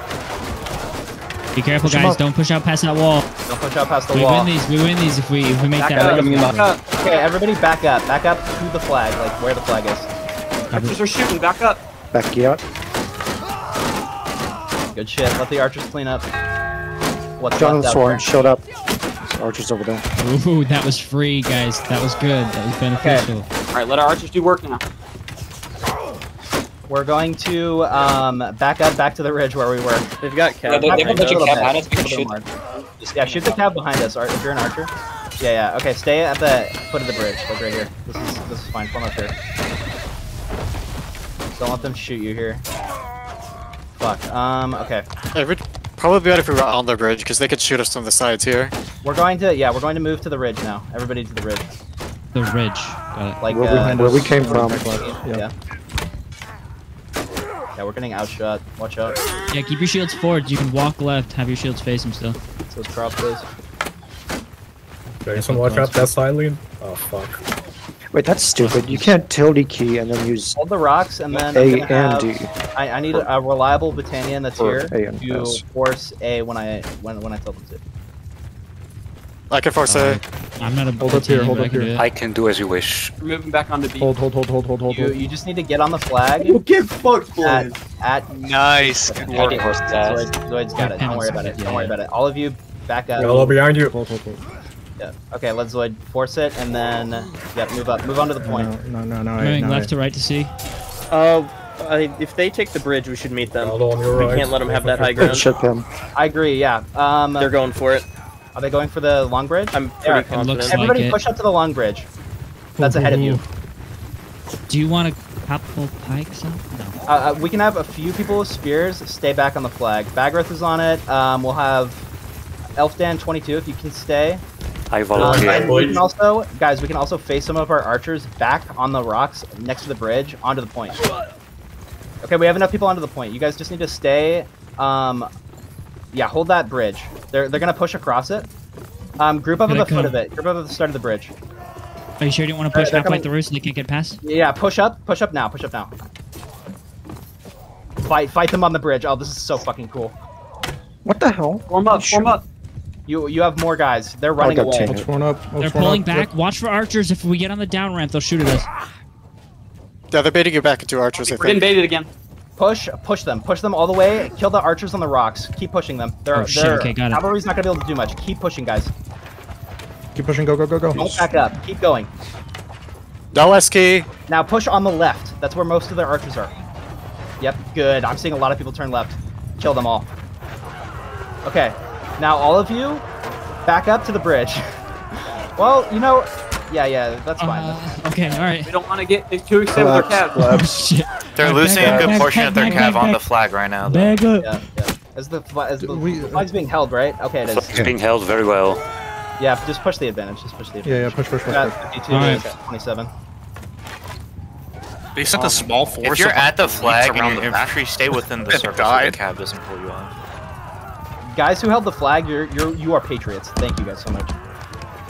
Speaker 2: Be careful,
Speaker 11: Push 'em
Speaker 2: guys. Don't push out past that wall.
Speaker 5: Don't push out past the wall.
Speaker 2: We win these. We win these if we if we make
Speaker 5: Back
Speaker 2: that.
Speaker 5: up, back up. Okay, everybody back up. Back up to the flag, like where the flag is.
Speaker 18: Archers are shooting. Back up.
Speaker 11: Back out.
Speaker 5: Good shit. Let the archers clean up. What's
Speaker 11: Jonathan
Speaker 5: left out
Speaker 11: Swarm
Speaker 5: there.
Speaker 11: showed up. There's archers over there.
Speaker 2: Ooh, that was free, guys. That was good. That was beneficial. Okay.
Speaker 18: All right, let our archers do work now.
Speaker 5: We're going to um, back up back to the ridge where we were.
Speaker 17: They've got
Speaker 3: Yeah, they, they have a
Speaker 5: Back
Speaker 3: bunch of
Speaker 5: little
Speaker 3: behind us. We can
Speaker 5: a little
Speaker 3: shoot.
Speaker 5: more. Yeah, shoot the cav behind us. Ar- If you're an archer. Yeah, yeah. Okay, stay at the foot of the bridge, like right here. This is this is fine. Form up here. Don't let them shoot you here. Fuck. Um. Okay.
Speaker 12: It would probably be better if we were on the bridge because they could shoot us from the sides here.
Speaker 5: We're going to yeah. We're going to move to the ridge now. Everybody to the ridge.
Speaker 2: The ridge. Got it.
Speaker 5: Like
Speaker 11: Where we-
Speaker 5: uh,
Speaker 11: where we came from.
Speaker 5: Yeah. Yeah, we're getting outshot. Watch out.
Speaker 2: Yeah, keep your shields forward. You can walk left. Have your shields face him still.
Speaker 5: So it's drop this.
Speaker 22: Jason, watch out that side lead. Oh, fuck.
Speaker 11: Wait, that's stupid. You can't tilde key and then use
Speaker 5: Hold the rocks and then
Speaker 11: A
Speaker 5: I'm gonna
Speaker 11: and
Speaker 5: have-
Speaker 11: D.
Speaker 5: I, I need a, a reliable battalion that's
Speaker 11: Or
Speaker 5: here
Speaker 11: A
Speaker 5: to force A when I when when I tell them to.
Speaker 12: I can force
Speaker 2: Uh,
Speaker 12: a.
Speaker 2: I'm not a
Speaker 13: Hold up here, hold up here.
Speaker 2: do.
Speaker 3: I can do as you wish.
Speaker 18: We're moving back onto B.
Speaker 13: Hold, hold, hold, hold, hold, hold,
Speaker 5: You,
Speaker 13: hold.
Speaker 5: you just need to get on the flag
Speaker 6: Get fucked, boys.
Speaker 5: at, at
Speaker 10: Nice.
Speaker 3: I can horse his ass.
Speaker 5: Zoid, Zoid's got it. Don't worry about it. Don't worry about it. All of you back up.
Speaker 22: Yellow behind you.
Speaker 13: Hold, hold, hold.
Speaker 5: Yeah. Okay, let Zoid force it and then yeah, move up. Move on to the point.
Speaker 13: No, no, no, no.
Speaker 2: Moving
Speaker 13: no,
Speaker 2: left to right to see.
Speaker 17: Uh, I, if they take the bridge, we should meet them.
Speaker 22: Yellow on your
Speaker 17: We
Speaker 22: right.
Speaker 17: can't let them have that high ground.
Speaker 11: ship him.
Speaker 5: I agree, yeah. Um
Speaker 17: They're going for it.
Speaker 5: Are they going for the long bridge?
Speaker 17: I'm
Speaker 5: They are.
Speaker 17: pretty confident.
Speaker 2: looks
Speaker 5: Everybody
Speaker 2: like it.
Speaker 5: push up to the long bridge. That's ahead of you.
Speaker 2: Do you want a couple pikes up? No.
Speaker 5: Uh, uh, we can have a few people with spears stay back on the flag. Bagrath is on it. Um, we'll have Elfdan 22 if you can stay.
Speaker 3: I
Speaker 5: Um,
Speaker 3: volunteer.
Speaker 5: and we can also, guys, we can also face some of our archers back on the rocks next to the bridge onto the point. Okay, we have enough people onto the point. You guys just need to stay. Um, yeah, hold that bridge. They're they're gonna push across it. Um, group up at the
Speaker 2: they
Speaker 5: foot of it. Group up at the start of the bridge.
Speaker 2: Are you sure you don't want to push
Speaker 5: they're
Speaker 2: halfway
Speaker 5: coming-
Speaker 2: through so they can't get past?
Speaker 5: Yeah, push up, push up now, push up now. Fight, fight them on the bridge. Oh, this is so fucking cool.
Speaker 11: What the hell?
Speaker 18: Form up. Form up.
Speaker 5: You you have more guys. They're running
Speaker 11: got
Speaker 5: away.
Speaker 11: two.
Speaker 13: Let's up. Let's
Speaker 2: They're
Speaker 13: run
Speaker 2: pulling
Speaker 13: up.
Speaker 2: back. Watch for archers. If we get on the down ramp, they'll shoot at us.
Speaker 12: Yeah, they're baiting you back into archers, I
Speaker 18: We're getting
Speaker 12: think.
Speaker 18: baited again.
Speaker 5: Push, push them, push them all the way. Kill the archers on the rocks. Keep pushing them. They're,
Speaker 2: Oh, shit,
Speaker 5: they're,
Speaker 2: okay, got it.
Speaker 5: Cavalry's not gonna be able to do much. Keep pushing, guys.
Speaker 13: Keep pushing. Go, go, go, go.
Speaker 5: Don't back up. Keep going.
Speaker 12: No S key.
Speaker 5: Now push on the left. That's where most of their archers are. Yep, good. I'm seeing a lot of people turn left. Kill them all. Okay, now all of you, back up to the bridge. (laughs) well, you know, yeah, yeah, that's fine.
Speaker 2: Uh, okay, all right.
Speaker 18: We don't want to get too excited with our cavs.
Speaker 2: Oh, shit.
Speaker 25: They're
Speaker 2: Back,
Speaker 25: losing
Speaker 2: back,
Speaker 25: a good
Speaker 2: back,
Speaker 25: portion
Speaker 2: back,
Speaker 25: of their
Speaker 2: back,
Speaker 25: cav
Speaker 2: back,
Speaker 25: on the flag right now. Though.
Speaker 2: Bag up.
Speaker 5: Yeah, yeah. As the, as the, the flag's being held, right? Okay, it is.
Speaker 3: It's being held very well.
Speaker 5: Yeah, just push the advantage. Just push the advantage.
Speaker 13: Yeah, yeah, push, push, push,
Speaker 5: Got
Speaker 13: push.
Speaker 5: 52
Speaker 2: Alright.
Speaker 5: to 27.
Speaker 7: They sent a small force.
Speaker 25: If you're at the flag and
Speaker 7: around
Speaker 25: your
Speaker 7: the back.
Speaker 25: infantry, stay within the (laughs) circle so the
Speaker 7: died.
Speaker 25: cav doesn't pull you off.
Speaker 5: Guys who held the flag, you're you're you are patriots. Thank you guys so much.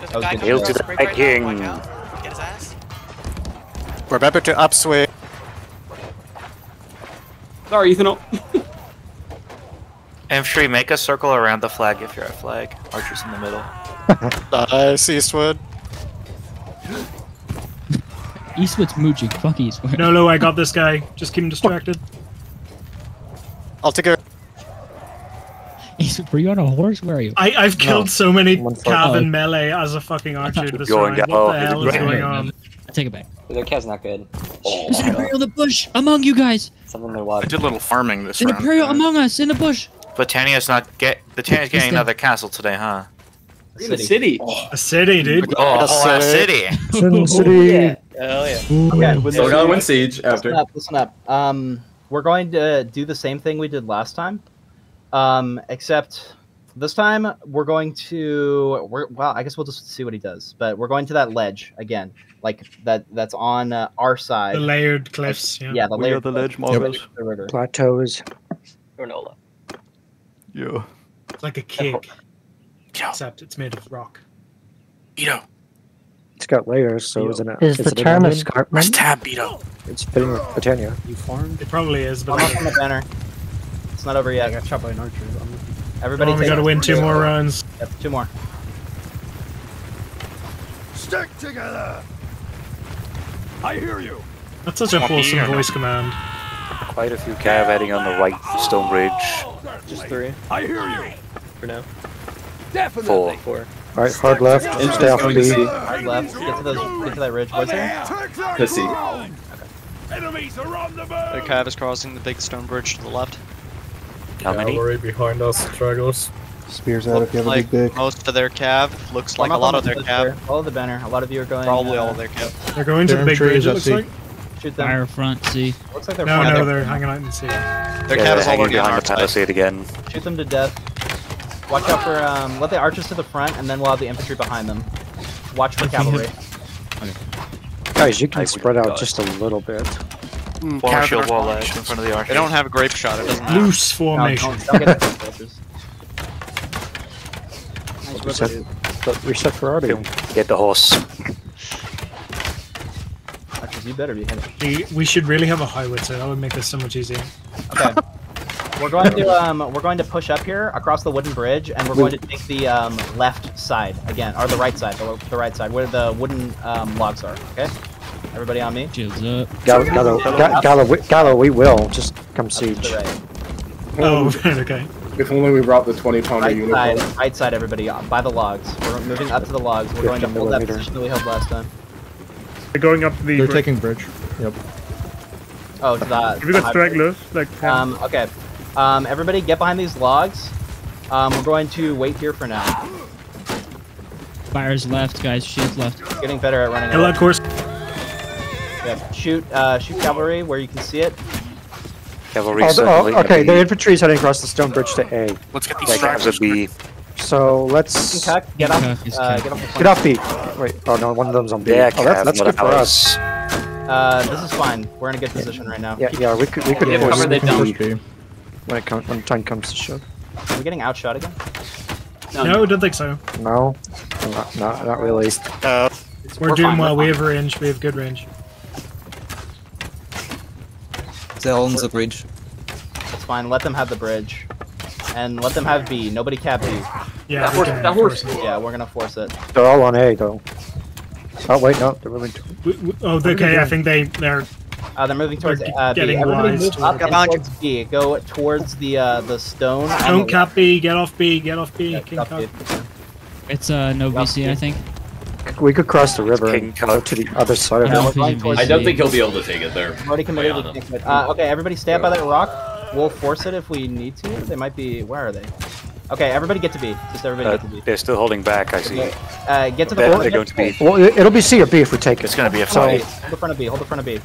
Speaker 5: That was good.
Speaker 3: Hail to the King.
Speaker 12: Remember to upswing.
Speaker 18: Sorry, Ethan.
Speaker 25: Infantry, (laughs) make a circle around the flag if you're at flag. Archers in the middle. (laughs)
Speaker 12: Nice, Eastwood.
Speaker 2: Eastwood's mooching. Fuck Eastwood.
Speaker 15: No, no, I got this guy. Just keep him distracted.
Speaker 12: I'll take care.
Speaker 2: Eastwood, were you on a horse? Where are you?
Speaker 15: I, I've killed so many
Speaker 2: One for-
Speaker 15: cav
Speaker 2: Oh.
Speaker 15: and melee as a fucking archer this
Speaker 3: Going
Speaker 15: round. What the hell is
Speaker 3: Right.
Speaker 15: going on?
Speaker 2: I take it back.
Speaker 24: Their cav's not good.
Speaker 2: There's an Imperial in the bush among you guys.
Speaker 24: Some of them are
Speaker 7: I did a little farming this
Speaker 2: An
Speaker 7: round.
Speaker 2: Imperial among us in the bush.
Speaker 25: Battania's not get. Battania's getting
Speaker 2: He's
Speaker 25: another castle today, huh?
Speaker 18: In the city.
Speaker 15: A city, dude.
Speaker 25: Oh, a whole ass city.
Speaker 11: Sin City. (laughs)
Speaker 18: Hell yeah.
Speaker 5: Okay,
Speaker 8: So we're gonna win siege after.
Speaker 5: Listen up, listen up. Um, we're going to do the same thing we did last time, um, except this time we're going to. We're, well, I guess we'll just see what he does. But we're going to that ledge again, like that. That's on uh, our side.
Speaker 15: The layered cliffs. Yeah.
Speaker 5: yeah, the
Speaker 19: We
Speaker 5: layered
Speaker 19: are the ledge
Speaker 5: cliffs
Speaker 19: marbles.
Speaker 5: the river.
Speaker 11: Plateaus.
Speaker 18: Granola.
Speaker 19: Yeah.
Speaker 15: It's like a cake, except it's made of rock.
Speaker 7: Beto.
Speaker 11: It's got layers, so isn't it?
Speaker 23: Is
Speaker 11: is
Speaker 23: the
Speaker 11: it an
Speaker 23: term
Speaker 11: onion?
Speaker 23: escarpment?
Speaker 7: Where's Tab, Beto?
Speaker 11: It's fitting with Battania.
Speaker 23: You formed?
Speaker 15: It probably is, but
Speaker 5: Almost on the banner. It's not over yet.
Speaker 23: I got shot by an archer. I'm.
Speaker 5: Everybody,
Speaker 15: oh, we
Speaker 5: take-
Speaker 15: gotta win two more runs.
Speaker 5: Yep, two more.
Speaker 20: Stick together. I hear you.
Speaker 15: That's such a
Speaker 3: Copy
Speaker 15: wholesome
Speaker 3: or not?
Speaker 15: voice command.
Speaker 3: Quite a few cav heading on the right stone bridge.
Speaker 18: Just three
Speaker 20: I hear you.
Speaker 18: for now.
Speaker 20: Definitely.
Speaker 3: Four.
Speaker 18: Four.
Speaker 11: Alright, hard left. Stay off
Speaker 8: going to
Speaker 5: Hard left. Get to those. Get to that ridge. What's there?
Speaker 20: Take that
Speaker 8: Pussy.
Speaker 20: ground. Enemies are on the
Speaker 10: Their
Speaker 20: move.
Speaker 10: cav is crossing the big stone bridge to the left.
Speaker 3: How many?
Speaker 22: Cavalry behind us struggles.
Speaker 13: Spears out if you have a big dick.
Speaker 10: most of their cav looks like a lot of their
Speaker 5: the
Speaker 10: cav.
Speaker 5: Follow the banner. A lot of you are going.
Speaker 10: Probably
Speaker 5: uh,
Speaker 10: all of their cav.
Speaker 15: They're going to the big
Speaker 13: entry
Speaker 15: bridge.
Speaker 13: is
Speaker 15: It looks like.
Speaker 5: Shoot them.
Speaker 2: Fire front, see.
Speaker 5: Looks like they're
Speaker 15: No,
Speaker 5: flying.
Speaker 15: no, they're hanging out in the sea.
Speaker 10: Their
Speaker 3: Yeah,
Speaker 10: cav is
Speaker 3: hanging
Speaker 10: already on
Speaker 3: behind
Speaker 10: our
Speaker 3: the
Speaker 10: side.
Speaker 3: palisade again.
Speaker 5: Shoot them to death. Watch out for um. Let the archers to the front, and then we'll have the infantry behind them. Watch for cavalry.
Speaker 11: Guys, you can
Speaker 3: would
Speaker 11: spread out
Speaker 3: die.
Speaker 11: just a little bit.
Speaker 25: Form a shield wall ledge in front of the archers.
Speaker 10: They don't have a grape shot. It doesn't matter.
Speaker 15: Loose
Speaker 5: No,
Speaker 15: formation.
Speaker 5: don't, don't get the. (laughs) Nice
Speaker 11: Reset, but reset for audio.
Speaker 3: Get the horse.
Speaker 5: Archers, you better be hitting.
Speaker 15: We, we should really have a howitzer. That would make this so much easier.
Speaker 5: Okay. We're going to um we're going to push up here across the wooden bridge, and we're going to take the um left side again, or the right side, the, the right side where the wooden um logs are. Okay. Everybody on me.
Speaker 2: Shields up.
Speaker 11: Gallo, Gallo, Ga- Gallo, we- Gallo, we will. Just come siege.
Speaker 5: To the right.
Speaker 15: Oh, right, (laughs) okay.
Speaker 4: If only we brought the 20 pounder
Speaker 5: Right
Speaker 4: uniform.
Speaker 5: side, right side, everybody, uh, by the logs. We're moving up to the logs. We're going to
Speaker 11: 50
Speaker 5: hold that position that we held last time.
Speaker 15: They're going up the.
Speaker 13: They're taking bridge. Yep.
Speaker 5: Oh, to the.
Speaker 15: Have you got
Speaker 5: high-
Speaker 15: stragglers? Like.
Speaker 5: Um, okay. Um, everybody get behind these logs. Um, we're going to wait here for now.
Speaker 2: Fires left, guys. Shields left.
Speaker 5: Getting better at running.
Speaker 15: Hill
Speaker 5: away.
Speaker 15: course.
Speaker 5: Yeah, shoot, uh, shoot cavalry where you can see it.
Speaker 3: Cavalry
Speaker 11: Oh,
Speaker 3: certainly
Speaker 11: oh, okay,
Speaker 3: gonna
Speaker 11: the infantry is heading across the stone bridge to A.
Speaker 7: Let's get these
Speaker 3: Like, have
Speaker 7: stragglers.
Speaker 3: to be
Speaker 11: So let's
Speaker 5: Cuck, get off,
Speaker 2: Cuck
Speaker 5: uh, get off the
Speaker 11: get off B. Wait, oh no, one of them's on B.
Speaker 3: Yeah,
Speaker 11: oh, that's, that's good for us.
Speaker 5: Uh, this is fine. We're in a good position right now.
Speaker 11: Yeah, yeah, we could we could
Speaker 18: Yeah,
Speaker 11: force
Speaker 18: cover
Speaker 11: it
Speaker 18: the dump.
Speaker 13: B.
Speaker 11: when it comes when time comes to shove.
Speaker 5: Are we getting outshot again?
Speaker 15: No, don't think so.
Speaker 11: No, not not, not really.
Speaker 13: Uh,
Speaker 15: We're,
Speaker 18: We're
Speaker 15: doing
Speaker 18: fine,
Speaker 15: well.
Speaker 18: we're
Speaker 15: We have range. We have good range.
Speaker 24: They're on the bridge.
Speaker 5: It's fine. Let them have the bridge. And let them have B. Nobody cap B.
Speaker 15: Yeah,
Speaker 18: That horse- that horse-
Speaker 15: force.
Speaker 5: Yeah, we're gonna force it.
Speaker 11: They're all on A though. Oh wait, no, they're moving. To,
Speaker 15: We- we- Oh, okay. I think they they're
Speaker 5: Uh, they're moving towards
Speaker 15: They're
Speaker 5: uh, B.
Speaker 15: getting
Speaker 5: Everybody
Speaker 15: wise
Speaker 5: move up and towards B. Go towards the uh, the stone.
Speaker 15: don't
Speaker 5: the
Speaker 15: cap B. Get off B. Get off B.
Speaker 5: left.
Speaker 15: King
Speaker 5: cap
Speaker 2: It's uh no
Speaker 5: Well,
Speaker 2: BC, I think.
Speaker 11: We could cross the river and go to the other side of
Speaker 2: I don't
Speaker 11: it.
Speaker 2: think it'd be
Speaker 8: I don't think he'll be able to take it there.
Speaker 5: I'm already committed to
Speaker 8: on
Speaker 5: take it. Uh, okay, everybody stay up by that rock. We'll force it if we need to. They might be. Where are they? Okay, everybody get to B. Just everybody
Speaker 3: Uh,
Speaker 5: get to B.
Speaker 3: they're still holding back, I see.
Speaker 5: Uh, get to the
Speaker 3: They're,
Speaker 5: front.
Speaker 3: they're going to be.
Speaker 11: Well, it- it'll be C or B if we take it.
Speaker 3: It's going to be a
Speaker 11: So-
Speaker 3: fight.
Speaker 5: Hold the front of B. Hold the front of B.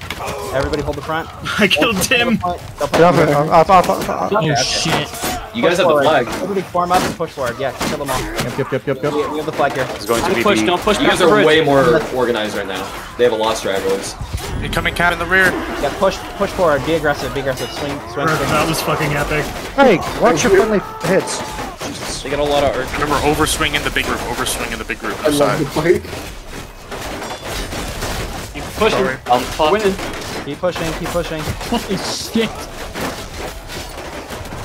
Speaker 5: Everybody hold the front. (laughs)
Speaker 15: I killed Tim.
Speaker 11: Up, up, up, up, up, up.
Speaker 2: Oh shit.
Speaker 8: You guys have the flag.
Speaker 5: Everybody form up and push forward. Yeah, kill them all.
Speaker 13: Yep, yep, yep, yep, yep.
Speaker 5: We, we have the flag here.
Speaker 3: It's going to be
Speaker 6: push,
Speaker 3: the-
Speaker 6: don't push
Speaker 8: You guys are
Speaker 6: bridge.
Speaker 8: way more organized right now. They have a lot of stragglers.
Speaker 7: Incoming cav in the rear.
Speaker 5: Yeah, push, push forward. Be aggressive. Be aggressive. Swing, swing, swing.
Speaker 15: that was fucking epic.
Speaker 11: Hey, watch your friendly hits.
Speaker 17: They got a lot of arch.
Speaker 7: Remember, overswing in the big group. Overswing in the big group.
Speaker 4: I love the
Speaker 7: Side.
Speaker 4: bike.
Speaker 6: Keep pushing.
Speaker 25: Um,
Speaker 6: Winning.
Speaker 5: Keep pushing. Keep pushing.
Speaker 2: Holy shit.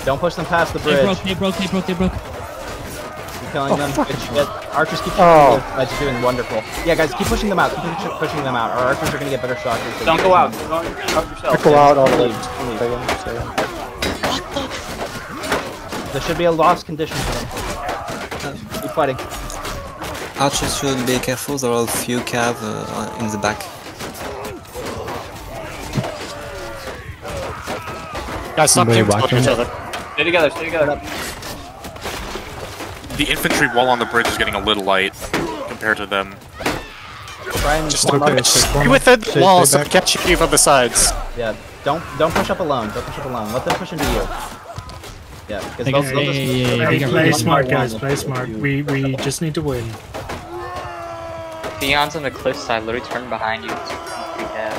Speaker 5: Don't push them past the bridge.
Speaker 2: They broke, they broke, they broke, they broke.
Speaker 5: Keep killing
Speaker 11: Oh,
Speaker 5: them.
Speaker 11: fucking
Speaker 5: Good shit. Archers keep pushing
Speaker 11: Oh.
Speaker 5: them. Guys, you're doing wonderful. Yeah, guys, keep pushing them out. Keep pushing them out. Our archers are gonna get better shots.
Speaker 6: Don't
Speaker 5: get
Speaker 6: go
Speaker 5: them.
Speaker 6: out. Go out yourself.
Speaker 11: Pickle out all the way.
Speaker 5: Leave, leave.
Speaker 11: Stay in, stay in.
Speaker 5: There should be a lost condition for them. Keep fighting.
Speaker 24: Archers should be careful, there are a few cav uh, in the back.
Speaker 12: Guys, stop
Speaker 26: Somebody
Speaker 12: team
Speaker 26: whack
Speaker 12: talking to each other.
Speaker 6: Stay together. Stay together.
Speaker 7: The infantry wall on the bridge is getting a little light compared to them.
Speaker 5: Try and
Speaker 12: Just
Speaker 5: form
Speaker 12: okay,
Speaker 5: up.
Speaker 12: stay within the
Speaker 13: Stay-
Speaker 12: walls
Speaker 13: stay
Speaker 12: so we you from the sides.
Speaker 5: Yeah, don't don't push up alone. Don't push up alone. Let them push into you. Yeah, because
Speaker 2: They
Speaker 5: they'll,
Speaker 2: got-
Speaker 5: they'll
Speaker 2: yeah,
Speaker 5: just
Speaker 2: yeah, yeah, yeah,
Speaker 15: Hey,
Speaker 2: they got
Speaker 15: play smart, guys.
Speaker 5: one.
Speaker 15: Play smart. We we just need to win.
Speaker 25: Theon's on the cliff side, literally turn behind you. Yeah.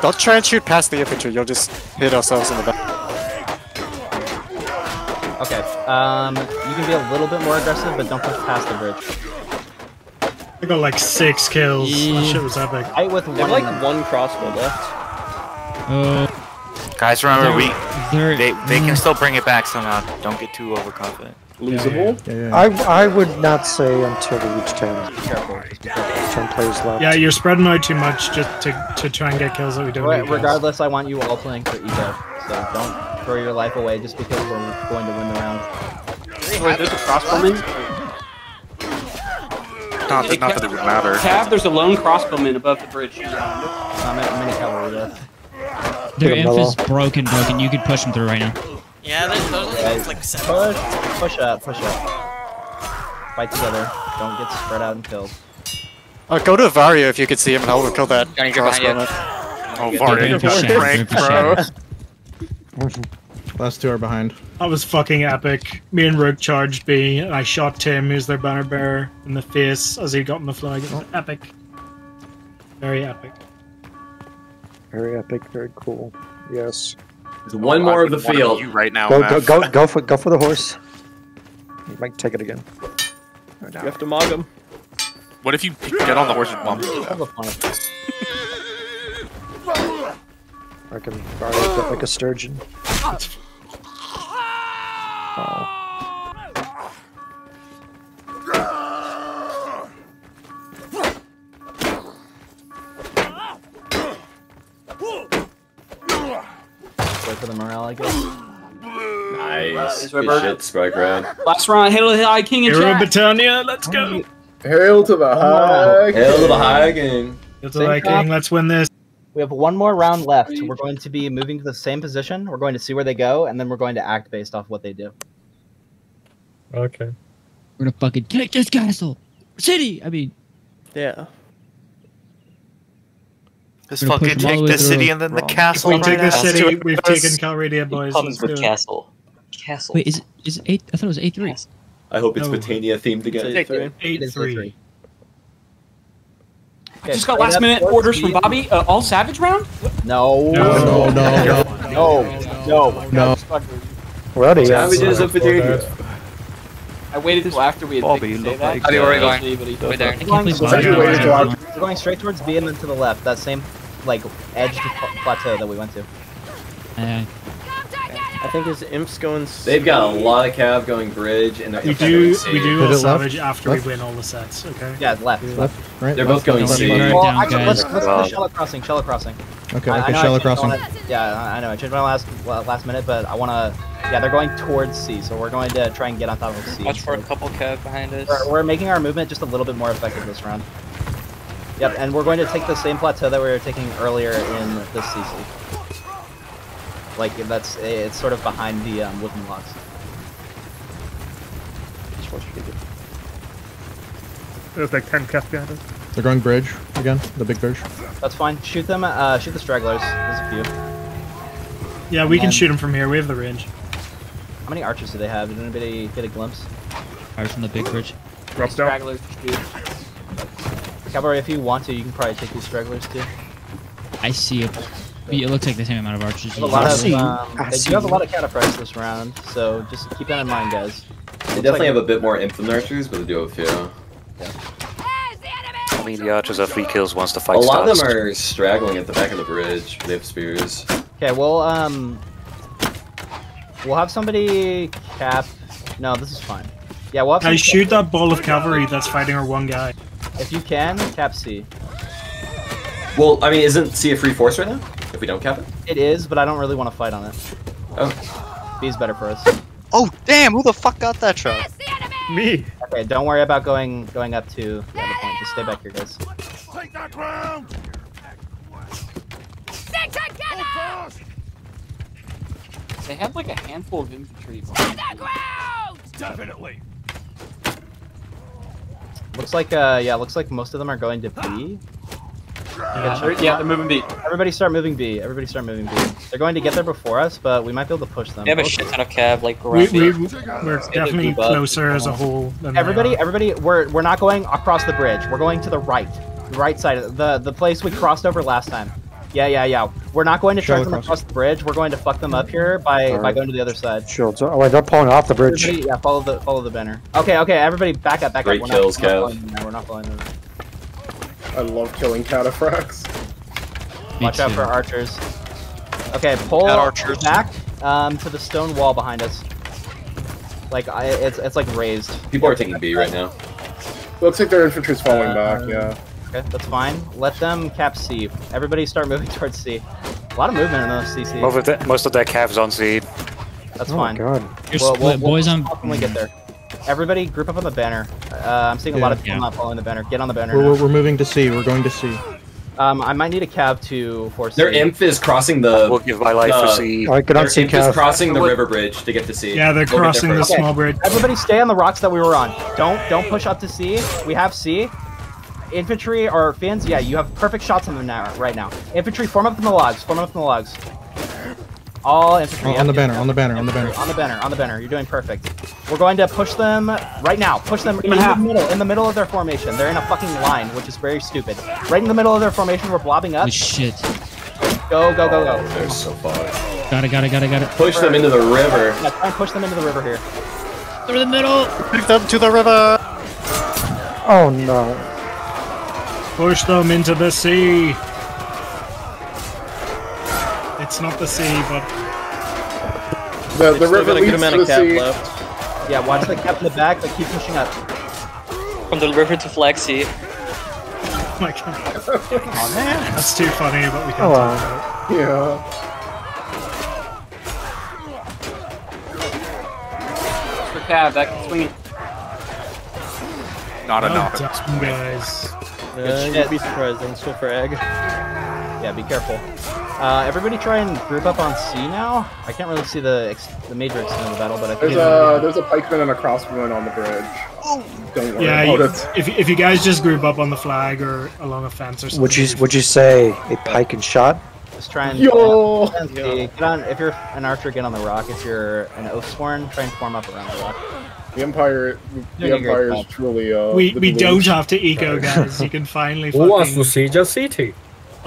Speaker 12: Don't try and shoot past the infantry, you'll just hit ourselves in the back.
Speaker 5: Okay. Um, you can be a little bit more aggressive, but don't push past the bridge.
Speaker 15: I got like six kills. That shit was epic.
Speaker 5: Fight with
Speaker 17: They have like one crossbow left.
Speaker 2: Uh,
Speaker 25: Guys, remember, we
Speaker 2: they're,
Speaker 25: they, they
Speaker 2: mm,
Speaker 25: can still bring it back somehow. Don't get too overconfident.
Speaker 4: Losable.
Speaker 13: Yeah, yeah.
Speaker 11: I, I would not say until we reach 10.
Speaker 5: Careful. Just be careful.
Speaker 11: 10 players left.
Speaker 15: Yeah, you're spreading out too much just to, to try and get kills that we don't
Speaker 5: Re-
Speaker 15: need. kills.
Speaker 5: Regardless, I want you all playing for ego. So don't throw your life away just because we're going to win the round.
Speaker 6: Wait, there's a crossbowman.
Speaker 7: Not, that- not that it would matter.
Speaker 6: Cav, there's a lone crossbowman above the bridge.
Speaker 5: Um, I'm at mini cavalry left.
Speaker 2: their
Speaker 11: Get 'em,
Speaker 2: inf is broken, broken. You could push them through right now.
Speaker 23: Yeah, there's those
Speaker 5: Guys,
Speaker 23: like seven.
Speaker 5: push, push up, push up. Fight together. Don't get spread out and killed.
Speaker 12: Uh, go to Vario if you can see him and I'll kill that
Speaker 25: Johnny, get behind you.
Speaker 12: crossbowman.
Speaker 7: Oh,
Speaker 2: They're
Speaker 7: Vardy,
Speaker 2: in for
Speaker 7: got
Speaker 2: shatter,
Speaker 7: pranked,
Speaker 2: they're in
Speaker 7: bro.
Speaker 13: Last two are behind.
Speaker 15: That was fucking epic. Me and Rogue charged B, and I shot Tim, who's their banner bearer, in the face as he got in the flag. It was epic. Very epic.
Speaker 11: Very epic, very cool. Yes.
Speaker 8: There's one more of the
Speaker 7: One
Speaker 8: field.
Speaker 7: You right now,
Speaker 11: Go, go, go, go for, go for the horse. You might take it again.
Speaker 17: You have to mog him.
Speaker 7: What if you get on the horse and bump?
Speaker 5: Have a fun.
Speaker 11: I can borrow it like a sturgeon. (laughs) Oh.
Speaker 5: For the morale, I guess.
Speaker 8: Nice.
Speaker 6: Is
Speaker 8: Good shit, Spike Rad.
Speaker 6: Last round, Hail to the High King in
Speaker 15: Hero
Speaker 6: chat.
Speaker 15: Battania, let's go!
Speaker 4: Hail to the high.
Speaker 8: Hail to the high king.
Speaker 15: It's like,
Speaker 5: Same
Speaker 15: King, let's win this.
Speaker 5: We have one more round left. We're going to be moving to the same position. We're going to see where they go, and then we're going to act based off what they do.
Speaker 22: Okay.
Speaker 2: We're gonna fucking take this castle, city. I mean,
Speaker 17: Yeah.
Speaker 25: Just
Speaker 2: We're gonna push
Speaker 25: fucking take
Speaker 2: the
Speaker 25: the city and then the
Speaker 2: Wrong.
Speaker 15: If
Speaker 25: castle.
Speaker 15: we take
Speaker 25: right
Speaker 15: this
Speaker 25: after.
Speaker 15: city, we've taken Calradia, boys.
Speaker 25: comes
Speaker 15: Let's
Speaker 25: with
Speaker 15: do it.
Speaker 25: castle. Castle.
Speaker 2: wait, is it is it eight? I thought it was eight three.
Speaker 8: I hope it's
Speaker 15: No.
Speaker 8: Battania themed again.
Speaker 17: Eight three.
Speaker 5: It
Speaker 15: Eight
Speaker 5: is
Speaker 15: three.
Speaker 5: three.
Speaker 6: I just got last minute orders from Bobby. Uh, all Savage round?
Speaker 5: No.
Speaker 15: No,
Speaker 13: no, no.
Speaker 5: No. No.
Speaker 13: No.
Speaker 11: Ready? yes.
Speaker 6: Savages of Virginia. I waited until after we had
Speaker 25: Bobby,
Speaker 6: picked to say
Speaker 25: look
Speaker 6: that.
Speaker 25: like, Bobby, where are we going? We're there.
Speaker 2: I can't believe
Speaker 5: We're
Speaker 15: Bobby
Speaker 5: going,
Speaker 15: waited
Speaker 5: we're going straight towards B and then to the left. That same, like, edge to plateau that we went to.
Speaker 2: Uh,
Speaker 17: I think his imp's going. s-
Speaker 8: They've got a lot of cav going bridge, and they're
Speaker 15: We
Speaker 8: they're
Speaker 15: do
Speaker 8: going
Speaker 15: we
Speaker 8: C.
Speaker 15: do
Speaker 13: Hit
Speaker 15: all
Speaker 13: it left,
Speaker 15: after
Speaker 13: left.
Speaker 15: we win all the sets, okay?
Speaker 5: Yeah, left.
Speaker 13: Left, right?
Speaker 8: They're
Speaker 13: left,
Speaker 8: both going
Speaker 13: left,
Speaker 8: C.
Speaker 5: Well,
Speaker 2: down,
Speaker 5: actually,
Speaker 2: guys.
Speaker 5: let's, let's go
Speaker 3: Wow.
Speaker 5: to shallow crossing. Shallow crossing.
Speaker 13: Okay,
Speaker 5: I, I know I
Speaker 13: shell
Speaker 5: changed
Speaker 13: across them.
Speaker 5: Yeah, I I know. I changed my last well, last minute, but I want to. Yeah, they're going towards C, so we're going to try and get on top of C.
Speaker 25: Watch for a couple cav behind us.
Speaker 5: We're, we're making our movement just a little bit more effective this round. Yep, and we're going to take the same plateau that we were taking earlier in this CC. Like that's it's sort of behind the um, wooden logs.
Speaker 23: There's like 10 cav behind us.
Speaker 13: They're going bridge again, the big bridge.
Speaker 5: That's fine. Shoot them. Uh, shoot the stragglers. There's a few.
Speaker 15: Yeah, we can
Speaker 5: And-
Speaker 15: shoot them from here. We have the range.
Speaker 5: How many archers do they have? Did anybody get a glimpse?
Speaker 2: Archers from the big bridge.
Speaker 23: Drop down.
Speaker 6: Stragglers to shoot.
Speaker 5: Cavalry, if you want to, you can probably take these stragglers too.
Speaker 2: I see it. It looks like the same amount of archers.
Speaker 5: They a lot of,
Speaker 2: you.
Speaker 5: um,
Speaker 11: I
Speaker 5: they
Speaker 11: see
Speaker 5: do have a lot of cataphracts this round, so just keep that in mind, guys.
Speaker 8: They definitely have a bit more infant archers, but they do have a few.
Speaker 3: I mean, the archers are free kills once the fight starts.
Speaker 8: A
Speaker 3: fight
Speaker 8: lot
Speaker 3: starts.
Speaker 8: of them are straggling at the back of the bridge. They have spears.
Speaker 5: Okay, we'll um, we'll have somebody cap. No, this is fine. Yeah, we'll have.
Speaker 15: I
Speaker 5: some-
Speaker 15: shoot that ball of cavalry that's fighting our one guy.
Speaker 5: If you can, cap C.
Speaker 8: Well, I mean, isn't C a free force right now? If we don't cap it?
Speaker 5: It is, but I don't really want to fight on it.
Speaker 8: Oh.
Speaker 5: B is better for us.
Speaker 10: Oh damn! Who the fuck got that shot? (laughs)
Speaker 23: Me.
Speaker 5: Okay, don't worry about going going up to the other point. Just stay back here, guys.
Speaker 20: Take that ground!
Speaker 6: They have like a handful of infantry. Stand the ground.
Speaker 20: Definitely.
Speaker 5: Looks like uh, yeah, looks like most of them are going to B.
Speaker 6: Yeah, they're, yeah, they're moving B.
Speaker 5: Everybody start moving B. Everybody start moving B. They're going to get there before us, but we might be able to push them.
Speaker 25: They have a shit ton of cav like
Speaker 15: We,
Speaker 25: around
Speaker 15: we,
Speaker 25: B.
Speaker 15: we're definitely closer as a whole than
Speaker 5: Everybody, everybody, we're we're not going across the bridge. We're going to the right, the right side, of the the place we crossed over last time. Yeah, yeah, yeah. We're not going to
Speaker 13: Shell
Speaker 5: charge them
Speaker 13: across.
Speaker 5: across the bridge. We're going to fuck them up here by by going to the other side.
Speaker 11: Shields. Oh, wait, they're pulling off the bridge.
Speaker 5: Everybody, yeah, follow the follow the banner. Okay, okay, everybody, back up, back
Speaker 8: Great
Speaker 5: up.
Speaker 8: kills,
Speaker 5: we're not,
Speaker 8: Kev.
Speaker 5: We're not following them. We're not following them.
Speaker 4: I love killing cataphracts.
Speaker 2: Me
Speaker 5: Watch out for archers. Okay, pull
Speaker 10: Got archers.
Speaker 5: back um, to the stone wall behind us. Like I, it's it's like raised.
Speaker 8: People are taking B right now.
Speaker 4: Looks like their infantry's falling
Speaker 5: Uh,
Speaker 4: back, yeah.
Speaker 5: Okay, that's fine. Let them cap C. Everybody start (laughs) moving towards C. A lot of movement in those CC.
Speaker 3: Most of, the, most of their cavs on C.
Speaker 5: That's
Speaker 11: Oh
Speaker 5: fine.
Speaker 11: god.
Speaker 2: You're
Speaker 5: We'll- we'll-
Speaker 2: split, boys
Speaker 5: we'll
Speaker 2: on.
Speaker 5: talk when we get there. Everybody, group up on the banner. Uh, I'm seeing a lot of
Speaker 2: Yeah.
Speaker 5: people
Speaker 2: Yeah.
Speaker 5: not following the banner. Get on the banner.
Speaker 13: We're,
Speaker 5: now.
Speaker 13: we're, we're moving to C. We're going to C.
Speaker 5: Um, I might need a cav to force.
Speaker 8: Their
Speaker 5: C.
Speaker 8: imp is crossing the.
Speaker 3: We'll give my life
Speaker 8: the-
Speaker 3: for C.
Speaker 11: Alright, get on
Speaker 8: Their
Speaker 11: C,
Speaker 8: is crossing the river bridge to get to C.
Speaker 15: Yeah, they're
Speaker 8: Go get there
Speaker 15: crossing the small bridge.
Speaker 5: Everybody, stay on the rocks that we were on. Don't don't push up to C. We have C. Infantry or fins, yeah, you have perfect shots on them now, right now. Infantry, form up from the logs. Form up from the logs. All infantry.
Speaker 13: Oh,
Speaker 5: yep,
Speaker 13: on the banner, on the banner, on the banner.
Speaker 5: On the banner, on the banner. You're doing perfect. We're going to push them right now. Push them in the middle, in the middle of their formation. They're in a fucking line, which is very stupid. Right in the middle of their formation, we're blobbing up.
Speaker 2: Holy shit.
Speaker 5: Go, go, go, go.
Speaker 8: They're so far.
Speaker 2: Got it, got it, got it, got it.
Speaker 8: Push them into the river.
Speaker 5: Yeah, try and push them into the river here.
Speaker 2: Through the middle.
Speaker 12: Pick them to the river.
Speaker 11: Oh no.
Speaker 15: Push them into the sea. It's not the sea, but
Speaker 4: The, the river
Speaker 17: got a good
Speaker 4: leads to the sea.
Speaker 17: left.
Speaker 5: Yeah, watch the cap in the back, but keep pushing up.
Speaker 25: From the river to Flag C.
Speaker 15: oh (laughs) my god, (laughs) that's too funny. But we can't
Speaker 11: Oh,
Speaker 15: talk about. it.
Speaker 4: Yeah.
Speaker 6: For cav, that can swing.
Speaker 7: Not
Speaker 15: Well
Speaker 7: enough.
Speaker 15: done, guys.
Speaker 17: Uh,
Speaker 5: shit.
Speaker 17: you'd be surprised. I'm still for egg.
Speaker 5: Yeah, be careful. Uh, everybody try and group up on C now. I can't really see the ex- the major extent of the battle, but I think
Speaker 4: There's a there's a pikeman and a crossbowman on the bridge. Don't worry
Speaker 15: Yeah, you, if if you guys just group up on the flag or along a fence or something.
Speaker 11: Would you would you say a pike and shot?
Speaker 5: just try and
Speaker 4: Yo!
Speaker 5: Get on, get on- if you're an archer, get on the rock. If you're an oathsworn, try and form up around the rock.
Speaker 4: The empire, the
Speaker 5: Doing
Speaker 4: empire is truly. Uh,
Speaker 15: we
Speaker 4: the
Speaker 15: we don't have to eco, guys. You can (laughs) finally.
Speaker 22: Who wants
Speaker 15: fucking
Speaker 22: to siege a city?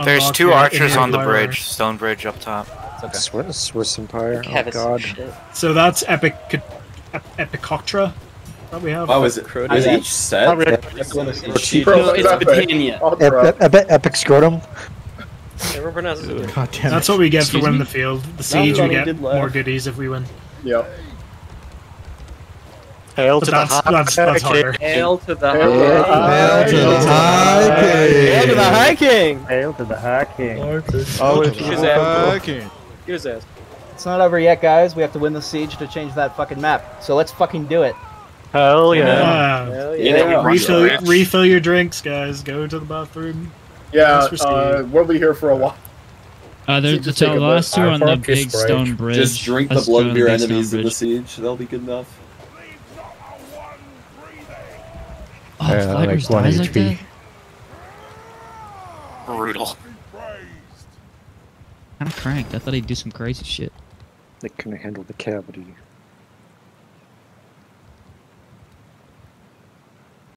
Speaker 25: There's two
Speaker 15: your
Speaker 25: archers on the
Speaker 15: Empire.
Speaker 25: bridge, stone bridge up top.
Speaker 5: It's okay.
Speaker 11: Swiss, Swiss Empire. Oh god.
Speaker 25: shit.
Speaker 15: So that's epic, ep- epicoctra that we have.
Speaker 8: Oh, is it? Is
Speaker 5: Yeah.
Speaker 8: each set?
Speaker 5: That's one of the siege.
Speaker 4: Bro,
Speaker 6: No, it's
Speaker 4: epic.
Speaker 11: Scrotum.
Speaker 17: Never pronounce.
Speaker 13: God damn.
Speaker 15: That's what we get for winning the field. The siege, we get more goodies if we win.
Speaker 4: Yep.
Speaker 12: Hail to
Speaker 15: that's,
Speaker 12: the high
Speaker 15: that's, that's harder.
Speaker 6: Hail to the
Speaker 12: Hail to the high
Speaker 17: Hail to the High King!
Speaker 27: Hail to the High King.
Speaker 12: Oh,
Speaker 17: Get his ass. Get his ass.
Speaker 5: It's not over yet, guys. We have to win the siege to change that fucking map. So let's fucking do it.
Speaker 26: Hell
Speaker 15: Yeah.
Speaker 17: Hell
Speaker 8: Yeah,
Speaker 17: yeah.
Speaker 8: yeah.
Speaker 15: Refill,
Speaker 7: Rich.
Speaker 15: refill your drinks, guys. Go to the bathroom.
Speaker 4: Yeah, uh, we'll be here for a while.
Speaker 2: Uh, there's
Speaker 4: Just
Speaker 2: the
Speaker 4: take a
Speaker 2: two last two on the big
Speaker 22: break.
Speaker 2: stone bridge.
Speaker 8: Just drink the blood of your enemies in the siege. That'll be good enough.
Speaker 2: Oh,
Speaker 26: Yeah, like one
Speaker 2: dies like that?
Speaker 3: Brutal.
Speaker 2: Kind of cranked. I thought he'd do some crazy shit.
Speaker 11: They couldn't handle the cavity.